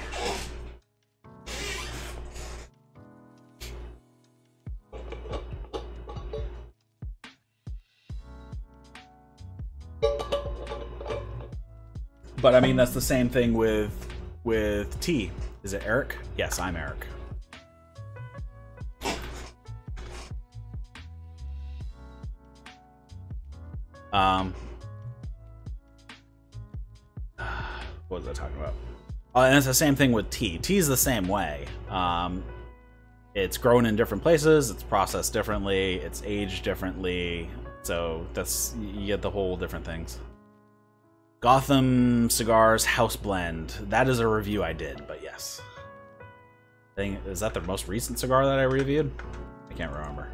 But i mean that's the same thing with with tea. Is it eric? Yes i'm eric Um, (sighs) what was I talking about? Uh, and it's the same thing with tea. Tea is the same way. Um, it's grown in different places. It's processed differently. It's aged differently. So that's you get the whole different things. Gotham Cigars House Blend. That is a review I did, but yes. Thing is that the most recent cigar that I reviewed? I can't remember.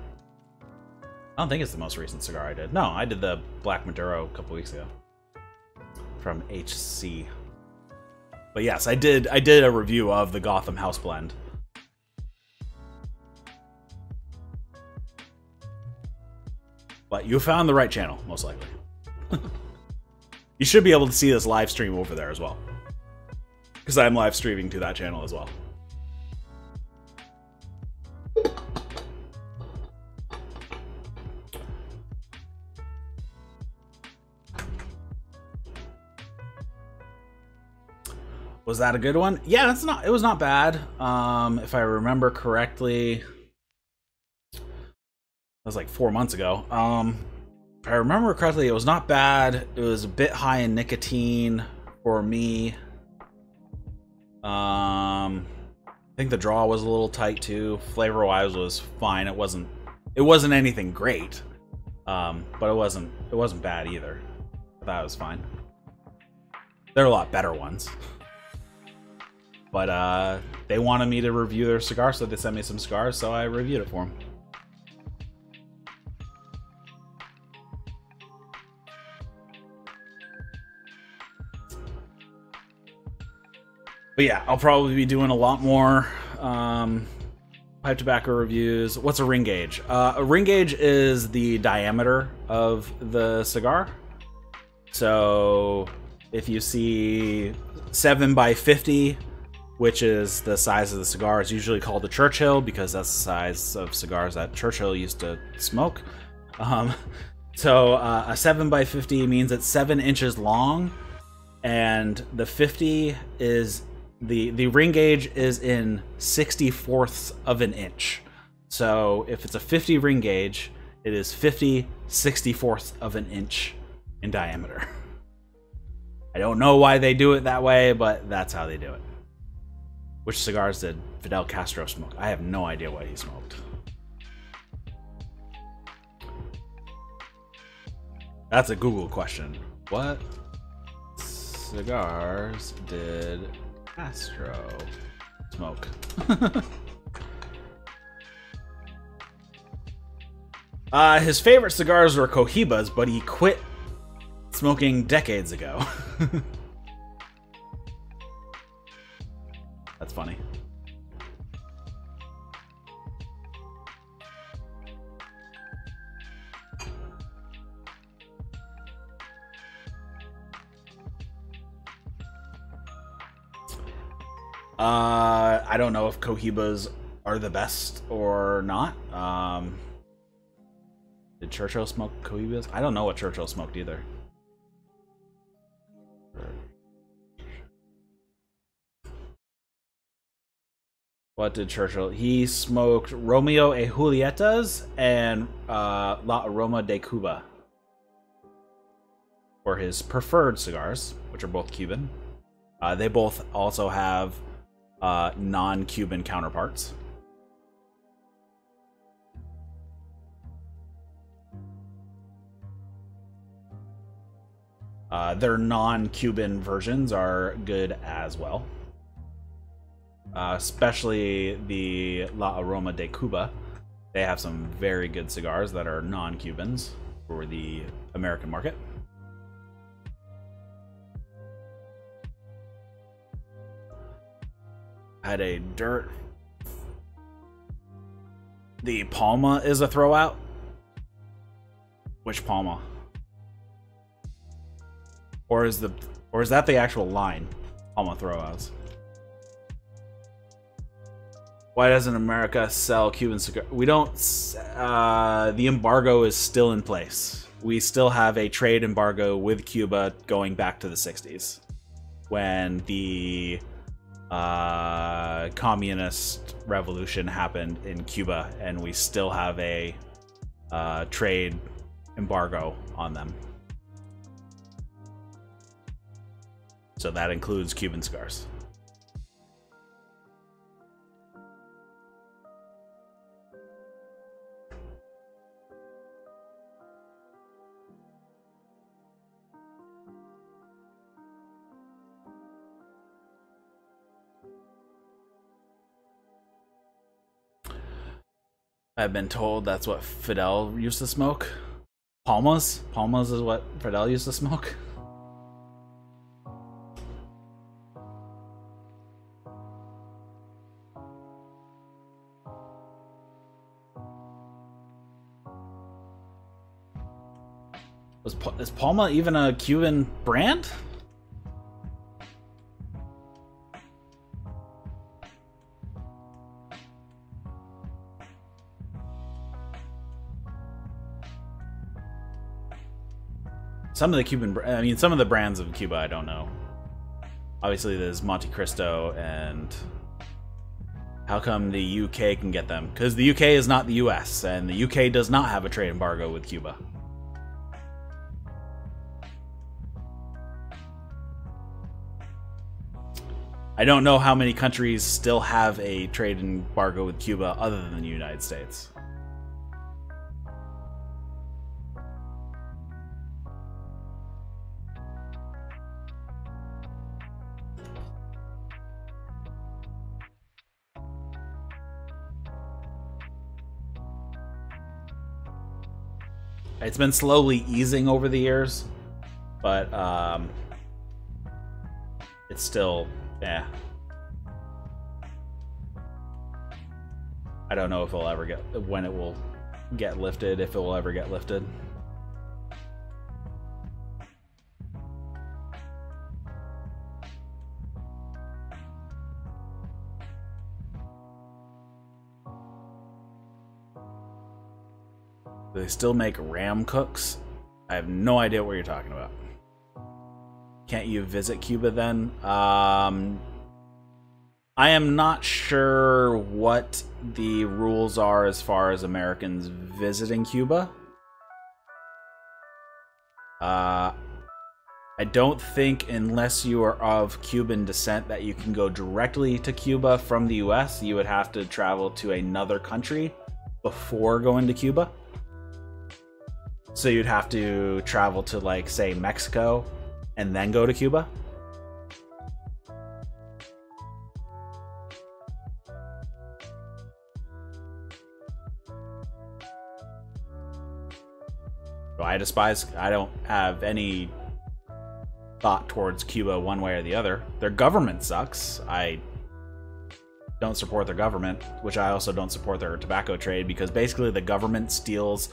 I don't think it's the most recent cigar I did. No, I did the Black Maduro a couple weeks ago from HC. But yes, I did. I did a review of the Gotham House Blend. But you found the right channel, most likely. (laughs) you should be able to see this live stream over there as well. Because I'm live streaming to that channel as well. Was that a good one? Yeah, it's not. It was not bad. Um, if I remember correctly, that was like four months ago. Um, if I remember correctly, it was not bad. It was a bit high in nicotine for me. Um, I think the draw was a little tight too. Flavor wise was fine. It wasn't. It wasn't anything great. Um, but it wasn't. It wasn't bad either. I thought it was fine. There are a lot better ones. But uh, they wanted me to review their cigar, so they sent me some cigars, so I reviewed it for them. But yeah, I'll probably be doing a lot more um, pipe tobacco reviews. What's a ring gauge? Uh, a ring gauge is the diameter of the cigar. So if you see 7 by 50 which is the size of the cigar, is usually called the Churchill because that's the size of cigars that Churchill used to smoke. Um, (laughs) so uh, a 7 by 50 means it's 7 inches long, and the 50 is the the ring gauge is in 64ths of an inch. So if it's a 50 ring gauge, it is 50 64ths of an inch in diameter. (laughs) I don't know why they do it that way, but that's how they do it. Which cigars did Fidel Castro smoke? I have no idea what he smoked. That's a Google question. What cigars did Castro smoke? (laughs) uh, his favorite cigars were Cohibas, but he quit smoking decades ago. (laughs) That's funny. Uh, I don't know if Cohibas are the best or not. Um, did Churchill smoke Cohibas? I don't know what Churchill smoked either. What did Churchill? He smoked Romeo y Julietas and uh, La Aroma de Cuba for his preferred cigars, which are both Cuban. Uh, they both also have uh, non-Cuban counterparts. Uh, their non-Cuban versions are good as well uh, especially the La Aroma de Cuba. They have some very good cigars that are non-Cubans for the American market. Had a dirt. The Palma is a throwout. Which Palma? Or is the or is that the actual line? Palma throwouts. Why doesn't America sell Cuban cigars? We don't. Uh, the embargo is still in place. We still have a trade embargo with Cuba going back to the 60s when the uh, communist revolution happened in Cuba, and we still have a uh, trade embargo on them. So that includes Cuban cigars. I've been told that's what Fidel used to smoke. Palmas? Palmas is what Fidel used to smoke. Was, is Palma even a Cuban brand? Some of the Cuban, I mean, some of the brands of Cuba, I don't know. Obviously, there's Montecristo, and how come the UK can get them? Because the UK is not the US, and the UK does not have a trade embargo with Cuba. I don't know how many countries still have a trade embargo with Cuba other than the United States. It's been slowly easing over the years, but um, it's still, yeah. I don't know if it'll ever get, when it will get lifted, if it will ever get lifted. They still make ram cooks? I have no idea what you're talking about. Can't you visit Cuba then? Um, I am not sure what the rules are as far as Americans visiting Cuba. Uh, I don't think, unless you are of Cuban descent, that you can go directly to Cuba from the US. You would have to travel to another country before going to Cuba. So you'd have to travel to, like, say, Mexico and then go to Cuba? I despise, I don't have any thought towards Cuba one way or the other. Their government sucks. I don't support their government, which I also don't support their tobacco trade because basically the government steals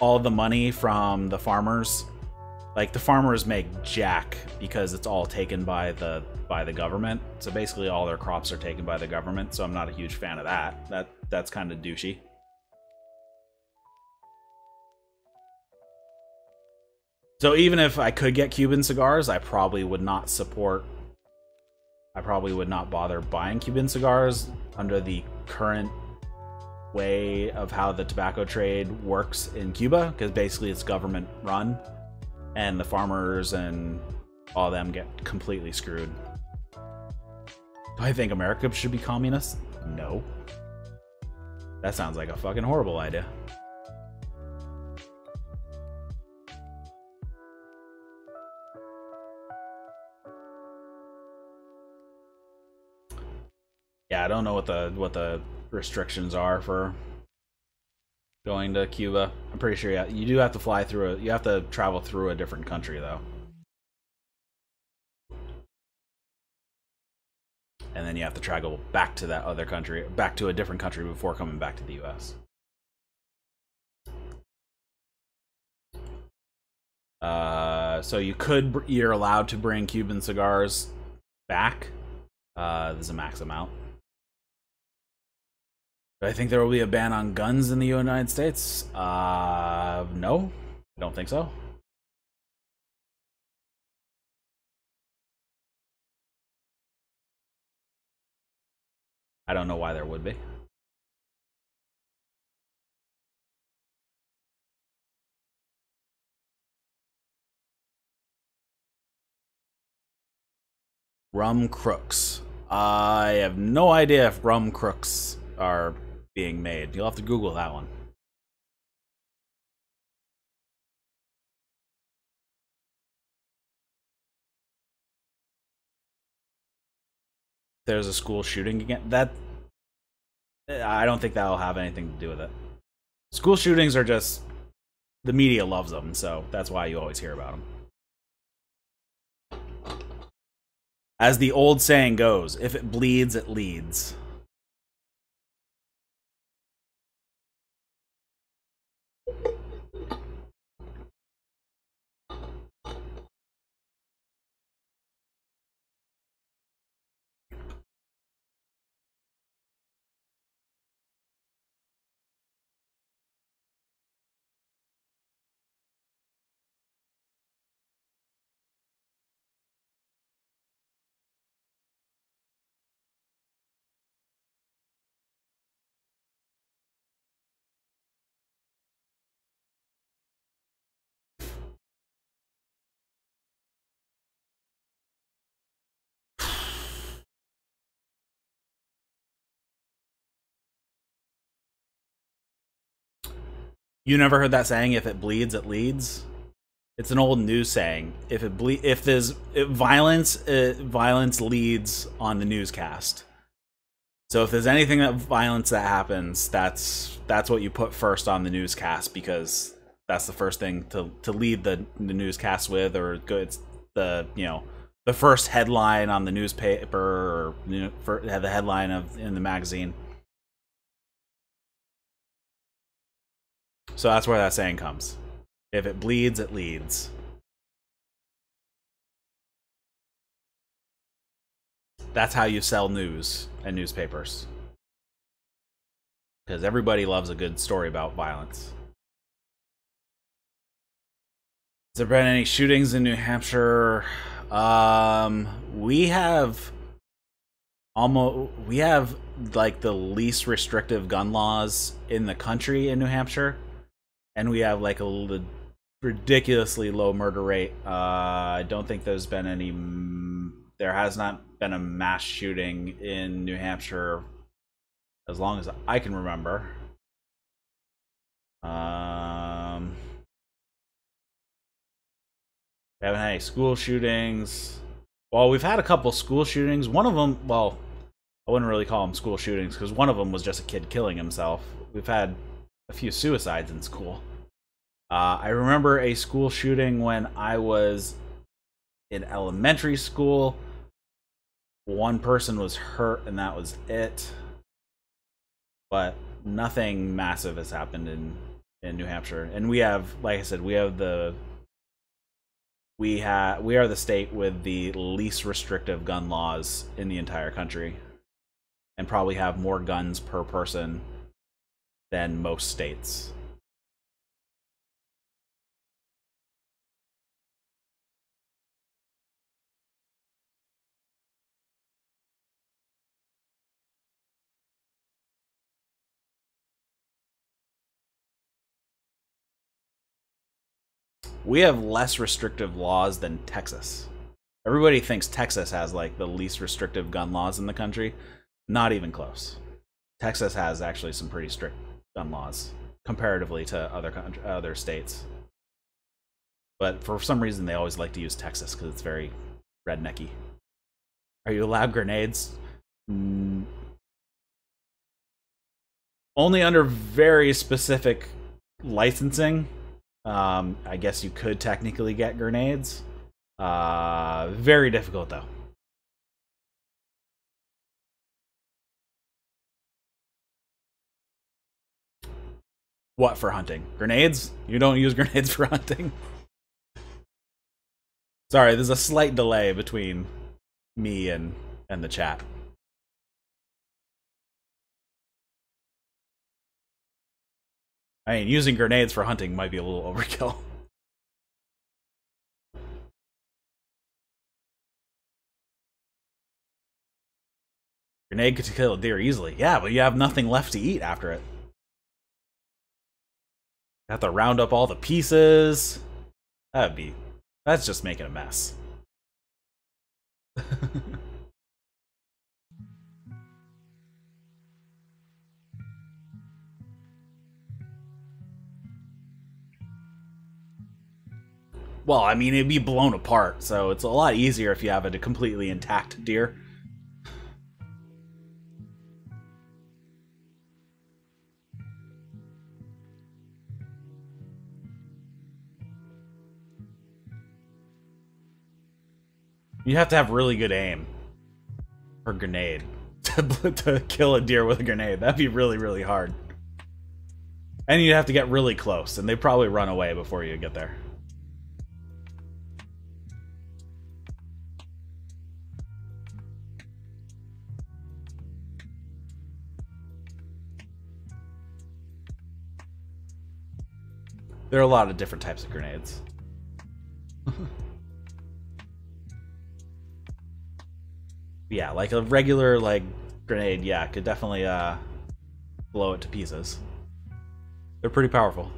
all the money from the farmers. Like the farmers make jack because it's all taken by the by the government. So basically all their crops are taken by the government. So I'm not a huge fan of that. That that's kind of douchey. So even if I could get Cuban cigars, I probably would not support I probably would not bother buying Cuban cigars under the current way of how the tobacco trade works in Cuba because basically it's government run and the farmers and all them get completely screwed. Do I think America should be communist? No. That sounds like a fucking horrible idea. Yeah, I don't know what the what the restrictions are for going to Cuba. I'm pretty sure yeah, you do have to fly through it. You have to travel through a different country though. And then you have to travel back to that other country, back to a different country before coming back to the US. Uh, so you could, you're allowed to bring Cuban cigars back. Uh, there's a max amount. Do I think there will be a ban on guns in the United States? Uh, no, I don't think so. I don't know why there would be. Rum crooks. I have no idea if rum crooks are being made. You'll have to Google that one. There's a school shooting again. That I don't think that'll have anything to do with it. School shootings are just the media loves them, so that's why you always hear about them. As the old saying goes, if it bleeds, it leads. You never heard that saying? If it bleeds, it leads. It's an old news saying. If it ble- if there's if violence, uh, violence leads on the newscast. So if there's anything that violence that happens, that's that's what you put first on the newscast because that's the first thing to to lead the the newscast with, or it's the you know the first headline on the newspaper or you know, the headline of in the magazine. So that's where that saying comes. If it bleeds, it leads. That's how you sell news and newspapers. Because everybody loves a good story about violence. Has there been any shootings in New Hampshire? Um, we have almost we have like the least restrictive gun laws in the country in New Hampshire, and we have like a ridiculously low murder rate. Uh, I don't think there's been any. There has not been a mass shooting in New Hampshire as long as I can remember. Um, we haven't had any school shootings. Well, we've had a couple school shootings. One of them, well, I wouldn't really call them school shootings because one of them was just a kid killing himself. We've had a few suicides in school. Uh, I remember a school shooting when I was in elementary school. One person was hurt, and that was it. But nothing massive has happened in in New Hampshire, and we have, like I said, we have the we have we are the state with the least restrictive gun laws in the entire country, and probably have more guns per person than most states. we have less restrictive laws than Texas. Everybody thinks Texas has like the least restrictive gun laws in the country. Not even close. Texas has actually some pretty strict gun laws comparatively to other other states. But for some reason, they always like to use Texas because it's very rednecky. Are you allowed grenades? Mm. Only under very specific licensing um, I guess you could technically get grenades. Uh, very difficult though. What for hunting? Grenades? You don't use (laughs) grenades for hunting? Sorry, there's a slight delay between me and and the chat. I mean, using grenades for hunting might be a little (laughs) overkill. Grenade could kill a deer easily. Yeah, but you have nothing left to eat after it. Have to round up all the pieces. That'd be... That's just making a mess. (laughs) Well, I mean, it'd be blown apart, so it's a lot easier if you have a completely intact deer. You have to have really good aim for grenade (laughs) to, to kill a deer with a grenade. That'd be really, really hard. And you'd have to get really close, and they'd probably run away before you get there. There are a lot of different types of grenades. (laughs) yeah, like a regular like grenade, yeah, could definitely uh blow it to pieces. They're pretty powerful.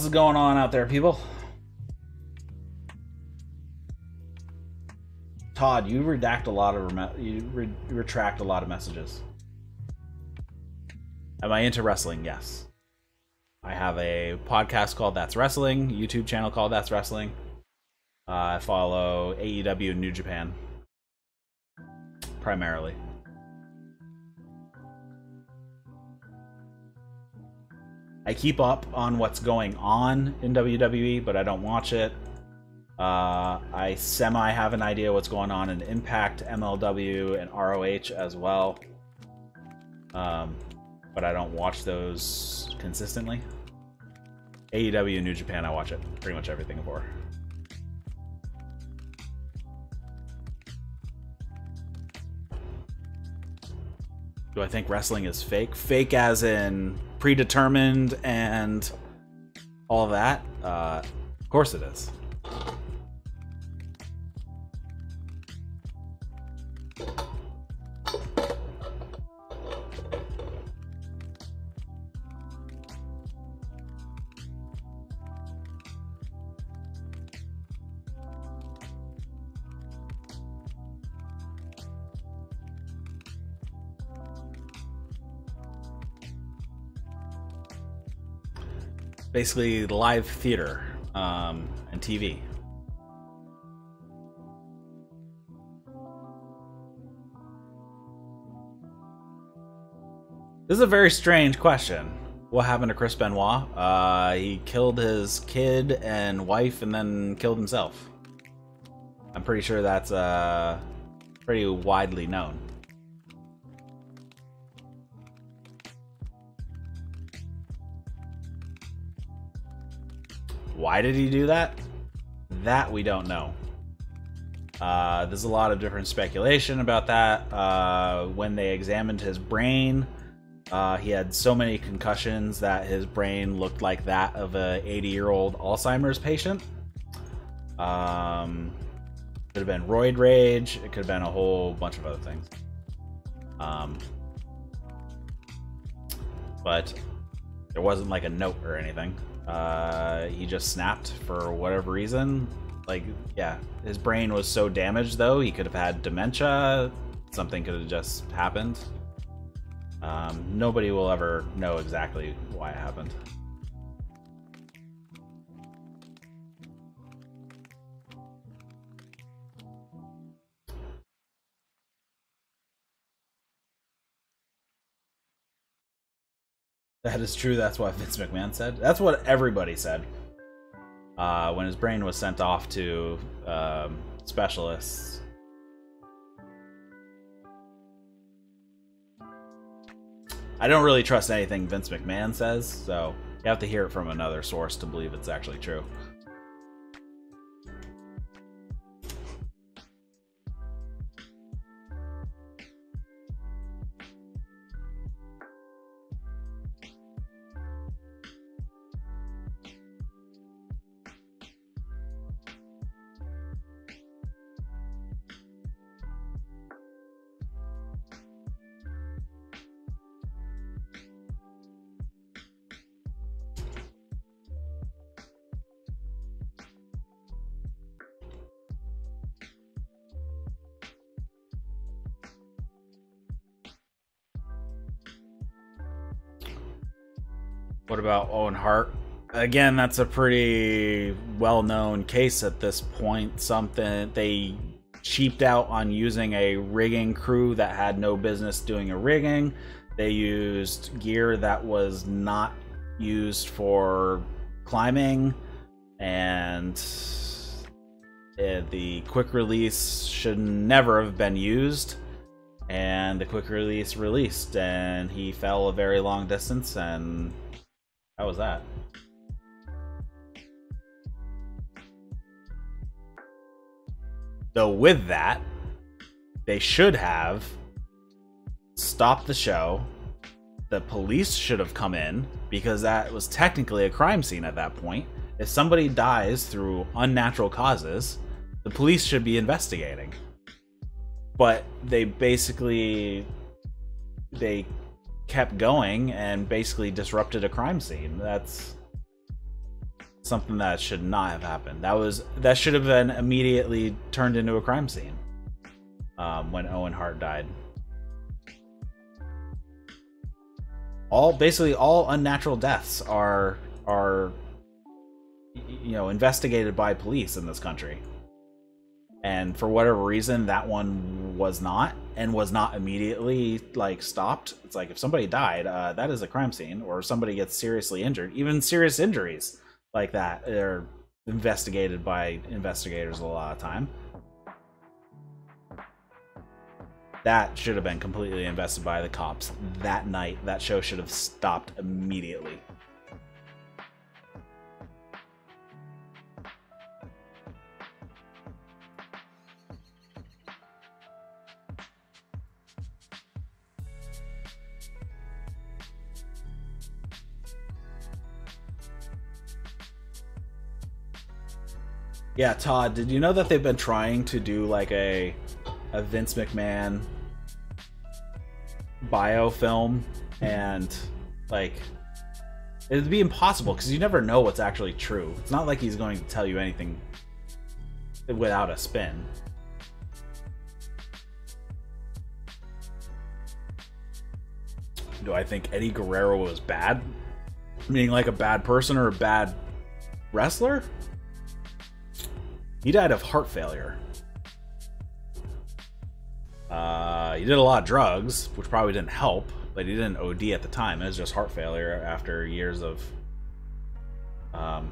Else is going on out there, people? Todd, you redact a lot of you re retract a lot of messages. Am I into wrestling? Yes. I have a podcast called That's Wrestling, YouTube channel called That's Wrestling. Uh, I follow AEW New Japan primarily. I keep up on what's going on in WWE, but I don't watch it. Uh, I semi have an idea what's going on in Impact, MLW, and ROH as well. Um, but I don't watch those consistently. AEW New Japan, I watch it pretty much everything for. Do I think wrestling is fake? Fake as in predetermined and all that? Uh, of course it is. Basically live theater um, and TV. This is a very strange question. What happened to Chris Benoit? Uh, he killed his kid and wife and then killed himself. I'm pretty sure that's uh, pretty widely known. Why did he do that? That we don't know. Uh, there's a lot of different speculation about that. Uh, when they examined his brain, uh, he had so many concussions that his brain looked like that of a 80 year old Alzheimer's patient. Um, could have been roid rage. It could have been a whole bunch of other things. Um, but there wasn't like a note or anything. Uh, he just snapped for whatever reason. Like, yeah, his brain was so damaged though, he could have had dementia. Something could have just happened. Um, nobody will ever know exactly why it happened. That is true. That's what Vince McMahon said. That's what everybody said uh, when his brain was sent off to um, specialists. I don't really trust anything Vince McMahon says, so you have to hear it from another source to believe it's actually true. About Owen Hart? Again, that's a pretty well-known case at this point. Something they cheaped out on using a rigging crew that had no business doing a rigging. They used gear that was not used for climbing, and eh, the quick release should never have been used. And the quick release released, and he fell a very long distance and how was that? Though with that, they should have stopped the show. The police should have come in because that was technically a crime scene at that point. If somebody dies through unnatural causes, the police should be investigating. But they basically they kept going and basically disrupted a crime scene. That's something that should not have happened. That was that should have been immediately turned into a crime scene um, when Owen Hart died. All basically all unnatural deaths are are you know investigated by police in this country and for whatever reason that one was not and was not immediately like stopped. It's like if somebody died uh, that is a crime scene or somebody gets seriously injured even serious injuries like that are investigated by investigators a lot of time. That should have been completely invested by the cops that night. That show should have stopped immediately Yeah, Todd, did you know that they've been trying to do like a a Vince McMahon biofilm and like it'd be impossible because you never know what's actually true. It's not like he's going to tell you anything without a spin. Do I think Eddie Guerrero was bad? Meaning like a bad person or a bad wrestler? He died of heart failure. Uh, he did a lot of drugs, which probably didn't help, but he didn't OD at the time. It was just heart failure after years of um,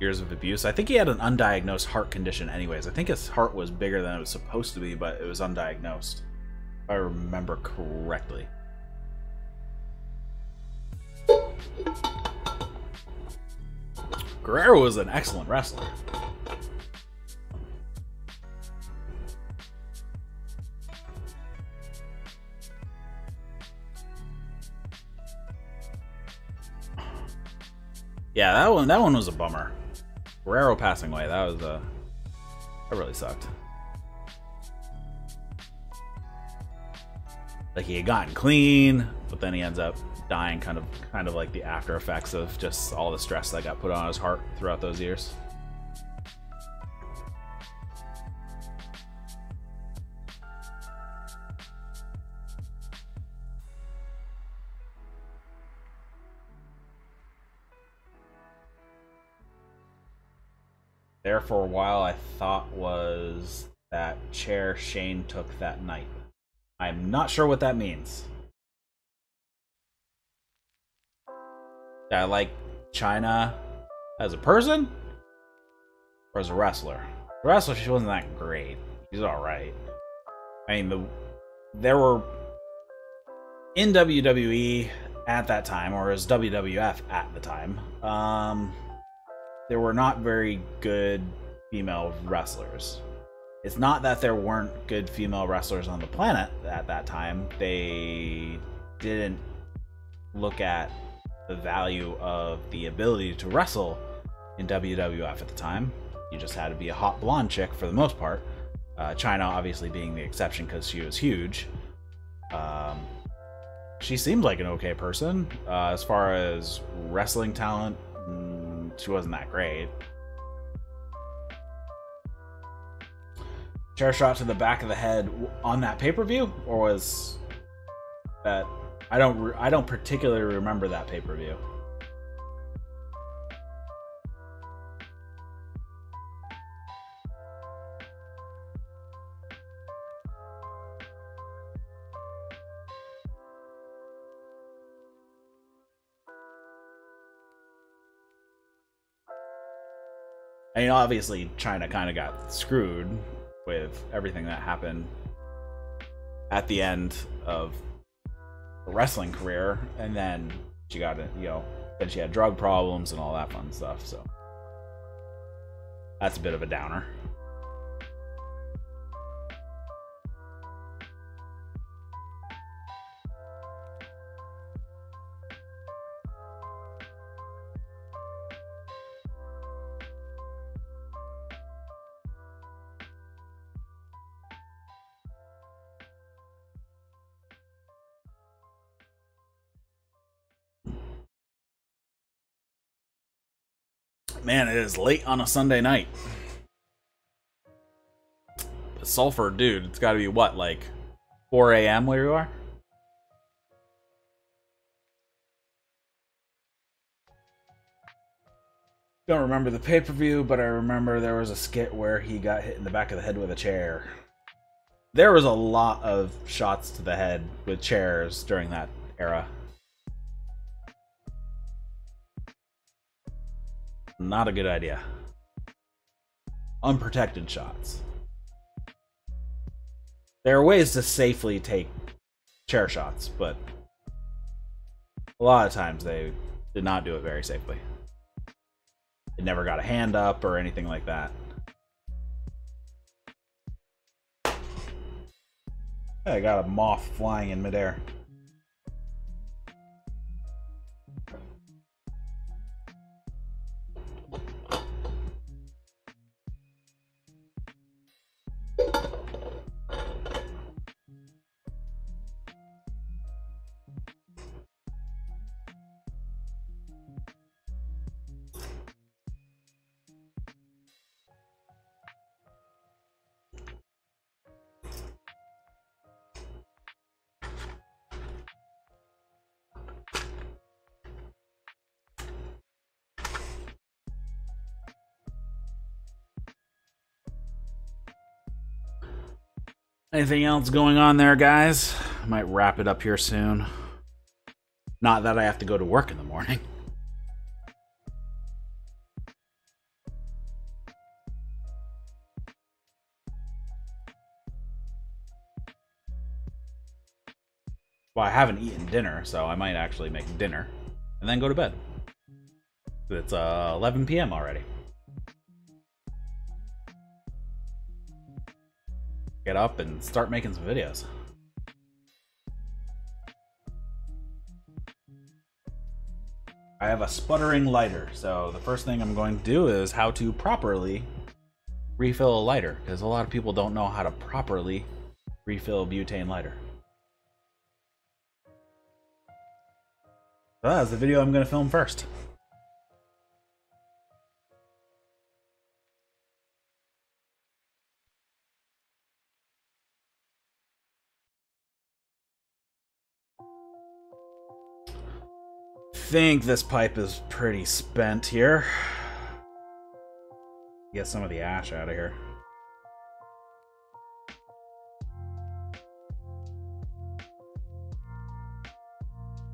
years of abuse. I think he had an undiagnosed heart condition anyways. I think his heart was bigger than it was supposed to be, but it was undiagnosed. If I remember correctly. Guerrero was an excellent wrestler. Yeah, that one that one was a bummer. Guerrero passing away, that was a uh, that really sucked. Like he had gotten clean, but then he ends up dying kind of kind of like the after effects of just all the stress that got put on his heart throughout those years. There for a while I thought was that chair Shane took that night. I'm not sure what that means. I like Chyna as a person or as a wrestler. The wrestler, she wasn't that great. She's all right. I mean, the there were in WWE at that time, or as WWF at the time, um, there were not very good female wrestlers. It's not that there weren't good female wrestlers on the planet at that time. They didn't look at the value of the ability to wrestle in WWF at the time. You just had to be a hot blonde chick for the most part. Uh, Chyna obviously being the exception because she was huge. Um, she seemed like an okay person. Uh, as far as wrestling talent, mm, she wasn't that great. Chair shot to the back of the head on that pay per view, or was that I don't I don't particularly remember that pay per view. I mean, obviously, Chyna kind of got screwed with everything that happened at the end of wrestling career, and then she got it, you know, then she had drug problems and all that fun stuff. So that's a bit of a downer. Man, it is late on a Sunday night. But sulfur, dude, it's gotta be what, like 4 a.m. where you are? Don't remember the pay per view, but I remember there was a skit where he got hit in the back of the head with a chair. There was a lot of shots to the head with chairs during that era. Not a good idea. Unprotected shots. There are ways to safely take chair shots, but a lot of times they did not do it very safely. It never got a hand up or anything like that. I got a moth flying in midair. Anything else going on there, guys? I might wrap it up here soon. Not that I have to go to work in the morning. Well, I haven't eaten dinner, so I might actually make dinner and then go to bed. It's uh, 11 p.m. already. Get up and start making some videos. I have a sputtering lighter, so the first thing I'm going to do is how to properly refill a lighter, because a lot of people don't know how to properly refill butane lighter. So that's the video I'm going to film first. Think this pipe is pretty spent here. Get some of the ash out of here.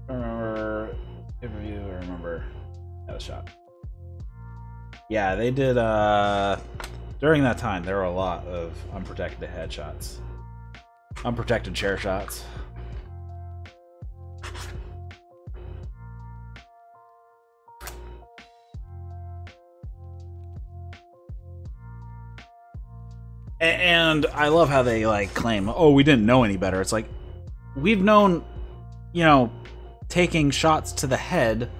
Remember review, I remember that was shot. Yeah, they did uh during that time there were a lot of unprotected headshots. Unprotected chair shots. And I love how they like claim, "Oh, we didn't know any better." It's like we've known, you know, taking shots to the head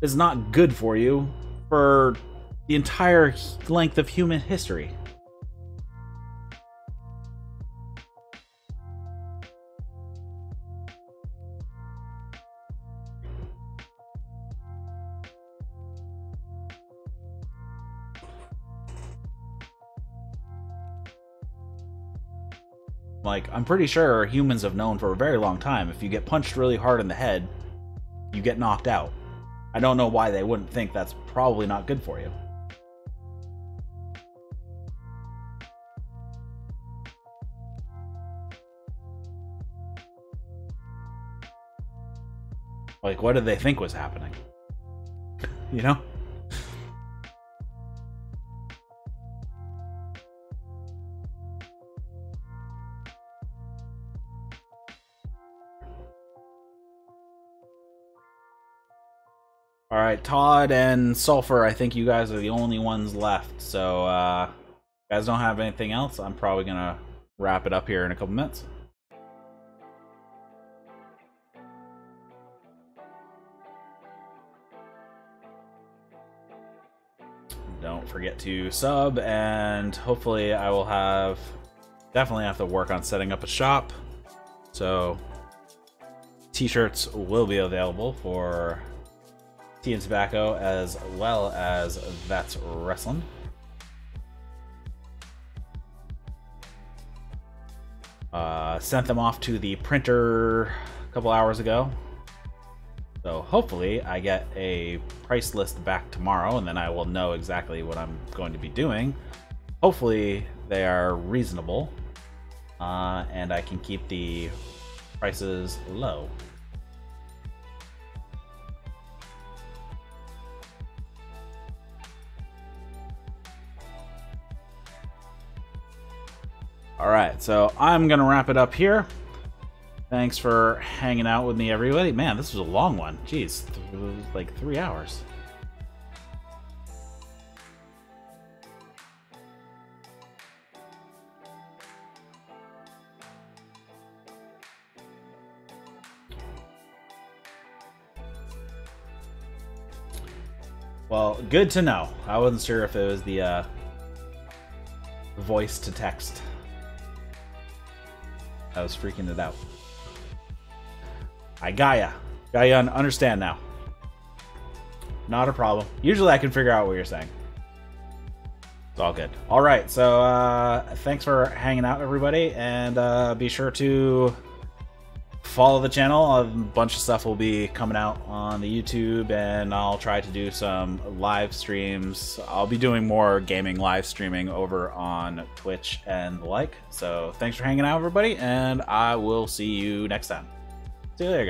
is not good for you for the entire length of human history. Like, I'm pretty sure humans have known for a very long time if you get punched really hard in the head, you get knocked out. I don't know why they wouldn't think that's probably not good for you. Like, what did they think was happening? (laughs) you know? Right, Todd and Sulfur, I think you guys are the only ones left. So, uh, guys don't have anything else, I'm probably going to wrap it up here in a couple minutes. Don't forget to sub, and hopefully I will have... Definitely have to work on setting up a shop. So, t-shirts will be available for Tea and Tobacco as well as That's Wrestling. Uh, sent them off to the printer a couple hours ago. So hopefully I get a price list back tomorrow and then I will know exactly what I'm going to be doing. Hopefully they are reasonable uh, and I can keep the prices low. All right, so I'm going to wrap it up here. Thanks for hanging out with me, everybody. Man, this was a long one. Jeez, like three hours. Well, good to know. I wasn't sure if it was the uh, voice to text. I was freaking it out. I got ya. Got ya understand now. Not a problem. Usually I can figure out what you're saying. It's all good. All right, so uh, thanks for hanging out, everybody, and uh, be sure to follow the channel. A bunch of stuff will be coming out on the YouTube, and I'll try to do some live streams. I'll be doing more gaming live streaming over on Twitch and the like. So thanks for hanging out, everybody, and I will see you next time. See you later, guys.